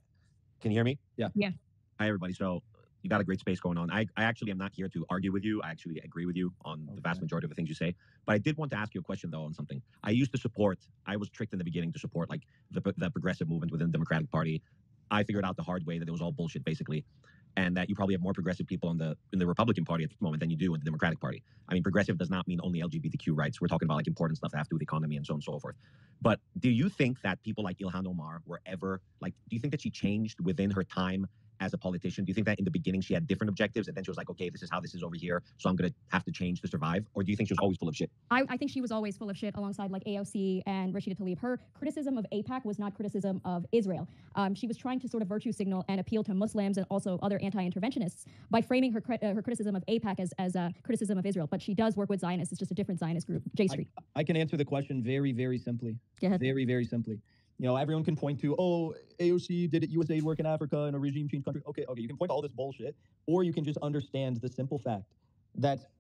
Can you hear me?
Yeah.
Yeah.
Hi, everybody. So you got a great space going on. I, I actually am not here to argue with you. I actually agree with you on the vast majority of the things you say. But I did want to ask you a question though on something. I used to support. I was tricked in the beginning to support like the the progressive movement within the Democratic Party. I figured out the hard way that it was all bullshit, basically, and that you probably have more progressive people in the in the Republican Party at this moment than you do in the Democratic Party. I mean, progressive does not mean only LGBTQ rights. We're talking about like important stuff that have to do with the economy and so on and so forth. But do you think that people like Ilhan Omar were ever like? Do you think that she changed within her time as a politician? Do you think that in the beginning she had different objectives and then she was like, okay, this is how this is over here, so I'm gonna have to change to survive? Or do you think she was always full of shit?
I, I think she was always full of shit alongside like AOC and Rashida Tlaib. Her criticism of AIPAC was not criticism of Israel. Um, she was trying to sort of virtue signal and appeal to Muslims and also other anti-interventionists by framing her uh, her criticism of AIPAC as as a criticism of Israel. But she does work with Zionists. It's just a different Zionist group, J Street.
I can answer the question very, very simply.
Go ahead.
Very, very simply. You know, everyone can point to, oh, AOC did it USAID work in Africa in a regime change country. Okay, okay, you can point to all this bullshit, or you can just understand the simple fact that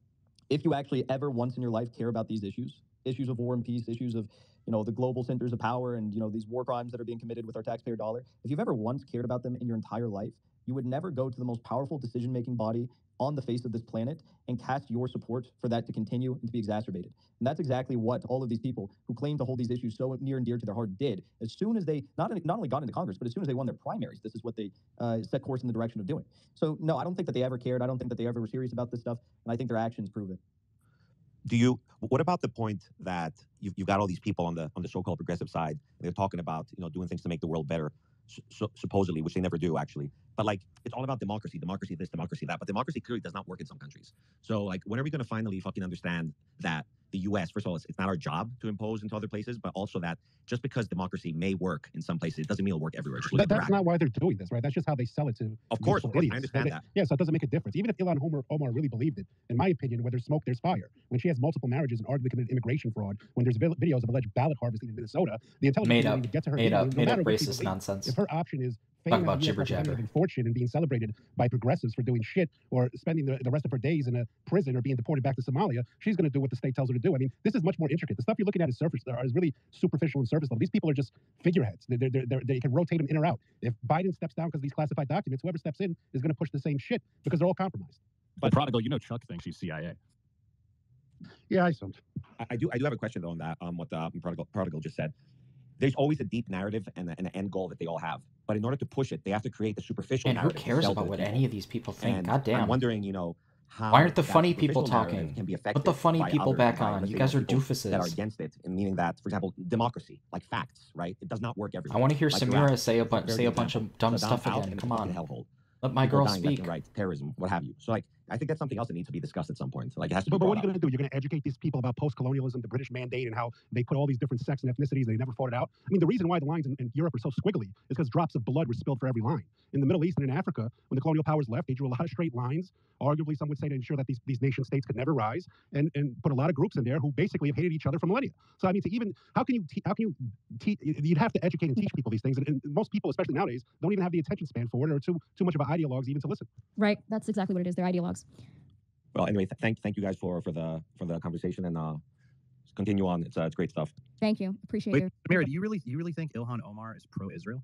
if you actually ever once in your life care about these issues, issues of war and peace, issues of you know the global centers of power and you know these war crimes that are being committed with our taxpayer dollar, if you've ever once cared about them in your entire life, you would never go to the most powerful decision-making body on the face of this planet and cast your support for that to continue and to be exacerbated. And that's exactly what all of these people who claim to hold these issues so near and dear to their heart did. As soon as they not, not only got into Congress, but as soon as they won their primaries, this is what they uh, set course in the direction of doing. So no, I don't think that they ever cared. I don't think that they ever were serious about this stuff, and I think their actions prove it.
Do you? What about the point that you've, you've got all these people on the on the so-called progressive side, and they're talking about you know doing things to make the world better, su- su- supposedly, which they never do actually. But like it's all about democracy, democracy this, democracy that. But democracy clearly does not work in some countries. So like when are we going to finally fucking understand that the U.S. first of all, it's, it's not our job to impose into other places, but also that just because democracy may work in some places, it doesn't mean it'll work everywhere. Just look
That, that's not why they're doing this, right? That's just how they sell it to.
Of course, of course, I understand
They-
that.
Yeah, so it doesn't make a difference. Even if Ilhan Omar, Omar really believed it, in my opinion, where there's smoke, there's fire. When she has multiple marriages and arguably committed immigration fraud, when there's videos of alleged ballot harvesting in Minnesota, the intelligence
Made
community
up,
would get to her.
made
no
up, made
matter
up racist nonsense.
If her option is
Talk
fame
about
as a US
jibber
representative
jabber.
and fortune and being celebrated by progressives for doing shit or spending the, the rest of her days in a prison or being deported back to Somalia, she's going to do what the state tells her to do. I mean, this is much more intricate. The stuff you're looking at is surface, uh, is really superficial and surface level. These people are just figureheads. They're, they're, they're, they can rotate them in or out. If Biden steps down because of these classified documents, whoever steps in is going to push the same shit because they're all compromised.
But Prodigal, you know Chuck thinks she's CIA.
Yeah, I assumed.
I, I do. I do have a question though on that. Um, what the um, prodigal, prodigal just said. There's always a deep narrative and, a, and an end goal that they all have, but in order to push it, they have to create the superficial.
And who cares about what
people.
any of these people think?
And
God damn.
I'm wondering, you know, how
Why aren't the funny people talking?
Can be
Put the funny people back on. You guys are
people That are against it, meaning that, for example, democracy, like facts, right? It does not work everywhere.
I want to hear
Like Sameera
say a bunch, say a bunch of dumb
Saddam
stuff again. Come on. Let my girl
dying
speak.
right, terrorism, what have you. So like, I think that's something else that needs to be discussed at some point. Like, it has to be
But, but what are you going to do? You're going to educate these people about post-colonialism, the British mandate, and how they put all these different sects and ethnicities. They never fought it out. I mean, the reason why the lines in, in Europe are so squiggly is because drops of blood were spilled for every line. In the Middle East and in Africa, when the colonial powers left, they drew a lot of straight lines. Arguably, some would say to ensure that these, these nation states could never rise, and, and put a lot of groups in there who basically have hated each other for millennia. So I mean, to even how can you te- how can you te- you'd have to educate and teach people these things, and, and most people, especially nowadays, don't even have the attention span for it, or too too much of an ideologues even to listen.
Right. That's exactly what it is. They're ideologues.
Well, anyway, th- thank thank you guys for for the for the conversation and uh, continue on. It's uh, it's great stuff.
Thank you. Appreciate
it.
your.
Sameera, do you really you really think Ilhan Omar is pro-Israel?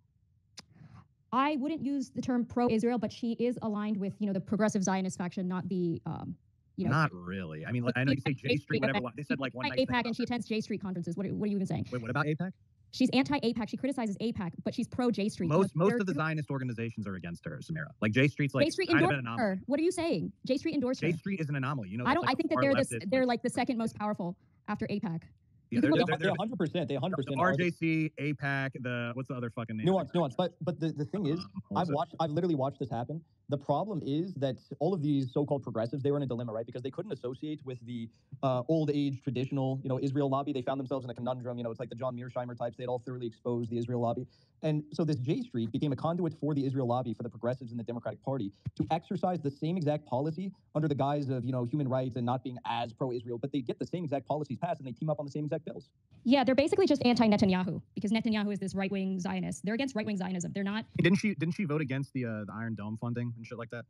I wouldn't use the term pro-Israel, but she is aligned with you know the progressive Zionist faction, not the um, you know.
Not really. I mean, like, I know you say J Street, whatever. They said like one nice thing AIPAC,
and she attends J Street conferences. What are, what are you even saying?
Wait, what about AIPAC?
She's anti-AIPAC. She criticizes AIPAC, but she's pro-J Street. You know,
Most most of the Zionist organizations are against her, Sameera. Like J Street's like
J Street
kind of an
endorsed
anomaly.
her. What are you saying? J Street endorsed
J
her.
Street is an anomaly. You know,
I don't.
like
I
a
think that they're the, they're
like-
like the second most powerful after AIPAC.
Yeah, they're,
look
they're, they're,
100 percent. They 100
the
percent.
RJC, AIPAC, the what's the other fucking name?
Nuance, nuance. But but the, the thing is,
Um,
I've
was it?
watched. I've literally watched this happen the problem is that all of these so-called progressives, they were in a dilemma, right? Because they couldn't associate with the uh, old age traditional, you know, Israel lobby. They found themselves in a conundrum. You know, it's like the John Mearsheimer types. They'd all thoroughly exposed the Israel lobby. And so this J Street became a conduit for the Israel lobby for the progressives in the Democratic Party to exercise the same exact policy under the guise of, you know, human rights and not being as pro-Israel, but they get the same exact policies passed and they team up on the same exact bills.
Yeah, they're basically just anti-Netanyahu because Netanyahu is this right-wing Zionist. They're against right-wing Zionism. They're not.
Didn't she didn't she vote against the uh, the Iron Dome funding and shit like that?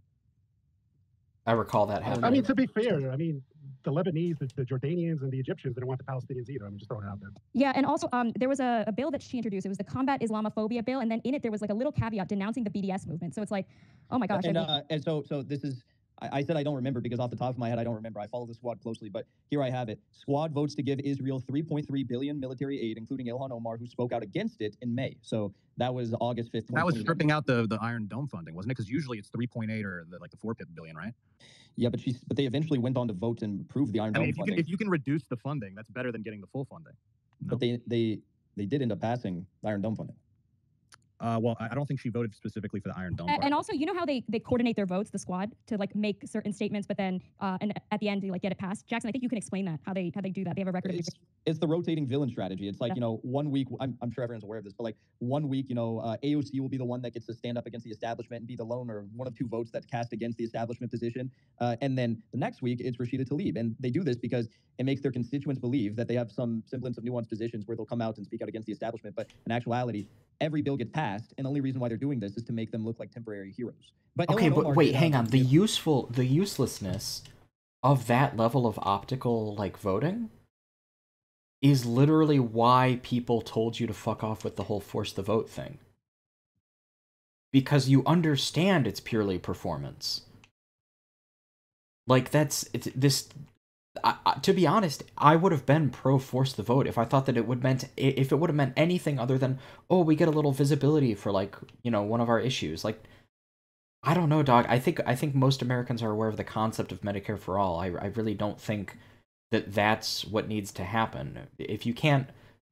I recall that happening.
I mean, to be fair, I mean, the Lebanese, the, the Jordanians, and the Egyptians didn't want the Palestinians either. I'm just throwing it out there.
Yeah, and also um, there was a, a bill that she introduced. It was the Combat Islamophobia bill, and then in it there was like a little caveat denouncing the BDS movement. So it's like, oh my gosh. I mean-
uh, and so, so this is, I, I said I don't remember because off the top of my head, I don't remember. I follow the squad closely, but here I have it. Squad votes to give Israel 3.3 billion military aid, including Ilhan Omar, who spoke out against it in May. So that was August 5th.
That was stripping out the the Iron Dome funding, wasn't it? Because usually it's 3.8 or the, like the 4 billion, right?
Yeah, but she's, but they eventually went on to vote and approve the Iron
I
Dome
mean, if you, can, if you can reduce the funding, that's better than getting the full funding.
But they, they, they did end up passing the Iron Dome funding.
Uh, well, I I don't think she voted specifically for the Iron Dome.
A-
part.
and also, you know how they, they coordinate their votes, the squad, to like make certain statements, but then uh, and at the end they like get it passed. Jackson, I think you can explain that how they how they do that. They have a record of
It's, it's the rotating villain strategy. It's like, you know, one week, I'm, I'm sure everyone's aware of this, but like one week, you know, uh, AOC will be the one that gets to stand up against the establishment and be the lone or one of two votes that's cast against the establishment position. Uh, and then the next week, it's Rashida Tlaib. And they do this because it makes their constituents believe that they have some semblance of nuanced positions where they'll come out and speak out against the establishment. But in actuality, every bill gets passed. And the only reason why they're doing this is to make them look like temporary heroes. But
okay,
Ilhan
but wait, hang on. The useful, the uselessness of that level of optical like voting is literally why people told you to fuck off with the whole force the vote thing. Because you understand it's purely performance. Like that's it's this. I, I, to be honest, I would have been pro force the vote if I thought that it would meant if it would have meant anything other than oh we get a little visibility for like you know one of our issues like I don't know, dog. I think I think most Americans are aware of the concept of Medicare for all. I I really don't think that that's what needs to happen. If you can't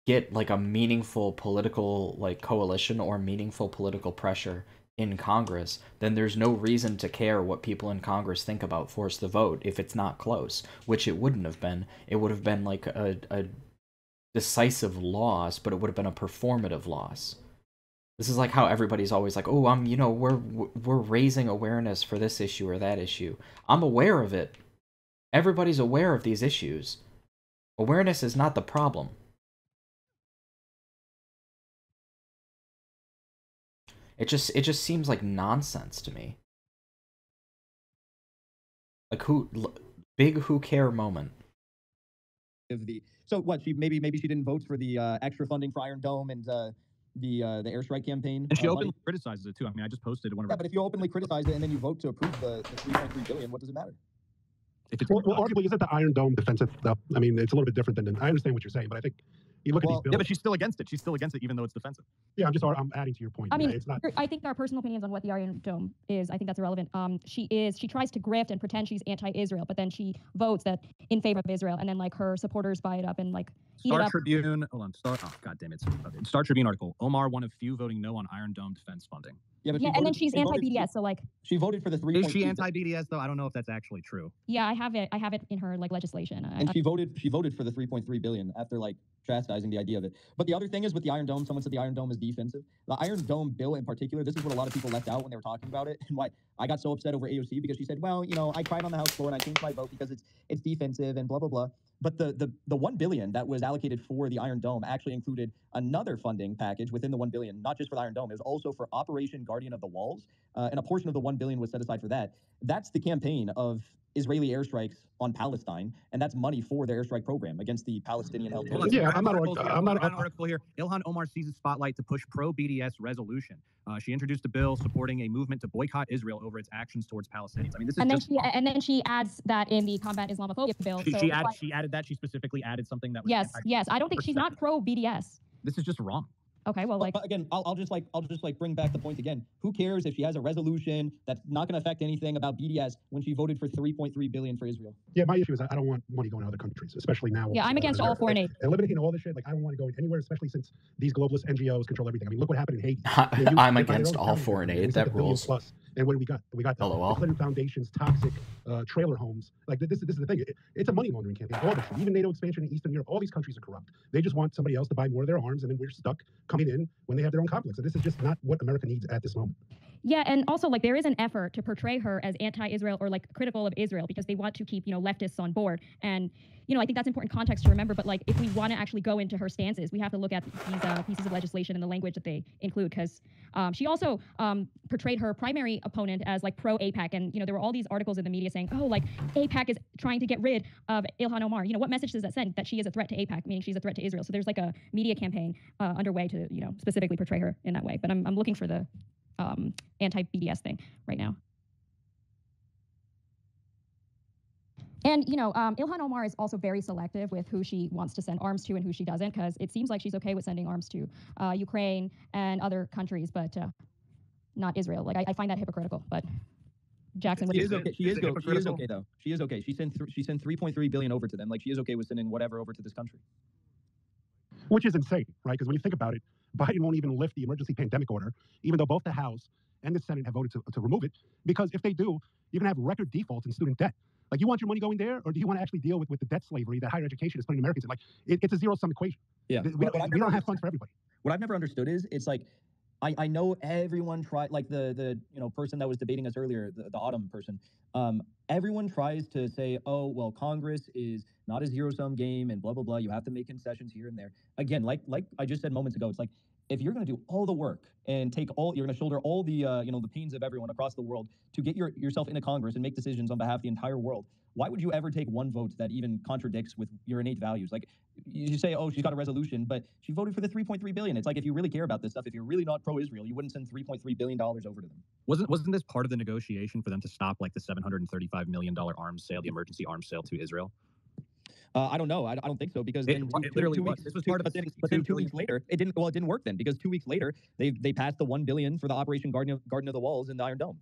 get like a meaningful political like coalition or meaningful political pressure in Congress, then there's no reason to care what people in Congress think about force the vote if it's not close, which it wouldn't have been. It would have been like a a decisive loss, but it would have been a performative loss. This is like how everybody's always like, "Oh, I'm, you know, we're we're raising awareness for this issue or that issue." I'm aware of it. Everybody's aware of these issues. Awareness is not the problem. It just it just seems like nonsense to me. Like who l- big who care moment.
of the so what she maybe maybe she didn't vote for the uh, extra funding for Iron Dome and uh, the uh, the airstrike campaign.
and she
uh,
openly
money.
criticizes it too. I mean, I just posted one of
Yeah, but if you openly criticize it and then you vote to approve the, the 3.3 billion, what does it matter?
If it's
Well, well, arguably, isn't the Iron Dome defensive stuff? I mean, it's a little bit different than. I understand what you're saying, but I think you look at these bills.
yeah, but she's still against it. She's still against it, even though it's defensive.
Yeah, I'm just I'm adding to your point.
I mean,
it's not.
I think our personal opinions on what the Iron Dome is. I think that's irrelevant. Um, she is she tries to grift and pretend she's anti-Israel, but then she votes that in favor of Israel, and then like her supporters buy it up and like eat it
Star
up.
Tribune. Hold on. Star. Oh, God damn it. okay, Star Tribune article. Omar, one of few voting no on Iron Dome defense funding.
Yeah, but
yeah,
she
and then she's
she
anti-BDS, so like
She voted for the 3.3.
Is she anti-BDS though? I don't know if that's actually true.
yeah, I have it. I have it in her like legislation. I,
and she voted she voted for the 3.3 billion after like chastising the idea of it. But the other thing is with the Iron Dome, someone said the Iron Dome is defensive. The Iron Dome bill in particular, this is what a lot of people left out when they were talking about it, and why I got so upset over AOC because she said, "Well, you know, I cried on the House floor and I changed my vote because it's it's defensive and blah blah blah." But the the the one billion that was allocated for the Iron Dome actually included another funding package within the one billion, not just for the Iron Dome. It was also for Operation Guardian of the Walls, uh, and a portion of the one billion was set aside for that. That's the campaign of Israeli airstrikes on Palestine, and that's money for the airstrike program against the Palestinian held
Hold
Yeah,
I
I'm not
have
argu-
articles.
I'm not-
I have an article here. Ilhan Omar seizes spotlight to push pro BDS resolution. Uh, she introduced a bill supporting a movement to boycott Israel over its actions towards Palestinians. I mean, this is
and then
just.
she and then she adds that in the combat Islamophobia bill.
She,
so
she,
it's
added,
like-
she added that. She specifically added something that was.
yes, yes. I don't think she's not pro BDS.
This is just wrong.
Okay, well, like
but again, I'll, I'll just like I'll just like bring back the point again. Who cares if she has a resolution that's not going to affect anything about BDS when she voted for 3.3 billion for Israel?
Yeah, my issue is I I don't want money going to other countries, especially now.
Yeah, I'm against
they're-
all foreign aid.
Eliminating all this shit, like I don't want to go anywhere, especially since these globalist NGOs control everything. I mean, look what happened in Haiti. I mean, you-
I'm
they buy their
against all foreign aid. That
a
rules.
plus And what do we got? We got the, the
LOL.
Clinton Foundation's toxic uh, trailer homes. Like this, this is the thing. It- it's a money laundering campaign. All this, even NATO expansion in Eastern Europe, all these countries are corrupt. They just want somebody else to buy more of their arms, and then we're stuck coming in when they have their own conflicts. And this is just not what America needs at this moment.
Yeah, and also like there is an effort to portray her as anti-Israel or like critical of Israel because they want to keep you know leftists on board. And you know I think that's important context to remember. But like if we want to actually go into her stances, we have to look at these uh, pieces of legislation and the language that they include because um, she also um, portrayed her primary opponent as like pro AIPAC, and you know there were all these articles in the media saying, oh like AIPAC is trying to get rid of Ilhan Omar. You know what message does that send? That she is a threat to AIPAC, meaning she's a threat to Israel. So there's like a media campaign uh, underway to you know specifically portray her in that way. But I'm I'm looking for the um, anti-BDS thing right now. And you know, um, Ilhan Omar is also very selective with who she wants to send arms to and who she doesn't, because it seems like she's okay with sending arms to uh, Ukraine and other countries, but uh, not Israel. Like I, I find that hypocritical. But Jackson,
She is okay.
think?
She is, go- she is okay though. She is okay. She sent th- she sent 3.3 billion over to them. Like she is okay with sending whatever over to this country.
which is insane, right? Because when you think about it, Biden won't even lift the emergency pandemic order, even though both the House and the Senate have voted to, to remove it. Because if they do, you're going to have record defaults in student debt. Like, you want your money going there, or do you want to actually deal with, with the debt slavery that higher education is putting Americans in? Like, it, it's a zero sum equation.
Yeah.
We,
what
we don't have funds for everybody.
What I've never understood is it's like I, I know everyone tried like the the you know person that was debating us earlier, the, the autumn person. Um, everyone tries to say, oh well, Congress is not a zero sum game and blah blah blah. You have to make concessions here and there. Again, like like I just said moments ago, it's like if you're going to do all the work and take all you're going to shoulder all the uh, you know the pains of everyone across the world to get your, yourself into Congress and make decisions on behalf of the entire world. Why would you ever take one vote that even contradicts with your innate values? Like you say, oh, she's got a resolution, but she voted for the 3.3 billion. It's like if you really care about this stuff, if you're really not pro-Israel, you wouldn't send 3.3 billion dollars over to them.
Wasn't wasn't this part of the negotiation for them to stop like the seven hundred and thirty five million dollar arms sale, the emergency arms sale to Israel?
Uh, I don't know. I, I don't think so because
It-
then
it
two- two-
literally
two
was.
weeks-
This was
two-
part of
but
the
then, but then
62
two weeks later, it didn't. Well, it didn't work then because two weeks later they they passed the one billion for the Operation Guardian of, Guardian of the Walls in the Iron Dome.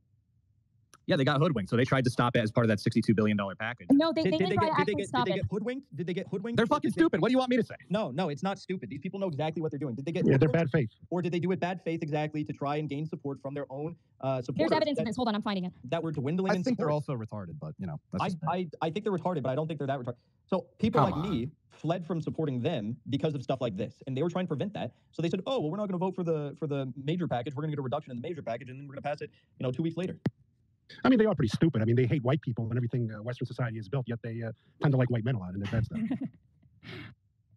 Yeah, they got hoodwinked, so they tried to stop it as part of that sixty two billion dollar package.
No, they,
Did,
they
did
didn't
get,
to
did they
actually
get,
stop
did they get hoodwinked? Did they get hoodwinked?
They're fucking
did they-
stupid. What do you want me to say?
No, no, it's not stupid. These people know exactly what they're doing. Did they get
Yeah, they're bad faith.
or did they do it bad faith exactly to try and gain support from their own uh, supporters
There's evidence
that,
of this. Hold on, I'm finding it.
that were dwindling
I
in
think they're also retarded, but you know, that's
I. I, I think they're retarded, but I don't think they're that retarded. So people
Come
like me fled from supporting them because of stuff like this, and they were trying to prevent that. So they said, "Oh, well, we're not going to vote for the for the major package. We're going to get a reduction in the major package, and then we're going to pass it, you know, two weeks later."
I mean, they are pretty stupid. I mean, they hate white people and everything uh, Western society has built, yet they uh, tend to like white men a lot, and that's that.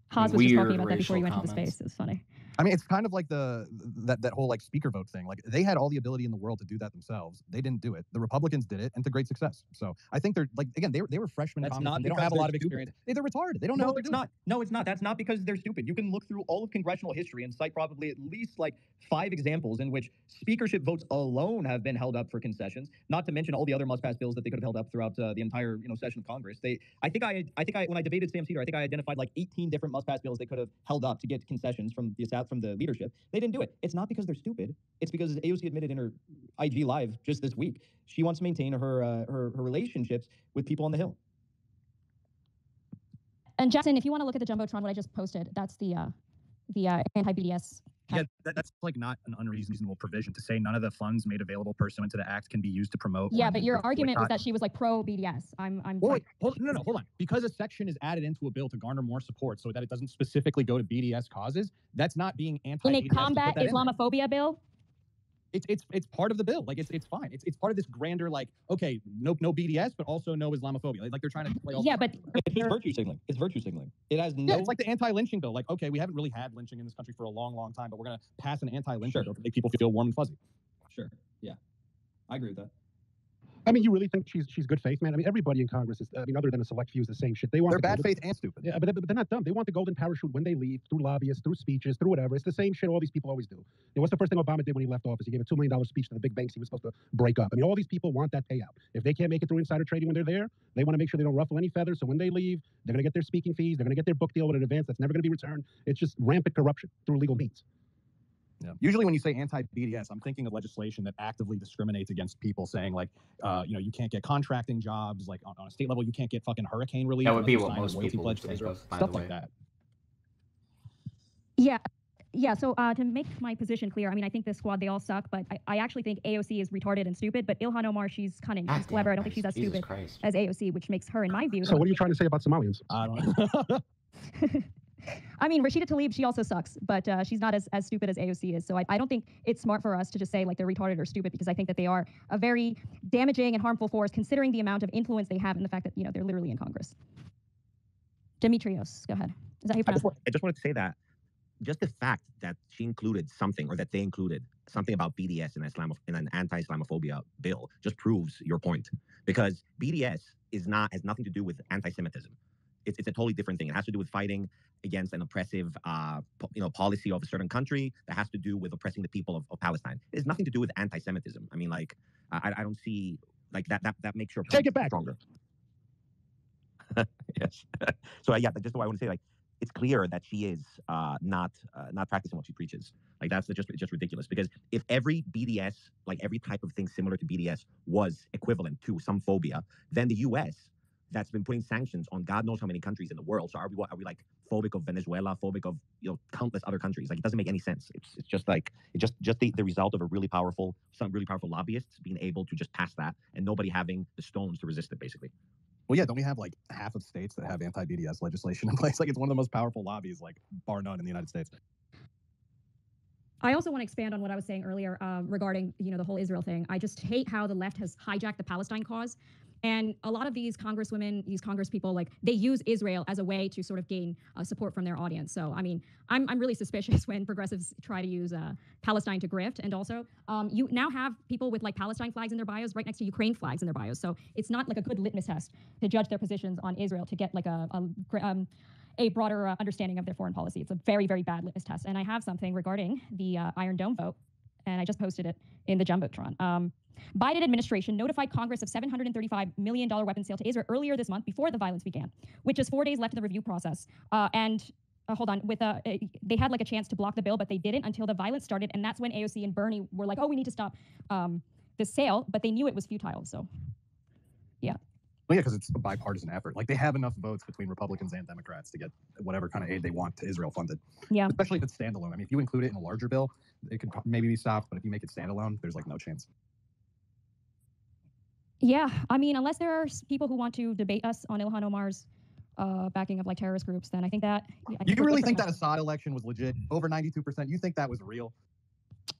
Haz was just talking about that before you
racial
went to the
comments.
space. It's funny.
I mean, it's kind of like the that that whole like speaker vote thing. Like they had all the ability in the world to do that themselves. They didn't do it. The Republicans did it, and to great success. So I think they're like again, they were they were freshmen
That's not
They don't have a lot of experience. They, they're retarded. They don't know
no,
what they're
it's
doing.
not. No, it's not. That's not because they're stupid. You can look through all of congressional history and cite probably at least like five examples in which speakership votes alone have been held up for concessions. Not to mention all the other must-pass bills that they could have held up throughout uh, the entire you know session of Congress. They, I think I, I think I when I debated Sam Seder, I think I identified like 18 different must-pass bills they could have held up to get concessions from the from the leadership. They didn't do it. It's not because they're stupid. It's because AOC admitted in her IG live just this week, she wants to maintain her uh, her, her relationships with people on the Hill.
And Jackson, if you want to look at the jumbotron, what I just posted, that's the uh, the uh, anti-BDS.
Yeah, that, that's like not an unreasonable provision to say none of the funds made available pursuant to the act can be used to promote.
Yeah, but your argument was that she was like pro BDS. I'm I'm.
Well, wait, hold, no, no, hold on. Because a section is added into a bill to garner more support, so that it doesn't specifically go to BDS causes, that's not being anti.
In a combat Islamophobia bill.
It's it's it's part of the bill. Like it's it's fine. It's it's part of this grander like okay, no no BDS, but also no Islamophobia. Like, like they're trying to play all.
Yeah, but
It's virtue signaling. It's virtue signaling. It has no.
Yeah, it's like the anti-lynching bill. Like, okay, we haven't really had lynching in this country for a long, long time, but we're gonna pass an anti-lynching
Sure.
bill to make people feel warm and fuzzy.
Sure. Yeah. I agree with that.
I mean, you really think she's she's good faith, man? I mean, everybody in Congress is. I mean, other than a select few, is the same shit. They want
They're
the
bad
golden-
faith and stupid.
Yeah, but, but they're not dumb. They want the golden parachute when they leave through lobbyists, through speeches, through whatever. It's the same shit all these people always do. You know, what's the first thing Obama did when he left office? He gave a two million dollar speech to the big banks he was supposed to break up. I mean, all these people want that payout. If they can't make it through insider trading when they're there, they want to make sure they don't ruffle any feathers. So when they leave, they're going to get their speaking fees. They're going to get their book deal with an advance that's never going to be returned. It's just rampant corruption through legal means.
Yeah. Usually, when you say anti-BDS, I'm thinking of legislation that actively discriminates against people, saying like, uh, you know, you can't get contracting jobs. Like on, on a state level, you can't get fucking hurricane relief.
That would be what most people would
to
think
Israel.
of,
Stuff like that.
Yeah, yeah, so uh, to make my position clear, I mean, I think this squad, they all suck, but I, I actually think AOC is retarded and stupid, but Ilhan Omar, she's cunning,
God
she's clever. I don't think she's
Christ,
as
Jesus
stupid
Christ.
as AOC, which makes her, in my view,
So what are you trying to say about Somalians?
I don't know.
I mean, Rashida Tlaib, she also sucks, but uh, she's not as, as stupid as AOC is. So I, I don't think it's smart for us to just say like they're retarded or stupid because I think that they are a very damaging and harmful force considering the amount of influence they have and the fact that, you know, they're literally in Congress. Demetrios, go ahead. Is that how you
I just? I just wanted to say that just the fact that she included something or that they included something about BDS in, Islam, in an anti-Islamophobia bill just proves your point because BDS is not has nothing to do with anti-Semitism. It's, it's a totally different thing. It has to do with fighting against an oppressive, uh, po- you know, policy of a certain country that has to do with oppressing the people of, of Palestine. It has nothing to do with anti-Semitism. I mean, like, I, I don't see like that. That that makes your
Take it back.
stronger. yes. so uh, yeah, that's just what I want to say. Like, it's clear that she is uh, not uh, not practicing what she preaches. Like that's just just ridiculous. Because if every BDS, like every type of thing similar to BDS, was equivalent to some phobia, then the U.S. that's been putting sanctions on God knows how many countries in the world. So are we what, are we like phobic of Venezuela, phobic of you know countless other countries? Like it doesn't make any sense. It's it's just like it's just just the, the result of a really powerful some really powerful lobbyists being able to just pass that and nobody having the stones to resist it, basically.
Well, yeah, don't we have like half of states that have anti-BDS legislation in place? Like it's one of the most powerful lobbies, like bar none, in the United States.
I also want to expand on what I was saying earlier um, regarding you know the whole Israel thing. I just hate how the left has hijacked the Palestine cause, and a lot of these congresswomen, these congress people, like they use Israel as a way to sort of gain uh, support from their audience. So I mean, I'm I'm really suspicious when progressives try to use uh, Palestine to grift, and also um, you now have people with like Palestine flags in their bios right next to Ukraine flags in their bios. So it's not like a good litmus test to judge their positions on Israel to get like a, a um, a broader uh, understanding of their foreign policy. It's a very, very bad litmus test. And I have something regarding the uh, Iron Dome vote, and I just posted it in the Jumbotron. Um, Biden administration notified Congress of $735 million weapon sale to Israel earlier this month before the violence began, which is four days left in the review process. Uh, and uh, hold on, with uh, uh, they had like a chance to block the bill, but they didn't until the violence started, and that's when AOC and Bernie were like, "Oh, we need to stop um, the sale," but they knew it was futile. So, yeah.
Well, yeah, because it's a bipartisan effort. Like they have enough votes between Republicans and Democrats to get whatever kind of aid they want to Israel funded.
Yeah.
Especially if it's standalone. I mean, if you include it in a larger bill, it could maybe be stopped. But if you make it standalone, there's like no chance.
Yeah, I mean, unless there are people who want to debate us on Ilhan Omar's uh, backing of like terrorist groups, then I think that. I
You
we're-
really think that Assad election was legit? Over 92%? You think that was real?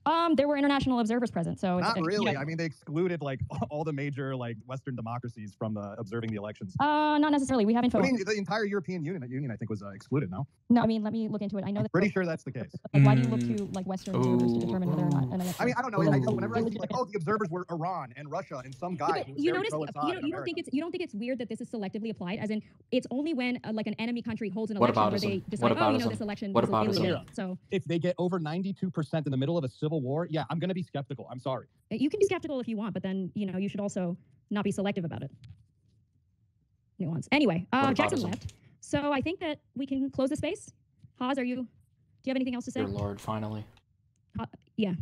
Um, there were international observers present, so it's,
Not
uh, you
really.
know,
I mean, they excluded like all the major like Western democracies from uh, observing the elections.
uh, not necessarily. We have info.
I mean, the entire European Union, Union I think, was uh, excluded. No,
no, I mean, let me look into it. I know that.
pretty sure that's the case.
Like, why do you look to like Western observers to determine whether or not an election?
I mean, I don't know. I, I, whenever I see like, oh, the observers were Iran and Russia and some guy
but
who was
you notice
pro-Assad
you, don't,
in
you don't think it's you don't think it's weird that this is selectively applied as in it's only when uh, like an enemy country holds an election where they decide oh you know this election
What
was
about ism?
so
if they get over 92% in the middle of a civil war, yeah, I'm going to be skeptical. I'm sorry.
uh, you can be skeptical if you want but then you know you should also not be selective about it nuance anyway uh, Jackson
ism?
left so I think that we can close the space Haz are you do you have anything else to say
Dear Lord, finally.
uh, yeah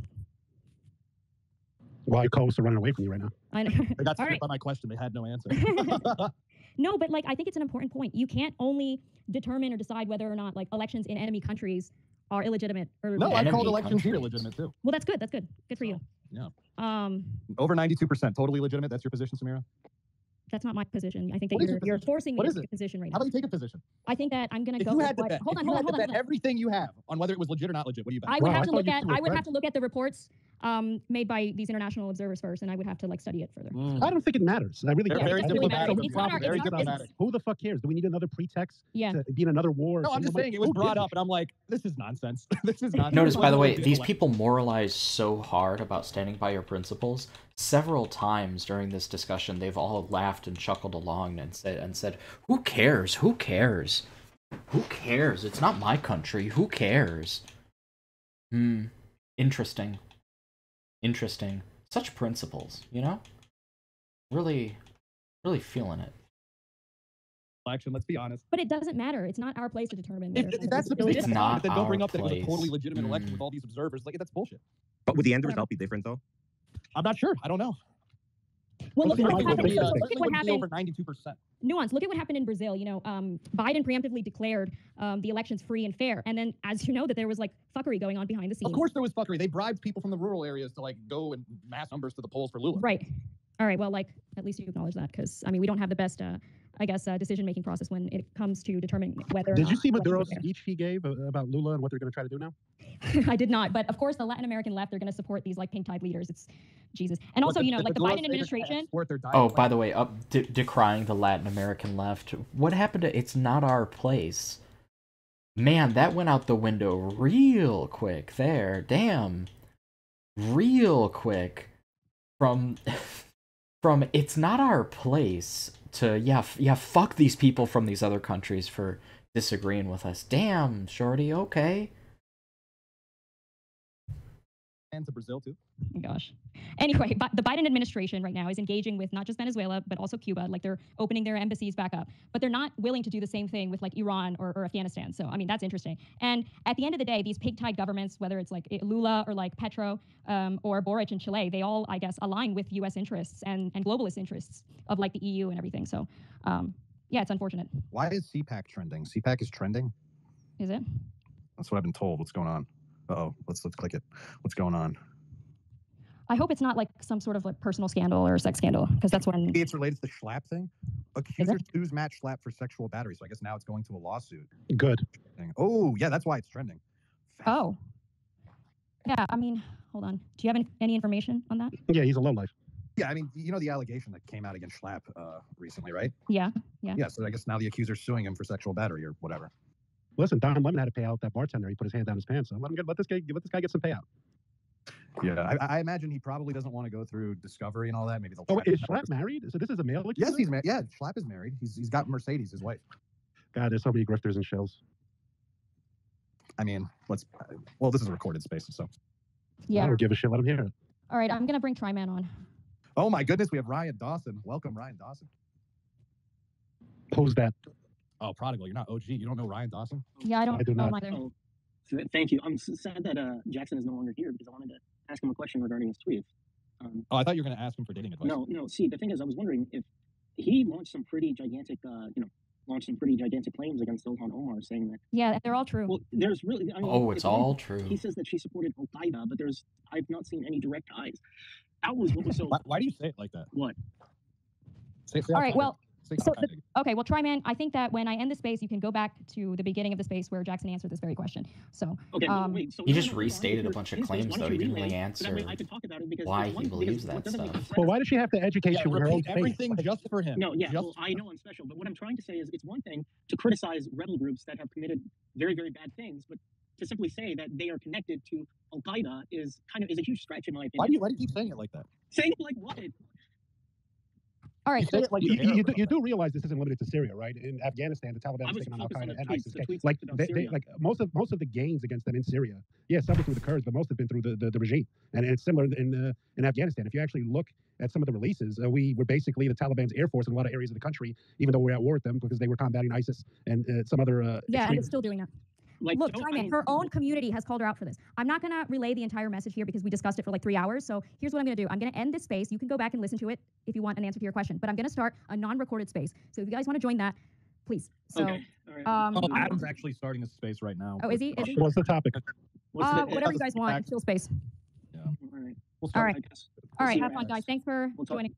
Why co-hosts are running away from you right now?
I know
They got
All right.
by my question. They had no answer.
No, but like I think it's an important point. You can't only determine or decide whether or not like elections in enemy countries are illegitimate or
no, I called elections here legitimate too.
well that's good. That's good. Good for you.
Yeah.
Um
Over 92%. Totally legitimate. That's your position, Sameera?
that's not my position. I think that
What is
you're,
your
you're
position?
forcing me
What
to take a position right now.
How
now.
about you take a position?
I think that I'm gonna
If
go
you
with
had to
what-
bet,
hold
if
on,
you
hold
had to
hold on,
bet
hold on.
everything you have on whether it was legit or not legit, what do you bet?
I would
I
have to
thought
look
you
at
two were
I would have to look at the reports um, made by these international observers first, and I would have to like study it further.
I don't think it matters. I really
Very-
don't.
very
diplomatic.
that's
It's- it's
very
it's not
diplomatic. Who the fuck cares? Do we need another pretext
Yeah.
to be in another war?
No, I'm just
like-
saying it was brought up, and I'm like, this is nonsense. this is nonsense.
Notice, by the way, these people moralize so hard about standing by your principles. Several times during this discussion, they've all laughed and chuckled along and said, "And said, who cares? Who cares? Who cares? It's not my country. Who cares?" Hmm. Interesting. Interesting. Such principles, you know. Really, really feeling it.
election. Let's be honest.
But it doesn't matter. It's not our place to determine.
If, if that's the
illegitimate.
position,
It's not
but then don't bring
our
up that it was a totally
place.
legitimate election
Mm.
with all these observers. Like that's bullshit.
But would the end result be different though?
I'm not sure. I don't know.
Well, look, what happened.
be, uh,
Look at what
wouldn't over
happened.
92%.
Nuance. Look at what happened in Brazil. You know, um, Biden preemptively declared um, the elections free and fair, and then, as you know, that there was like fuckery going on behind the scenes.
Of course there was fuckery. They bribed people from the rural areas to like go in mass numbers to the polls for Lula.
Right. All right. Well, like at least you acknowledge that, because I mean, we don't have the best, uh, I guess, uh, decision-making process when it comes to determining whether. or
Did you see
elections are
Maduro's speech he gave uh, about Lula and what they're going to try to do now?
I did not, but of course, the Latin American left, they're going to support these like pink tide leaders. It's Jesus, and also,
But
you know, like the
Maduro's
Biden administration.
their
Oh, by the way, up de- decrying the Latin American left. What happened to "It's not our place"? Man, that went out the window real quick. There, damn, real quick. From from "It's not our place" to yeah, f- yeah, fuck these people from these other countries for disagreeing with us. Damn, shorty. Okay.
And to Brazil too.
Oh Gosh. Anyway, but the Biden administration right now is engaging with not just Venezuela, but also Cuba. Like they're opening their embassies back up, but they're not willing to do the same thing with like Iran or, or Afghanistan. So, I mean, that's interesting. And at the end of the day, these pink tide governments, whether it's like Lula or like Petro um, or Boric in Chile, they all, I guess, align with US interests and, and globalist interests of like the EU and everything. So, um, yeah, it's unfortunate.
Why is CPAC trending? CPAC is trending.
Is it?
That's what I've been told. What's going on? Uh-oh. Let's let's click it. What's going on?
I hope it's not like some sort of like personal scandal or sex scandal because that's when.
Maybe it's related to the Schlapp thing. Accuser sues Matt Schlapp for sexual battery. So I guess now it's going to a lawsuit.
Good.
Oh, yeah, that's why it's trending.
Oh. Yeah, I mean, hold on. Do you have any, any information on that?
Yeah, he's a lowlife.
Yeah, I mean, you know the allegation that came out against Schlapp uh, recently, right?
Yeah, yeah.
Yeah, so I guess now the accuser's suing him for sexual battery or whatever.
Listen, Don Lemon had to pay out that bartender. He put his hand down his pants. So let him get let this guy let this guy get some payout.
Yeah, I, I imagine he probably doesn't want to go through discovery and all that. Maybe they'll.
Oh, is Schlapp married? So this is a male accuser?
Yes, he's married. Yeah, Schlapp is married. He's he's got Mercedes, his wife.
God, there's so many grifters and shells.
I mean, let's. Well, this is a recorded space, so. Yeah.
I
Yeah.
don't give a shit. Let him hear it.
All right, I'm gonna bring Tryman on.
Oh my goodness, we have Ryan Dawson. Welcome, Ryan Dawson.
Who's that?
Oh, prodigal, you're not OG. You don't know Ryan Dawson?
Yeah, I don't
I do
know
not.
either.
Oh, thank you. I'm sad that uh, Jackson is no longer here because I wanted to ask him a question regarding his tweet. Um,
Oh, I thought you were going to ask him for dating advice.
no, no. See, the thing is, I was wondering if he launched some pretty gigantic, uh, you know, launched some pretty gigantic claims against Ilhan Omar, saying that.
Yeah, they're all true.
Well, there's really. I mean,
Oh, it's
at the end,
all true.
He says that she supported Al Qaeda, but there's I've not seen any direct ties. That was what was so.
Why, why do you say it like that?
What?
Say, say
All
Al
right,
Qaeda.
well,
Say
so the, okay, well, Tryman, I think that when I end the space, you can go back to the beginning of the space where Jackson answered this very question. So,
Okay, well,
um,
wait. So
He just
no, hold on,
restated a bunch of
please, please,
claims,
why
though.
you
He didn't really
so that way
answer
I could talk about it because
why
there's
he believes that stuff.
Well, why does she have to educate
Yeah,
you in her own
repeat
space?
everything just for him.
No, yeah,
Just
well, I know I'm special, but what I'm trying to say is it's one thing to criticize rebel groups that have committed very, very bad things, but to simply say that they are connected to Al Qaeda is kind of is a huge stretch in my opinion.
Why do you why do you keep saying it like that?
saying it like what?
All right,
You
so,
like
You,
you
you, do, you do realize this isn't limited to Syria, right? In Afghanistan, the Taliban is taking on Al Qaeda and
tweets.
ISIS.
The
Like they, they, like most of most of the gains against them in Syria, yeah, some are through the Kurds, but most have been through the, the, the regime. And it's similar in uh, in Afghanistan. If you actually look at some of the releases, uh, we were basically the Taliban's air force in a lot of areas of the country, even though we're at war with them because they were combating ISIS and uh, some other. Uh,
yeah, and
extreme-
it's still doing that.
Like,
Look,
no, I mean-
her own community has called her out for this. I'm not going to relay the entire message here because we discussed it for like three hours. So here's what I'm going to do. I'm going to end this space. You can go back and listen to it if you want an answer to your question. But I'm going to start a non-recorded space. So if you guys want to join that, please. So,
Okay, all right.
um,
Oh, Adam's actually starting a space right now.
oh, is he? Is he?
What's the topic?
What's
Uh,
the,
whatever you guys want.
feedback?
It's still space.
all right.
We'll
All
start
right.
I guess.
All right. Have fun, guys. Thanks for
We'll
joining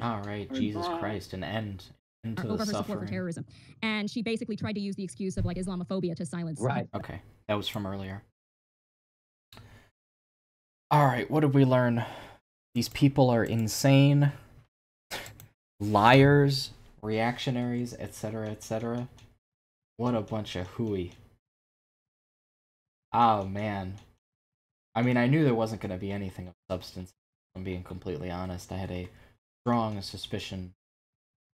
All right,
Or
Jesus
bye.
Christ, an end.
Over her support for terrorism. And she basically tried to use the excuse of like Islamophobia to silence.
Right.
Okay, that was from earlier. All right, what did we learn? These people are insane, liars, reactionaries, etc., etc. What a bunch of hooey. Oh man. I mean, I knew there wasn't going to be anything of substance. I'm being completely honest. I had a strong suspicion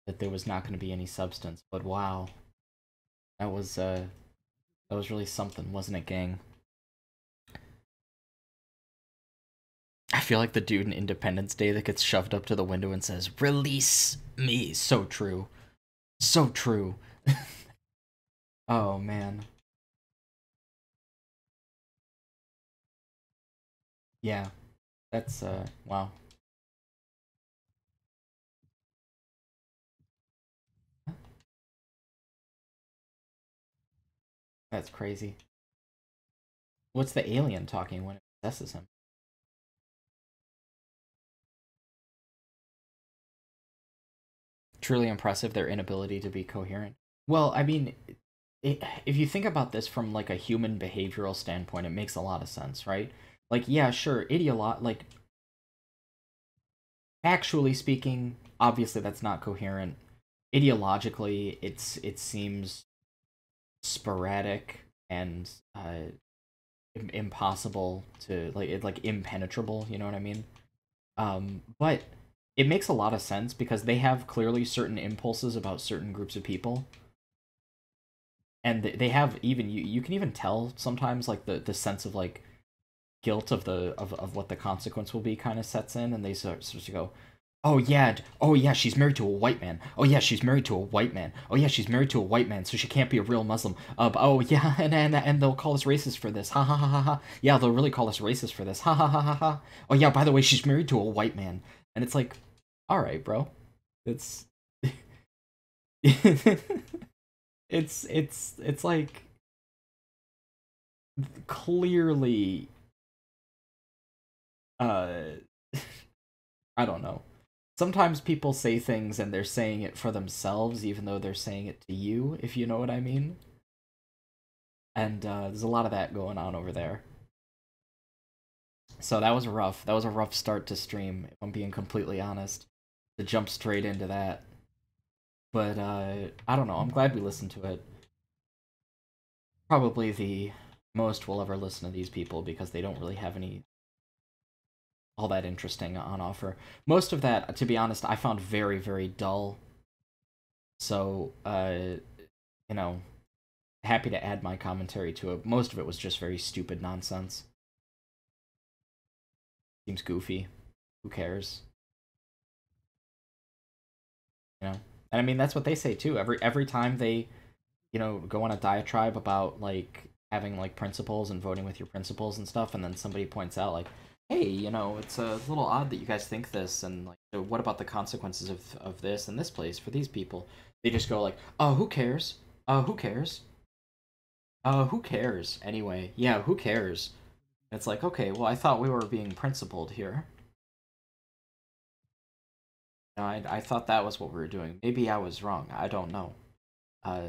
that there was not going to be any substance. But wow, that was uh, that was really something, wasn't it, gang? I feel like the dude in Independence Day that gets shoved up to the window and says, "Release me." So true, so true. oh man. Yeah, that's uh, wow. That's crazy. What's the alien talking when it possesses him? Truly impressive their inability to be coherent. Well, I mean, it, if you think about this from like a human behavioral standpoint, it makes a lot of sense, right? Like, yeah, sure, idiot, like actually speaking, obviously that's not coherent. Ideologically, it's it seems sporadic and uh, impossible to like it like impenetrable. You know what I mean? Um, but it makes a lot of sense because they have clearly certain impulses about certain groups of people and they have even you you can even tell sometimes like the the sense of like guilt of the of, of what the consequence will be kind of sets in and they start, start to go oh yeah oh yeah she's married to a white man. Oh yeah she's married to a white man. Oh yeah she's married to a white man so she can't be a real muslim. Uh, oh yeah and, and and they'll call us racist for this. Ha ha ha ha ha. Yeah they'll really call us racist for this. Ha ha ha ha ha. Oh yeah by the way she's married to a white man. And it's like all right bro. It's it's it's it's like clearly uh I don't know. Sometimes people say things and they're saying it for themselves even though they're saying it to you, if you know what I mean. And uh there's a lot of that going on over there. So that was rough. That was a rough start to stream, if I'm being completely honest. To jump straight into that. But uh I don't know, I'm glad we listened to it. Probably the most we'll ever listen to these people because they don't really have any all that interesting on offer. Most of that, to be honest, I found very, very dull. So, uh, you know, happy to add my commentary to it. Most of it was just very stupid nonsense. Seems goofy. Who cares? You know, and I mean that's what they say too. Every every time they, you know, go on a diatribe about like having like principles and voting with your principles and stuff, and then somebody points out like, hey, you know, it's a little odd that you guys think this, and like, what about the consequences of of this in this place for these people? They just go like, oh, who cares? Uh, who cares? Uh, who cares? Anyway, yeah, who cares? It's like, okay, well, I thought we were being principled here. I, I thought that was what we were doing. Maybe I was wrong. I don't know. Uh,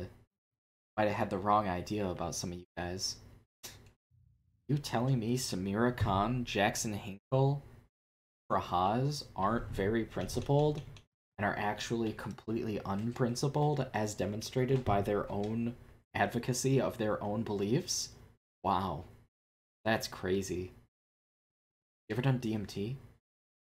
might have had the wrong idea about some of you guys. You telling me Sameera Khan, Jackson Hinkle, Rahaz aren't very principled and are actually completely unprincipled as demonstrated by their own advocacy of their own beliefs? Wow. That's crazy. You ever done DMT?